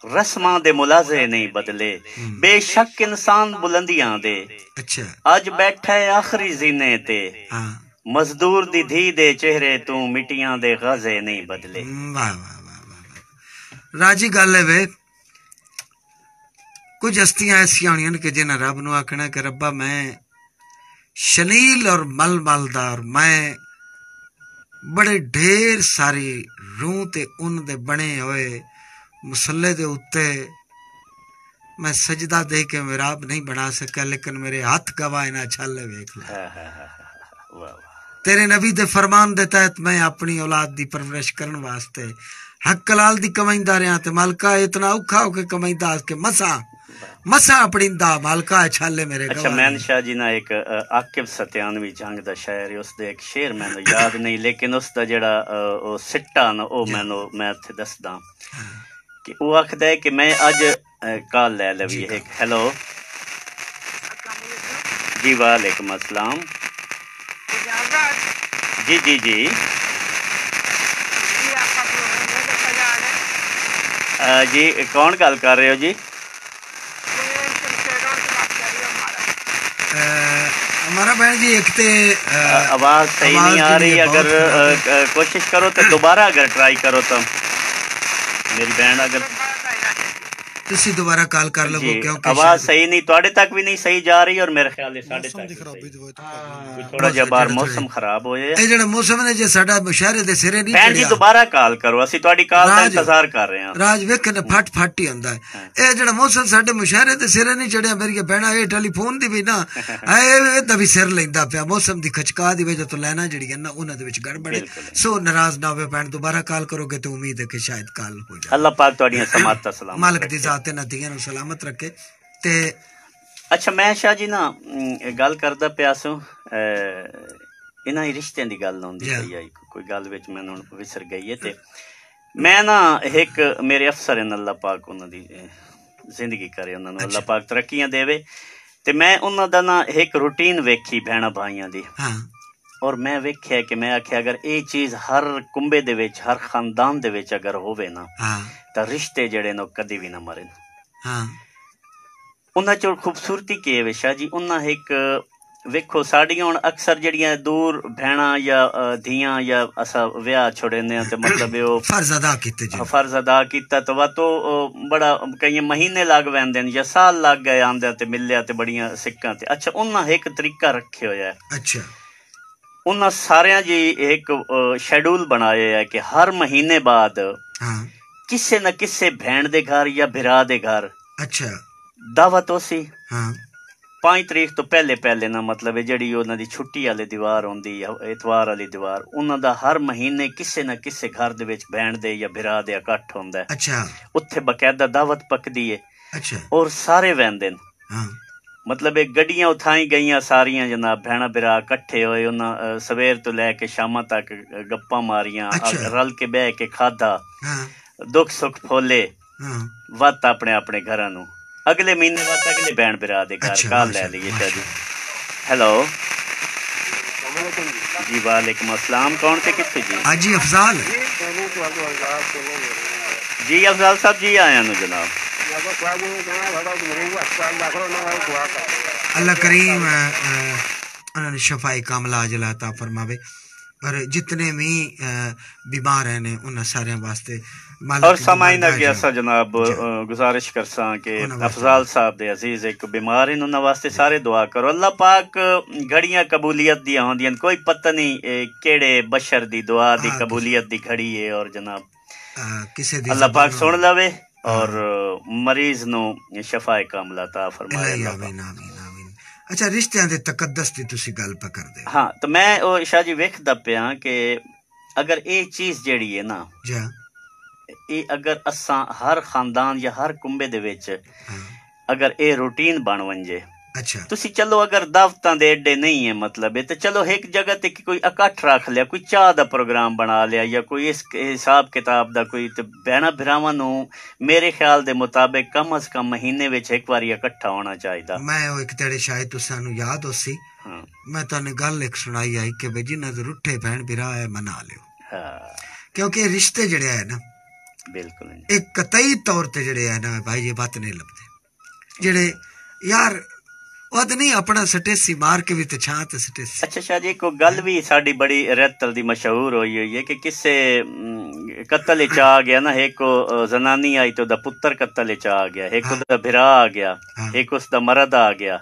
ਰਸਮਾਂ ਦੇ ਮੁਲਾਜ਼ੇ ਨਹੀਂ ਬਦਲੇ ਬੇਸ਼ੱਕ ਇਨਸਾਨ ਬੁਲੰਦੀਆਂ ਦੇ
ਅੱਛਾ
ਅੱਜ ਬੈਠਾ ਹੈ ਆਖਰੀ ਜ਼ੀਨੇ ਤੇ
ਹਾਂ
ਮਜ਼ਦੂਰ ਦੀ ਧੀ ਦੇ ਚਿਹਰੇ ਤੋਂ ਮਿੱਟੀਆਂ ਦੇ ਗਾਜ਼ੇ ਨਹੀਂ ਬਦਲੇ
ਹੂੰ, ਵਾਹ ਵਾਹ ਵਾਹ ਵਾਹ ਵਾਹ। ਰਾਜੀ ਗੱਲ ਹੈ ਵੇ ਕੁਝ ਹਸਤੀਆਂ ਐਸੀਆਂ ਹੋਣੀਆਂ ਨੇ ਕਿ ਜਿਨ੍ਹਾਂ ਰੱਬ ਨੂੰ ਆਖਣਾ ਕਿ ਰੱਬਾ ਮੈਂ ਸ਼ਲੀਲ ਔਰ ਮਲਮਲਦਾਰ ਮੈਂ ਬੜੇ ਢੇਰ ਸਾਰੀ ਰੂਹ ਤੇ ਉਨ ਦੇ ਬਣੇ ਹੋਏ ਮੁਸੱਲੇ ਦੇ ਉੱਤੇ ਮੈਂ ਸਜਦਾ ਦੇ ਕੇ ਮੇਰਾ ਰੱਬ ਨਹੀਂ ਬਣਾ ਸਕਿਆ ਲੇਕਿਨ ਮੇਰੇ ਹੱਥ ਗਵਾਏ ਨਾ ਛਾਲੇ ਵੇਖ ਲੈ
ਹਾ ਹਾ ਹਾ ਹਾ। ਵਾਹ ਵਾਹ
ਤੇਰੇ ਨਬੀ ਦੇ ਫਰਮਾਨ ਦੇ ਤਹਿਤ ਮੈਂ ਆਪਣੀ ਔਲਾਦ ਦੀ ਪਰਵਰਿਸ਼ ਕਰਨ ਵਾਸਤੇ ਹੱਕ ਕਲਾਲ ਦੀ ਕਮਾਈਂਦਾ ਰਿਆਂ ਤੇ ਮਾਲਕਾ ਇਤਨਾ ਔਖਾ ਹੋ ਕੇ ਕਮਾਈਂਦਾ ਕਿ ਮਸਾ ਮਸਾ ਆਪਣੀਂਦਾ ਮਾਲਕਾ ਛਾਲੇ ਮੇਰੇ
ਅੱਛਾ
ਗਵਾਹ
ਮੈਨ ਸ਼ਾਹ ਜੀ ਨਾਲ ਇੱਕ ਅ, ਆਕਿਬ ਸਤਿਆਨਵੀ ਜੰਗ ਦਾ ਸ਼ਾਇਰ ਹੈ, ਉਸ ਦੇ ਇੱਕ ਸ਼ੇਰ ਮੈਨੂੰ ਯਾਦ ਨਹੀਂ ਲੇਕਿਨ ਉਸ ਦਾ ਜਿਹੜਾ ਅ, ਉਹ ਸਿੱਟਾ ਨਾ ਉਹ ਮੈਨੂੰ ਮੈਂ ਇੱਥੇ ਦੱਸਦਾ ਕਿ ਉਹ ਆਖਦਾ ਹੈ ਕਿ ਮੈਂ ਅੱਜ ਕਾਲ ਲੈ ਲਵੀ ਇੱਕ ਹੈਲੋ ਜੀ ਵਾਲੇਕਮ ਅਸਲਾਮ जी जी जी। जी कौन गल कर रहे हो जी?
हमारा। भाई जी एक ते
आवाज़ सही नहीं आ रही अगर कोशिश करो तो [coughs] दोबारा अगर ट्राई करो तो। मेरी बहन अगर
ਤੁਸੀਂ ਦੁਬਾਰਾ ਕਾਲ ਕਰ ਲਵੋ ਕਿਉਂਕਿ ਆਵਾਜ਼
ਸਹੀ ਨਹੀਂ ਤੁਹਾਡੇ ਤੱਕ ਵੀ ਨਹੀਂ ਸਹੀ ਜਾ ਰਹੀ ਔਰ ਮੇਰੇ ਖਿਆਲ ਦੇ ਸਾਡੇ ਤੱਕ ਥੋੜਾ ਜਿਹਾ ਬਾਰ ਮੌਸਮ ਖਰਾਬ ਹੋਇਆ
ਇਹ ਜਿਹੜਾ ਮੌਸਮ ਨੇ ਜੇ ਸਾਡਾ ਮੁਸ਼ਾਹਰੇ ਦੇ ਸਿਰੇ ਨਹੀਂ
ਭੈਣ ਜੀ ਦੁਬਾਰਾ ਕਾਲ ਕਰੋ ਅਸੀਂ ਤੁਹਾਡੀ ਕਾਲ ਦਾ ਇੰਤਜ਼ਾਰ ਕਰ ਰਹੇ ਹਾਂ
ਰਾਜ ਵੇਖ ਨਾ ਫਟ ਫਟ ਹੀ ਹੁੰਦਾ ਇਹ ਜਿਹੜਾ ਮੌਸਮ ਸਾਡੇ ਮੁਸ਼ਾਹਰੇ ਦੇ ਸਿਰੇ ਨਹੀਂ ਚੜਿਆ ਮੇਰੀ ਬਹਿਣਾ ਇਹ ਟੈਲੀਫੋਨ ਦੀ ਵੀ ਨਾ ਇਹ ਤਾਂ ਵੀ ਸਿਰ ਲੈਂਦਾ ਪਿਆ ਮੌਸਮ ਦੀ ਖਚਕਾ ਦੀ ਵਜ੍ਹਾ ਤੋਂ ਲੈਣਾ ਜਿਹੜੀਆਂ ਨਾ ਉਹਨਾਂ ਦੇ ਵਿੱਚ ਗੜਬੜੇ ਸੋ ਨਾਰਾਜ਼ ਨਾ ਹੋਵੇ ਭੈਣ ਦੁਬਾਰਾ ਕਾਲ ਕਰੋਗੇ ਤੇ ਉਮੀਦ ਹੈ ਕਿ ਸ਼ਾਇਦ ਕਾਲ ਹੋ ਜਾਵੇ
ਅੱਲਾਹ ਪਾਕ ਤੁਹਾਡੀਆਂ ਸਮਾਤ ਸਲਾਮ
ਮਾਲਕ ਦੀ ਤੇ ਨਦੀਆਂ ਨੂੰ ਸਲਾਮਤ ਰੱਖੇ ਤੇ
ਅੱਛਾ ਮੈਂ ਸ਼ਾਹ ਜੀ ਨਾ ਗੱਲ ਕਰਦਾ ਪਿਆ ਸੂ ਇਹਨਾਂ ਹੀ ਰਿਸ਼ਤਿਆਂ ਦੀ ਗੱਲ ਆਉਂਦੀ. ਪਈ ਆ ਇੱਕ, ਕੋਈ ਗੱਲ ਵਿੱਚ ਮੈਨੂੰ ਹੁਣ ਵਿਸਰ ਗਈ ਹੈ ਤੇ ਮੈਂ ਨਾ ਇੱਕ ਮੇਰੇ ਅਫਸਰ ਹਨ ਅੱਲਾਹ ਪਾਕ ਉਹਨਾਂ ਦੀ ਜ਼ਿੰਦਗੀ ਕਰੇ ਉਹਨਾਂ ਨੂੰ ਅੱਲਾਹ। ਪਾਕ ਤਰੱਕੀਆਂ ਦੇਵੇ ਤੇ ਮੈਂ ਉਹਨਾਂ ਦਾ ਨਾ ਇੱਕ ਰੂਟੀਨ ਵੇਖੀ ਭੈਣਾ ਭਾਈਆਂ ਦੀ
ਹਾਂ
ਔਰ ਮੈਂ ਵੇਖਿਆ ਕਿ ਮੈਂ ਆਖਿਆ ਅਗਰ ਇਹ ਚੀਜ਼ ਹਰ ਕੁੰਬੇ ਦੇ ਵਿੱਚ ਹਰ ਖਾਨਦਾਨ ਦੇ ਵਿੱਚ ਅਗਰ ਹੋਵੇ ਨਾ
ਹਾਂ।
ਤਾਂ ਰਿਸ਼ਤੇ ਜਿਹੜੇ ਨੇ ਕਦੀ ਵੀ ਨਾ ਮਰਨ।
ਹਾਂ।
ਉਹਨਾਂ ਚੋਂ ਖੂਬਸੂਰਤੀ ਕੀ ਹੈ ਵਿਸ਼ਾ ਜੀ? ਉਹਨਾਂ ਇੱਕ ਵੇਖੋ ਸਾਡੀਆਂ ਹੁਣ ਅਕਸਰ ਜਿਹੜੀਆਂ ਦੂਰ ਭੈਣਾਂ ਜਾਂ ਧੀਆਂ ਜਾਂ ਅਸਾਂ ਵਿਆਹ ਛੋੜਨੇ ਆ ਤੇ ਮਤਲਬ ਇਹ ਉਹ [coughs]
ਫਰਜ਼ ਅਦਾ ਕੀਤੇ ਜੀ।
ਫਰਜ਼ ਅਦਾ ਕੀਤਾ ਤਾਂ ਵਾ ਤੋ ਉਹ ਬੜਾ ਕਈ ਮਹੀਨੇ ਲੱਗ ਪੈਂਦੇ ਨੇ ਜਾਂ ਸਾਲ ਲੱਗ ਗਏ ਆਂਦੇ ਤੇ ਮਿਲਿਆ ਤੇ ਬੜੀਆਂ ਸਿੱਕਾਂ ਤੇ। ਅੱਛਾ ਉਹਨਾਂ ਇੱਕ ਤਰੀਕਾ ਰੱਖਿਆ ਹੋਇਆ ਹੈ।
ਅੱਛਾ।
ਉਹਨਾਂ ਸਾਰਿਆਂ ਜੀ ਇੱਕ ਸ਼ੈਡਿਊਲ ਬਣਾਇਆ ਹੈ ਕਿ ਹਰ ਮਹੀਨੇ ਬਾਅਦ
ਹਾਂ।
ਕਿਸੇ ਨਾ ਕਿਸੇ ਭੈਣ ਦੇ ਘਰ ਜਾਂ ਭਰਾ ਦੇ ਘਰ
ਅੱਛਾ।
ਦਾਵਤ ਹੋਸੀ।
ਹਾਂ।
5 ਤਰੀਕ ਤੋਂ ਪਹਿਲੇ ਪਹਿਲੇ ਨਾ ਮਤਲਬ ਹੈ ਜਿਹੜੀ ਉਹਨਾਂ ਦੀ ਛੁੱਟੀ ਵਾਲੀ ਦੀਵਾਰ ਹੁੰਦੀ ਹੈ ਇਤਵਾਰ ਵਾਲੀ ਦੀਵਾਰ ਉਹਨਾਂ ਦਾ ਹਰ ਮਹੀਨੇ ਕਿਸੇ ਨਾ ਕਿਸੇ ਘਰ ਦੇ ਵਿੱਚ ਭੈਣ ਦੇ ਜਾਂ ਭਰਾ ਦੇ ਇਕੱਠ ਹੁੰਦਾ। ਹੈ
ਅੱਛਾ।
ਉੱਥੇ ਬਕਾਇਦਾ ਦਾਵਤ ਪੱਕਦੀ ਹੈ
ਅੱਛਾ।
ਔਰ ਸਾਰੇ ਵਹਿੰਦੇ ਨੇ।
ਹਾਂ।
ਮਤਲਬ ਇਹ ਗੱਡੀਆਂ ਉਥਾਂ ਗਈਆਂ ਸਾਰੀਆਂ ਜਨਾਬ ਭੈਣਾ ਭਰਾ ਇਕੱਠੇ ਹੋਏ ਉਹਨਾਂ ਸਵੇਰ ਤੋਂ ਲੈ ਕੇ ਸ਼ਾਮਾਂ ਤੱਕ ਗੱਪਾਂ ਮਾਰੀਆਂ ਰਲ ਕੇ ਬਹਿ ਕੇ ਖਾਦਾ ਦੁੱਖ ਸੁੱਖ ਫੋਲੇ ਵੱਤ ਆਪਣੇ ਆਪਣੇ ਘਰਾਂ ਨੂੰ। ਅਗਲੇ ਮਹੀਨੇ ਵੱਤ ਅਗਲੇ ਭੈਣ ਭਰਾ ਦੇ ਘਰ ਕਾਲ ਲੈ ਲਈਏ ਜੀ ਹੈਲੋ। ਜੀ ਵਾਲੇਕਮ ਅਸਲਾਮ। ਕੌਣ ਤੇ ਕਿੱਥੇ ਜੀ?
ਹਾਂਜੀ ਅਫਜ਼ਾਲ। ਜੀ ਅਫਜ਼ਾਲ ਸਾਹਿਬ ਜੀ ਆਇਆਂ ਨੂੰ ਜਨਾਬ। अल्लाह करीम उन्होंने शफाई कामला जलाता फरमावे। पर जितने भी बीमार हैं ने उन
सारे
वास्ते
और
समाइन
अगे
असा
जनाब गुजारिश
करसा
के अफजाल साहब दे
अज़ीज़ एक
बीमार इन उन वास्ते सारे दुआ करो। अल्लाह पाक घड़ियाँ कबूलियत दी होंदियाँ कोई पता नहीं केड़े बशर दी दुआ दी कबूलियत दी घड़ी है और जनाब। किसे
दी
अल्लाह पाक सुन लवे। ਔਰ ਮਰੀਜ਼ ਨੂੰ ਸ਼ਫਾਏ ਕਾਮਲਾ ਤਾ ਫਰਮਾਏ ਅੱਲਾਹ।
ਆਮੀਨ ਆਮੀਨ ਆਮੀਨ ਅੱਛਾ ਰਿਸ਼ਤਿਆਂ ਦੇ ਤਕੱਦਸ ਦੀ ਤੁਸੀਂ ਗੱਲ ਪਾ ਕਰਦੇ ਹੋ।
ਤਾਂ ਮੈਂ ਉਹ ਸ਼ਾਹ ਜੀ ਵੇਖਦਾ ਪਿਆ ਕਿ ਅਗਰ ਇਹ ਚੀਜ਼ ਜਿਹੜੀ ਹੈ ਨਾ
ਜਾ
ਇਹ ਅਗਰ ਅਸਾਂ ਹਰ ਖਾਨਦਾਨ ਜਾਂ ਹਰ ਕੁੰਬੇ ਦੇ ਵਿੱਚ ਅਗਰ ਇਹ ਰੂਟੀਨ ਬਣ ਵੰਜੇ
ਅੱਛਾ।
ਤੁਸੀਂ ਚਲੋ ਅਗਰ ਦਾਵਤਾਂ ਦੇ ਏਡੇ ਨਹੀਂ ਹੈ ਮਤਲਬ ਇਹ ਤੇ ਚਲੋ ਇੱਕ ਜਗ੍ਹਾ ਤੇ ਕੋਈ ਇਕੱਠ ਰੱਖ ਲਿਆ ਕੋਈ ਚਾਹ ਦਾ ਪ੍ਰੋਗਰਾਮ ਬਣਾ ਲਿਆ ਜਾਂ ਕੋਈ ਇਸ ਹਿਸਾਬ ਕਿਤਾਬ ਦਾ ਕੋਈ ਤੇ ਬਹਿਣਾ ਭਰਾਵਾਂ ਨੂੰ ਮੇਰੇ ਖਿਆਲ ਦੇ ਮੁਤਾਬਿਕ ਕਮ ਅਜ਼ ਕਮ ਮਹੀਨੇ ਵਿੱਚ ਇੱਕ ਵਾਰੀ ਇਕੱਠਾ ਹੋਣਾ ਚਾਹੀਦਾ।
ਮੈਂ ਉਹ ਇੱਕ ਤੇਰੇ ਸ਼ਾਇਦ ਤੁਸਾਂ ਨੂੰ ਯਾਦ ਹੋਸੀ ਮੈਂ ਤੁਹਾਨੂੰ ਗੱਲ ਇੱਕ ਸੁਣਾਈ ਆਈ ਕਿ ਬਈ ਜਿਨ੍ਹਾਂ ਦੇ ਰੁੱਠੇ ਭੈਣ ਭਰਾ ਹੈ ਮਨਾ ਲਿਓ।
ਹਾਂ।
ਕਿਉਂਕਿ ਰਿਸ਼ਤੇ ਜਿਹੜੇ ਹੈ ਨਾ
ਬਿਲਕੁਲ
ਇਹ ਕਤਈ ਤੌਰ ਤੇ ਜਿਹੜੇ ਹੈ ਨਾ ਭਾਈ ਇਹ ਬਾਤ ਨਹੀਂ ਲੱਭਦੇ। ਜਿਹੜੇ ਯਾਰ ਉਹ ਤਾਂ ਨਹੀਂ ਆਪਣਾ ਸਟੇਸੀ ਮਾਰ ਕੇ ਵੀ ਤੇ ਛਾਂ ਤੇ ਸਟੇਸੀ
ਅੱਛਾ ਸ਼ਾਹ ਜੀ ਇੱਕ ਗੱਲ ਵੀ ਸਾਡੀ ਬੜੀ ਰਤਲ ਦੀ ਮਸ਼ਹੂਰ ਹੋਈ ਹੋਈ ਹੈ ਕਿ ਕਿਸੇ ਕਤਲ ਵਿੱਚ ਆ ਗਿਆ ਨਾ ਇੱਕ ਜ਼ਨਾਨੀ ਆਈ ਤੇ ਉਹਦਾ ਪੁੱਤਰ ਕਤਲ ਵਿੱਚ ਆ ਗਿਆ ਇੱਕ। ਉਹਦਾ ਭਰਾ ਆ ਗਿਆ। ਇੱਕ ਉਸਦਾ ਮਰਦ ਆ ਗਿਆ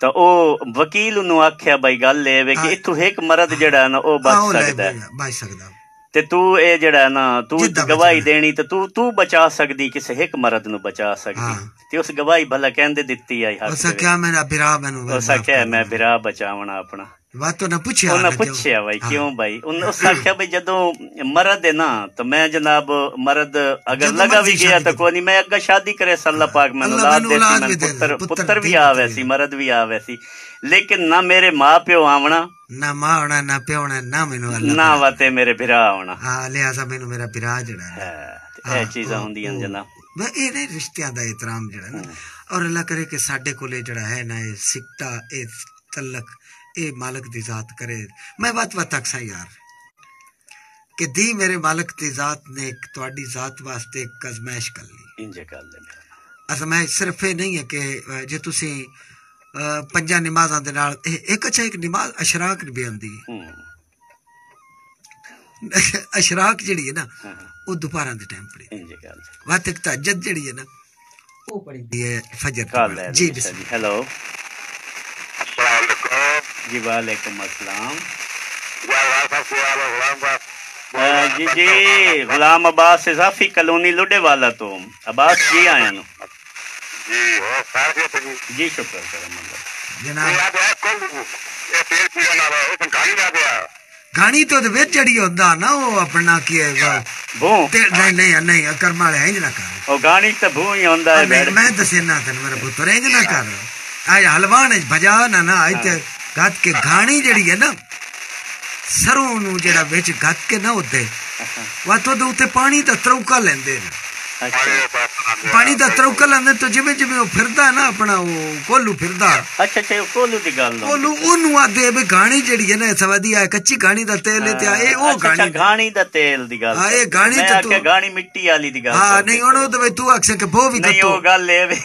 ਤਾਂ ਉਹ ਵਕੀਲ ਨੂੰ ਆਖਿਆ ਬਈ ਗੱਲ ਇਹ ਵੇ ਕਿ। ਇੱਥੋਂ ਇੱਕ ਮਰਦ ਜਿਹੜਾ ਨਾ ਉਹ ਬਚ ਸਕਦਾ ਹੈ
ਬਚ ਸਕਦਾ
ਤੇ ਤੂੰ ਇਹ ਜਿਹੜਾ ਨਾ ਤੂੰ ਗਵਾਹੀ। ਦੇਣੀ ਤੇ ਤੂੰ ਤੂੰ ਬਚਾ ਸਕਦੀ ਕਿਸੇ ਇੱਕ ਮਰਦ ਨੂੰ ਬਚਾ ਸਕਦੀ। ਤੇ ਉਸ ਗਵਾਹੀ ਭਲਾ ਕਹਿੰਦੇ ਦਿੱਤੀ ਆਈ ਹੱਥ
ਉਸ। ਕਿਹਾ ਮੇਰਾ ਬਿਰਾ ਮੈਨੂੰ
ਉਸ ਆਖਿਆ ਮੈਂ ਭਰਾ ਬਚਾਵਣਾ ਆਪਣਾ
ਬਾਤੋਂ ਨਾ ਪੁੱਛਿਆ
ਉਹਨਾਂ
ਨਾ ਕਿਉਂ?
ਪੁੱਛਿਆ ਬਾਈ
ਹਾਂ।
ਕਿਉਂ ਬਾਈ ਉਹਨੇ ਉਸ ਆਖਿਆ ਬਈ ਜਦੋਂ ਮਰਦ ਹੈ ਨਾ ਤਾਂ ਮੈਂ ਜਨਾਬ ਮਰਦ ਅਗਰ
ਜਦੋਂ
ਲਗਾ ਵੀ
ਮਰਜ਼ੀ
ਗਿਆ
ਸ਼ਾਦੀ
ਤਾਂ
ਕਰੋ।
ਕੋਈ ਨਹੀਂ ਮੈਂ ਅੱਗਾ ਸ਼ਾਦੀ ਕਰੇ ਸੱਲਾ ਪਾਕ ਮੈਨੂੰ
ਅੱਲਾ
ਔਲਾਦ
ਮੈਨੂੰ
ਦੇ
ਔਲਾਦ
ਸੀ
ਵੀ
ਮੈਨੂੰ
ਦੇ
ਪੁੱਤਰ
ਪੁੱਤਰ
ਪੁੱਤਰ ਵੀ
ਦੀ
ਆਵੇ
ਪੁੱਤਰ
ਸੀ
ਵੀ।
ਮਰਦ ਵੀ ਆਵੇ ਸੀ ਲੇਕਿਨ ਨਾ ਮੇਰੇ ਮਾਪਿਓ ਆਵਣਾ
ਨਾ ਮਾਂ ਹੋਣਾ ਨਾ ਪਿਓ ਹੋਣਾ ਨਾ ਮੈਨੂੰ ਅੱਲਾ
ਨਾ ਵਤੇ ਮੇਰੇ ਭਰਾ ਆਉਣਾ
ਹਾਂ ਲਿਆਜ਼ਾ ਮੈਨੂੰ ਮੇਰਾ ਬਿਰਾ ਜਿਹੜਾ ਹੈ
ਹੈ, ਤੇ ਇਹ ਚੀਜ਼ਾਂ ਹੁੰਦੀਆਂ ਨੇ ਜਨਾਬ
ਮੈਂ ਇਹ ਨੇ ਰਿਸ਼ਤਿਆਂ ਦਾ ਇਤਰਾਮ ਜਿਹੜਾ ਨਾ ਔਰ ਅੱਲਾ ਕਰੇ ਕਿ ਸਾਡੇ ਕੋਲੇ ਜਿਹੜਾ ਹੈ ਨਾ ਇਹ ਸਿੱਕਾ ਇਹ ਤਲਕ ਇਹ ਮਾਲਕ ਦੀ ਜ਼ਾਤ ਕਰੇ। ਮੈਂ ਬਤ ਬਤਕ ਸਾਂ ਯਾਰ ਕਿ ਦੀ ਮੇਰੇ ਮਾਲਕ ਦੀ ਜ਼ਾਤ ਨੇ ਤੁਹਾਡੀ ਜ਼ਾਤ ਵਾਸਤੇ ਇੱਕ ਅਜ਼ਮਾਇਸ਼ ਕਰ ਲਈ।
ਇੰਜ ਕਰ ਲੈ
ਅਜ਼ਮਾਇਸ਼ ਸਿਰਫ ਇਹ ਨਹੀਂ ਹੈ ਕਿ ਜੇ ਤੁਸੀਂ ਪੰਜਾਂ ਨਮਾਜ਼ਾਂ ਦੇ ਨਾਲ ਇੱਕ ਅੱਛਾ ਇੱਕ ਨਮਾਜ਼ ਅਸ਼ਰਾਕ ਵੀ ਆਉਂਦੀ ਅਸ਼ਰਾਕ ਜਿਹੜੀ ਹੈ ਨਾ ਉਹ ਦੁਪਹਿਰਾਂ ਦੇ ਟਾਈਮ ਪੜੀ
ਇੰਜ
ਗੱਲ ਵਾਤਕ ਤਹਜਦ ਜਿਹੜੀ ਹੈ ਨਾ ਉਹ ਪੜੀਦੀ ਹੈ ਫਜਰ ਜੀ
ਹੈਲੋ जी वालेकुम अस्सलाम जी जी गुलाम अब्बास इजाफी कॉलोनी लुडेवाला तो अब्बास जी आया नो
जी जी
शुक्र
जनाब घाणी तो बिच अड़ी होंदा ना
वो अपना की है
भू
नहीं नहीं नहीं अकर माले इंज ना कर
ओ गाणी तो भू ही होंदा है
मैं दसेना तन मेरा पुत्र इंज ना कर आज हलवान भजा ना ना आज ਗੱਤ ਕੇ ਘਾਣੀ ਜਿਹੜੀ ਹੈ ਨਾ ਸਰੋਂ ਨੂੰ ਜਿਹੜਾ ਵਿੱਚ ਗੱਤ ਕੇ ਨਾ ਉੱਤੇ ਵਾਤੋ ਦੇ ਉੱਤੇ ਪਾਣੀ ਦਾ ਤਰੌਕਾ ਲੈਂਦੇ ਨੇ। ਪਾਣੀ ਦਾ ਤਰੌਕਾ ਲੈਂਦੇ ਤਾਂ ਜਿਵੇਂ ਜਿਵੇਂ ਉਹ ਫਿਰਦਾ ਨਾ ਆਪਣਾ ਉਹ ਕੋਲੂ ਫਿਰਦਾ।
ਅੱਛਾ ਅੱਛਾ ਕੋਲੂ ਦੀ ਗੱਲ
ਕੋਲੂ ਉਹਨੂੰ ਆਦੇ ਵੀ ਗਾਣੀ ਜਿਹੜੀ ਹੈ ਨਾ ਸਵਾਦੀ ਆ ਕੱਚੀ ਗਾਣੀ ਦਾ ਤੇਲ ਤੇ ਆ ਇਹ ਉਹ ਗਾਣੀ
ਗਾਣੀ ਦਾ ਤੇਲ
ਦੀ ਗੱਲ ਹਾਂ
ਇਹ
ਗਾਣੀ
ਤੇ
ਤੂੰ
ਗਾਣੀ ਮਿੱਟੀ ਵਾਲੀ ਦੀ ਗੱਲ
ਹਾਂ ਨਹੀਂ ਉਹਨੂੰ ਤੇ ਵੀ ਤੂੰ ਅਕਸਰ ਕਿ ਬੋ ਵੀ
ਨਹੀਂ ਉਹ ਗੱਲ ਇਹ ਵੀ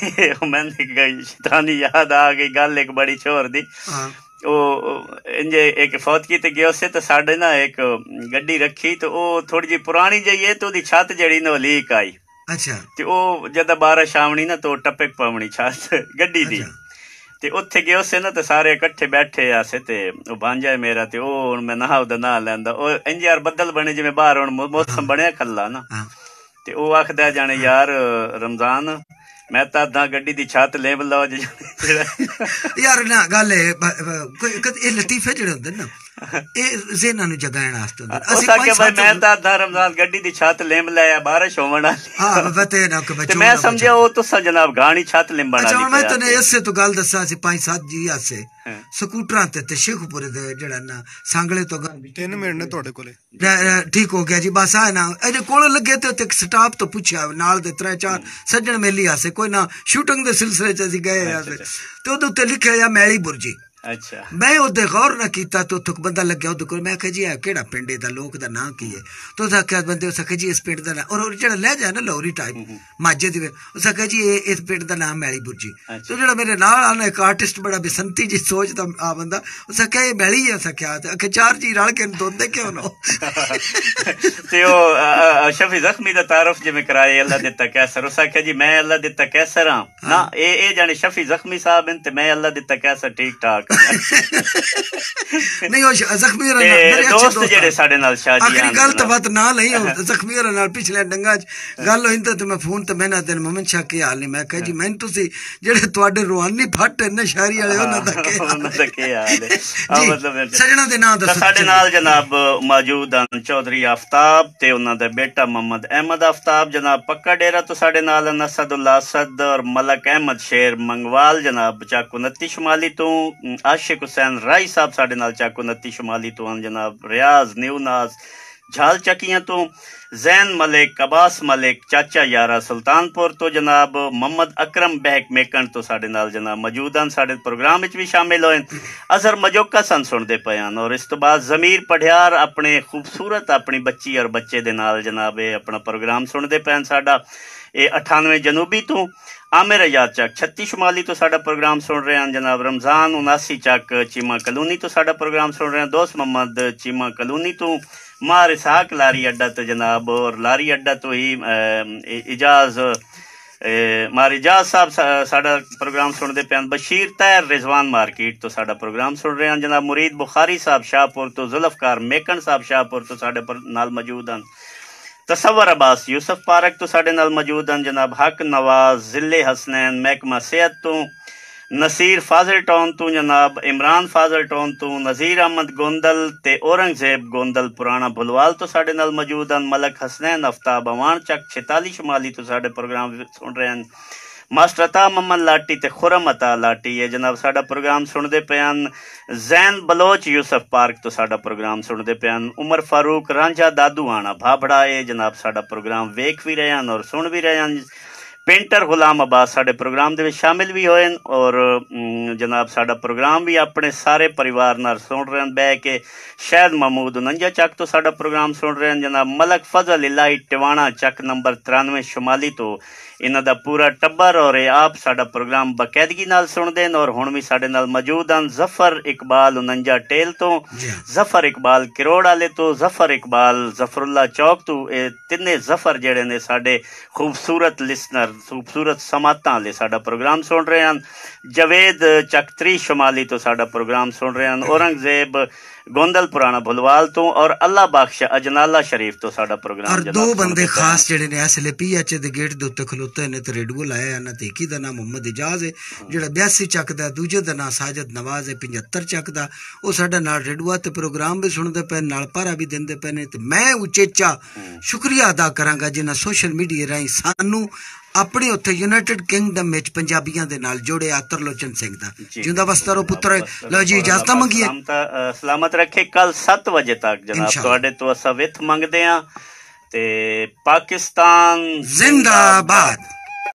ਮੈਨੂੰ ਗਈ ਸ਼ੈਤਾਨੀ ਯਾਦ ਆ ਗਈ ਗੱਲ ਇੱਕ ਬੜੀ ਛੋਰ ਦੀ।
ਹਾਂ।
ਉਹ ਇੰਜੇ ਇੱਕ ਫੌਤ ਕੀਤੇ ਗਿਆ ਉਸੇ ਤੇ ਸਾਡੇ ਨਾ ਇੱਕ ਗੱਡੀ ਰੱਖੀ ਤੇ ਉਹ ਥੋੜੀ ਜਿਹੀ ਪੁਰਾਣੀ ਹੈ ਤੇ ਉਹਦੀ ਛੱਤ ਜਿਹੜੀ ਨਾ ਲੀਕ ਆਈ।
ਅੱਛਾ।
ਤੇ ਉਹ ਜਦੋਂ ਬਾਰਿਸ਼ ਆਵਣੀ ਨਾ ਤੋਂ ਟੱਪਕ ਪਾਵਣੀ ਛੱਤ ਗੱਡੀ ਦੀ। ਤੇ ਉੱਥੇ ਗਏ ਉਸੇ ਨਾ ਤੇ ਸਾਰੇ ਇਕੱਠੇ ਬੈਠੇ ਆਸੇ ਤੇ ਉਹ ਬਾਂਝਾ ਮੇਰਾ ਤੇ ਉਹ ਹੁਣ ਮੈਂ ਨਹਾ ਉਹਦਾ ਨਾਂ ਲੈਂਦਾ। ਉਹ ਇੰਜ ਯਾਰ ਬੱਦਲ ਬਣੇ ਜਿਵੇਂ ਬਾਹਰ ਹੁਣ ਮੌਸਮ ਬਣਿਆ ਖੱਲਾ ਨਾ। ਤੇ ਉਹ ਆਖਦਾ ਜਾਣੇ ਯਾਰ ਰਮਜ਼ਾਨ ਮੈਂ ਤਾਂ ਅੱਧਾ ਗੱਡੀ ਦੀ ਛੱਤ ਲੇਬਲ ਬਲਾਓ ਜਿਹੜਾ
ਯਾਰ ਨਾ, ਗੱਲ ਹੈ ਇਹ ਲਤੀਫੇ ਜਿਹੜੇ ਹੁੰਦੇ ਨੇ ਨਾ ਇਹ ਜ਼ਿਹਨਾਂ ਨੂੰ ਜਗਾਉਣ ਵਾਸਤੇ ਅਸੀਂ ਪੰਜ ਸੱਤ
ਮੈਂ ਤਾਂ ਅੱਧਾ ਰਮਜ਼ਾਨ ਗੱਡੀ ਦੀ ਛੱਤ ਲਿੰਬ ਲਿਆ ਬਾਰਿਸ਼ ਹੋਵਣ ਵਾਲੀ।
ਹਾਂ ਬਤੇ ਨਾ ਕਿ ਬਚੋ
ਮੈਂ ਸਮਝਿਆ ਉਹ ਤੁਸੀਂ ਜਨਾਬ ਗਾਣੀ ਛੱਤ ਲਿੰਬਣ
ਅੱਛਾ
ਵਾਲੀ
ਹੁਣ ਮੈਂ ਤੈਨੂੰ
ਤੇ।
ਇਸੇ ਤੋਂ ਗੱਲ ਦੱਸਾਂ ਸੀ ਪੰਜ ਸੱਤ ਜੀ ਆਸੇ। ਸਕੂਟਰਾਂ ਤੇ ਤੇ ਸ਼ੇਖੂਪੁਰੇ ਦੇ ਜਿਹੜਾ ਨਾ ਸੰਗਲੇ ਤੋਂ ਗਾਂ
3 ਮਿੰਟ ਨੇ ਤੁਹਾਡੇ ਕੋਲੇ।
ਠੀਕ ਹੋ ਗਿਆ ਜੀ ਬਸ ਆ ਨਾ। ਇਹਦੇ ਕੋਲ ਲੱਗੇ ਤੇ ਇੱਕ ਸਟਾਪ ਤੋਂ ਪੁੱਛਿਆ ਨਾਲ ਦੇ ਤਰੇ ਚਾਰ ਸੱਜਣ ਮੇਲੀ ਆਸੇ ਕੋਈ ਨਾ ਸ਼ੂਟਿੰਗ ਦੇ ਸਿਲਸਿਲੇ ਚ ਅਸੀਂ ਗਏ ਆਸੇ। ਤੇ ਉਹਦੇ ਉੱਤੇ ਲਿਖਿਆ ਆ ਮੈਲੀ ਬੁਰਜੀ
ਅੱਛਾ।
ਮੈਂ ਉਹਦੇ ਗੌਰ ਨਾ ਕੀਤਾ ਤੇ ਉੱਥੋਂ ਬੰਦਾ ਲੱਗਿਆ ਉਹਦੇ ਕੋਲ। ਮੈਂ ਕਿਹਾ ਜੀ ਇਹ ਕਿਹੜਾ ਪਿੰਡ ਦਾ ਲੋਕ ਦਾ ਨਾਂ ਕੀ ਹੈ? ਤੋ ਉਹਦਾ ਕਿਹਾ ਬੰਦੇ ਉਸ ਕਿਹਾ ਜੀ ਇਸ ਪਿੰਡ ਦਾ ਨਾਂ। ਔਰ ਜਿਹੜਾ ਲੈ ਜਾ ਨਾ ਲੌਰੀ ਟਾਈਪ ਮਾਝੇ ਦੇ ਉਸ ਕਿਹਾ ਜੀ ਇਹ ਇਸ ਪਿੰਡ ਦਾ ਨਾਮ ਮੈਲੀ ਬੁਰਜੀ। ਤੋ ਜਿਹੜਾ ਮੇਰੇ ਨਾਲ ਆਣਾ ਇੱਕ ਆਰਟਿਸਟ ਬੜਾ ਬਸੰਤੀ ਜੀ ਸੋਚਦਾ ਆ ਬੰਦਾ ਉਸ ਕਿਹਾ ਇਹ ਮੈਲੀ ਹੈ ਸਕਿਆ ਅਖੇ ਚਾਰ ਜੀ ਰਲ ਕੇ ਦੋਂਦੇ ਕਿਉਂ ਨਾ [laughs]
ਤੇ ਉਹ ਸ਼ਫੀ ਜ਼ਖਮੀ ਦਾ ਤਾਰਫ ਜਿਵੇਂ ਕਰਾਏ ਅੱਲਾ ਦਿੱਤਾ ਕੈਸਰ। ਉਸ ਆਖਿਆ ਜੀ ਮੈਂ ਅੱਲਾ ਦਿੱਤਾ ਕੈਸਰ ਹਾਂ ਨਾ ਇਹ ਇਹ ਜਾਣੇ ਸ਼ਫੀ ਜ਼ਖਮੀ ਸਾਹਿਬ ਤੇ ਮੈਂ ਅੱਲਾ ਦਿੱਤਾ ਕੈਸਰ ਠੀਕ ਠਾਕ
ਨਹੀਂ ਉਹ ਜ਼ਖਮੀ ਹੋਰਾਂ ਨਾਲ ਮੇਰੇ ਅੱਛੇ
ਦੋਸਤ ਜਿਹੜੇ। ਸਾਡੇ ਨਾਲ ਸ਼ਾਦੀ
ਆਖਰੀ ਗੱਲ ਤਾਂ ਬਾਤ ਨਾ ਲਈ ਉਹ ਜ਼ਖਮੀ ਹੋਰਾਂ ਨਾਲ ਪਿਛਲੇ ਡੰਗਾ 'ਚ ਗੱਲ ਹੋਈ ਤਾਂ ਮੈਂ ਫੋਨ ਤੇ ਮੈਂ ਨਾ ਦਿਨ ਮਮਨ ਸ਼ਾਹ ਕੀ ਹਾਲ ਨਹੀਂ ਮੈਂ ਕਿਹਾ ਜੀ ਮੈਂ ਤੁਸੀਂ ਜਿਹੜੇ ਤੁਹਾਡੇ ਰੂਹਾਨੀ ਫੱਟ ਨੇ ਸ਼ਾਇਰੀ ਵਾਲੇ ਉਹਨਾਂ ਦਾ ਕੀ ਹਾਲ
ਉਹਨਾਂ ਦਾ ਕੀ ਹਾਲ ਹੈ? ਆ ਮਤਲਬ
ਸੱਜਣਾ ਦੇ ਨਾਂ ਦੱਸੋ
ਸਾਡੇ ਨਾਲ ਜਨਾਬ ਮੌਜੂਦ ਹਨ ਚੌਧਰੀ ਆਫਤਾਬ ਤੇ ਉਹਨਾਂ ਦਾ ਬੇਟਾ ਮੁਹੰਮਦ ਅਹਿਮਦ ਆਫਤਾਬ। ਜਨਾਬ ਪੱਕਾ ਡੇਰਾ ਤੋਂ ਸਾਡੇ ਨਾਲ ਹਨ ਅਸਦੁੱਲਾ ਅਸਦ ਔਰ ਮਲਕ ਅਹਿਮਦ ਸ਼ੇਰ ਮੰਗਵਾਲ। ਜਨਾਬ ਚਾਕੂ 29 ਸ਼ਮਾਲੀ ਤੋਂ ਅਮ, ਆਸ਼ਿਕ ਹੁਸੈਨ ਰਾਈ ਸਾਹਿਬ ਸਾਡੇ ਨਾਲ ਚਾਕੂ 29 ਸ਼ਮਾਲੀ ਤੋਂ ਹਨ ਜਨਾਬ ਰਿਆਜ਼ ਨਿਊਨਾਜ਼ ਝਾਲ ਚੱਕੀਆਂ ਤੋਂ ਜ਼ੈਨ ਮਲਿਕ ਅਬਾਸ ਮਲਿਕ ਚਾਚਾ ਯਾਰਾ ਸੁਲਤਾਨਪੁਰ ਤੋਂ ਜਨਾਬ ਮੁਹੰਮਦ ਅਕਰਮ ਬਹਿਕ ਮੇਕਣ ਤੋਂ ਸਾਡੇ ਨਾਲ ਜਨਾਬ ਮੌਜੂਦ ਹਨ ਸਾਡੇ ਪ੍ਰੋਗਰਾਮ ਵਿੱਚ ਵੀ ਸ਼ਾਮਿਲ ਹੋਏ ਅਜ਼ਰ ਮਜੋਕਾ ਸਨ ਸੁਣਦੇ ਪਏ ਹਨ ਔਰ ਇਸ ਤੋਂ ਬਾਅਦ ਜ਼ਮੀਰ ਪੜਿਆਰ ਆਪਣੇ ਖੂਬਸੂਰਤ ਆਪਣੀ ਬੱਚੀ ਔਰ ਬੱਚੇ ਦੇ ਨਾਲ ਜਨਾਬ ਇਹ ਆਪਣਾ ਪ੍ਰੋਗਰਾਮ ਸੁਣਦੇ ਪਏ ਹਨ ਸਾਡਾ ਇਹ 98 ਜਨੂਬੀ ਤੋਂ ਆਮਿਰ ਆਜ਼ਾਦ ਚੱਕ 36 ਸ਼ਮਾਲੀ ਤੋਂ ਸਾਡਾ ਪ੍ਰੋਗਰਾਮ ਸੁਣ ਰਹੇ ਹਨ ਜਨਾਬ ਰਮਜ਼ਾਨ 79 ਚੱਕ ਚੀਮਾ ਕਲੋਨੀ ਤੋਂ ਸਾਡਾ ਪ੍ਰੋਗਰਾਮ ਸੁਣ ਰਹੇ ਹਨ ਦੋਸਤ ਮੁਹੰਮਦ ਚੀਮਾ ਕਲੋਨੀ ਤੋਂ, ਮਾਰ ਇਸਾਕ ਲਾਰੀ ਅੱਡਾ ਤੋਂ ਜਨਾਬ, ਔਰ ਲਾਰੀ ਅੱਡਾ ਤੋਂ ਹੀ ਇਜਾਜ਼ ਮਾਰ ਇਜਾਜ਼ ਸਾਹਿਬ ਸਾ- ਸਾਡਾ ਪ੍ਰੋਗਰਾਮ ਸੁਣਦੇ ਪਏ ਹਨ। ਬਸ਼ੀਰ ਤੈਰ ਰਿਜ਼ਵਾਨ ਮਾਰਕੀਟ ਤੋਂ ਸਾਡਾ ਪ੍ਰੋਗਰਾਮ ਸੁਣ ਰਹੇ ਹਨ ਜਨਾਬ ਮੁਰੀਦ ਬੁਖਾਰੀ ਸਾਹਿਬ ਸ਼ਾਹਪੁਰ ਤੋਂ, ਜ਼ੁਲਫਕਾਰ ਮੇਕਣ ਸਾਹਿਬ ਸ਼ਾਹਪੁਰ ਤੋਂ ਸਾਡੇ ਪਰ- ਨਾਲ ਮੌਜੂਦ ਹਨ। ਤਸਵਰ ਅਬਾਸ ਯੂਸਫ ਪਾਰਕ ਤੋਂ ਸਾਡੇ ਨਾਲ ਮੌਜੂਦ ਹਨ ਜਨਾਬ ਹਕ ਨਵਾਜ਼ ਜ਼ਿਲੇ ਹਸਨੈਨ ਮਹਿਕਮਾ ਸਿਹਤ ਤੋਂ ਨਸੀਰ ਫਾਜ਼ਲ ਟਾਊਨ ਤੋਂ ਜਨਾਬ ਇਮਰਾਨ ਫਾਜ਼ਲ ਟਾਊਨ ਤੋਂ ਨਜ਼ੀਰ ਅਹਿਮਦ ਗੋਂਦਲ ਤੇ ਔਰੰਗਜ਼ੇਬ ਗੋਂਦਲ ਪੁਰਾਣਾ ਭੁਲਵਾਲ ਤੋਂ ਸਾਡੇ ਨਾਲ ਮੌਜੂਦ ਹਨ ਮਲਕ ਹਸਨੈਨ ਅਫਤਾਬ ਅਵਾਨ ਚੱਕ 46 ਸ਼ਮਾਲੀ ਤੋਂ ਸਾਡੇ ਪ੍ਰੋਗਰਾਮ ਵਿੱਚ ਸੁਣ ਰਹੇ ਹਨ ਮਾਸਟਰ ਅਤਾ ਮਮਨ ਲਾਟੀ ਤੇ ਖੁਰਮ ਅਤਾ ਲਾਟੀ ਇਹ ਜਨਾਬ ਸਾਡਾ ਪ੍ਰੋਗਰਾਮ ਸੁਣਦੇ ਪਏ ਹਨ ਜ਼ੈਨ ਬਲੋਚ ਯੂਸਫ ਪਾਰਕ ਤੋਂ ਸਾਡਾ ਪ੍ਰੋਗਰਾਮ ਸੁਣਦੇ ਪਏ ਹਨ ਉਮਰ ਫਾਰੂਕ ਰਾਂਝਾ ਦਾਦੂ ਆਣਾ ਭਾਬੜਾ ਇਹ ਜਨਾਬ ਸਾਡਾ ਪ੍ਰੋਗਰਾਮ ਵੇਖ ਵੀ ਰਹੇ ਹਨ ਔਰ ਸੁਣ ਵੀ ਰਹੇ ਹਨ ਪੇਂਟਰ ਗੁਲਾਮ ਅਬਾਸ ਸਾਡੇ ਪ੍ਰੋਗਰਾਮ ਦੇ ਵਿੱਚ ਸ਼ਾਮਿਲ ਵੀ ਹੋਏ ਹਨ ਔਰ ਅਮ, ਜਨਾਬ ਸਾਡਾ ਪ੍ਰੋਗਰਾਮ ਵੀ ਆਪਣੇ ਸਾਰੇ ਪਰਿਵਾਰ ਨਾਲ ਸੁਣ ਰਹੇ ਹਨ ਬਹਿ ਕੇ ਸ਼ਾਇਦ ਮਹਮੂਦ ਨੰਜਾ ਚੱਕ ਤੋਂ ਸਾਡਾ ਪ੍ਰੋਗਰਾਮ ਸੁਣ ਰਹੇ ਹਨ ਜਨਾਬ ਮਲਕ ਫਜ਼ਲ ਇਲਾਹੀ ਟਿਵਾਣਾ ਚੱਕ ਨੰਬਰ 93 ਸ਼ਮਾਲੀ ਤੋਂ ਇਹਨਾਂ ਦਾ ਪੂਰਾ ਟੱਬਰ ਔਰ ਇਹ ਆਪ ਸਾਡਾ ਪ੍ਰੋਗਰਾਮ ਬਕਾਇਦਗੀ ਨਾਲ ਸੁਣਦੇ ਨੇ ਔਰ ਹੁਣ ਵੀ ਸਾਡੇ ਨਾਲ ਮੌਜੂਦ ਹਨ ਜ਼ਫਰ ਇਕਬਾਲ ਉਨੰਜਾ ਟੇਲ ਤੋਂ। ਜ਼ਫਰ ਇਕਬਾਲ ਕਿਰੋੜ ਵਾਲੇ ਤੋਂ ਜ਼ਫਰ ਇਕਬਾਲ ਜ਼ਫਰੁੱਲਾ ਚੌਕ ਤੋਂ ਇਹ ਤਿੰਨੇ ਜ਼ਫਰ ਜਿਹੜੇ ਨੇ ਸਾਡੇ ਖੂਬਸੂਰਤ ਲਿਸਨਰ ਖੂਬਸੂਰਤ ਸਮਾਤਾਂ ਵਾਲੇ ਸਾਡਾ ਪ੍ਰੋਗਰਾਮ ਸੁਣ ਰਹੇ ਹਨ ਜਵੇਦ ਚੱਕਤਰੀ ਸ਼ਮਾਲੀ ਤੋਂ ਸਾਡਾ ਪ੍ਰੋਗਰਾਮ ਸੁਣ ਰਹੇ ਹਨ [coughs] ਔਰੰਗਜ਼ੇਬ ਗੋਂਦਲ ਪੁਰਾਣਾ ਭੁਲਵਾਲ ਤੋਂ ਔਰ ਅੱਲਾ ਬਖਸ਼ ਅਜਨਾਲਾ ਸ਼ਰੀਫ ਤੋਂ ਸਾਡਾ ਪ੍ਰੋਗਰਾਮ ਜਨਾਬ
ਦੋ ਬੰਦੇ। ਖਾਸ ਜਿਹੜੇ ਨੇ ਐਸਲੇ ਪੀਐਚ ਦੇ ਗੇਟ ਦੇ ਉੱਤੇ ਖਲੋਤੇ ਨੇ ਤੇ ਰੇਡੀਓ ਲਾਇਆ ਇਹਨਾਂ ਤੇ ਇੱਕ ਦਾ ਨਾਮ ਮੁਹੰਮਦ ਇਜਾਜ਼ ਹੈ ਜਿਹੜਾ 82 ਚੱਕ ਦਾ ਦੂਜੇ ਦਾ ਨਾਮ ਸਾਜਦ ਨਵਾਜ਼ ਹੈ 75 ਚੱਕ ਦਾ ਉਹ ਸਾਡਾ ਨਾਲ ਰੇਡੀਓ ਤੇ ਪ੍ਰੋਗਰਾਮ ਵੀ ਸੁਣਦੇ ਪਏ ਨਾਲ ਪਾਰਾ ਵੀ ਦਿੰਦੇ ਪਏ ਨੇ ਤੇ ਮੈਂ ਉਚੇਚਾ ਸ਼ੁਕਰੀਆ ਅਦਾ ਕਰਾਂਗਾ ਜਿਨ੍ਹਾਂ ਸੋਸ਼ਲ ਮੀਡੀਆ ਰਾਹੀਂ ਸਾਨੂੰ ਆਪਣੇ ਉੱਥੇ ਯੂਨਾਈਟਿਡ ਕਿੰਗਡਮ ਵਿੱਚ ਪੰਜਾਬੀਆਂ ਦੇ ਨਾਲ ਜੋੜਿਆ ਤਰਲੋਚਨ ਸਿੰਘ ਦਾ। ਜਿੰਦਾ ਵਸਤਰੋ ਪੁੱਤਰ ਲਓ ਜੀ ਇਜਾਜ਼ਤ ਮੰਗੀਏ।
ਸਲਾਮਤ ਰੱਖੇ। ਕੱਲ 7 ਵਜੇ ਤੱਕ ਜਨਾਬ। ਤੁਹਾਡੇ ਤੋਂ ਅਸਾਂ ਵਿੱਥ ਮੰਗਦੇ ਆ ਤੇ ਪਾਕਿਸਤਾਨ
ਜ਼ਿੰਦਾਬਾਦ।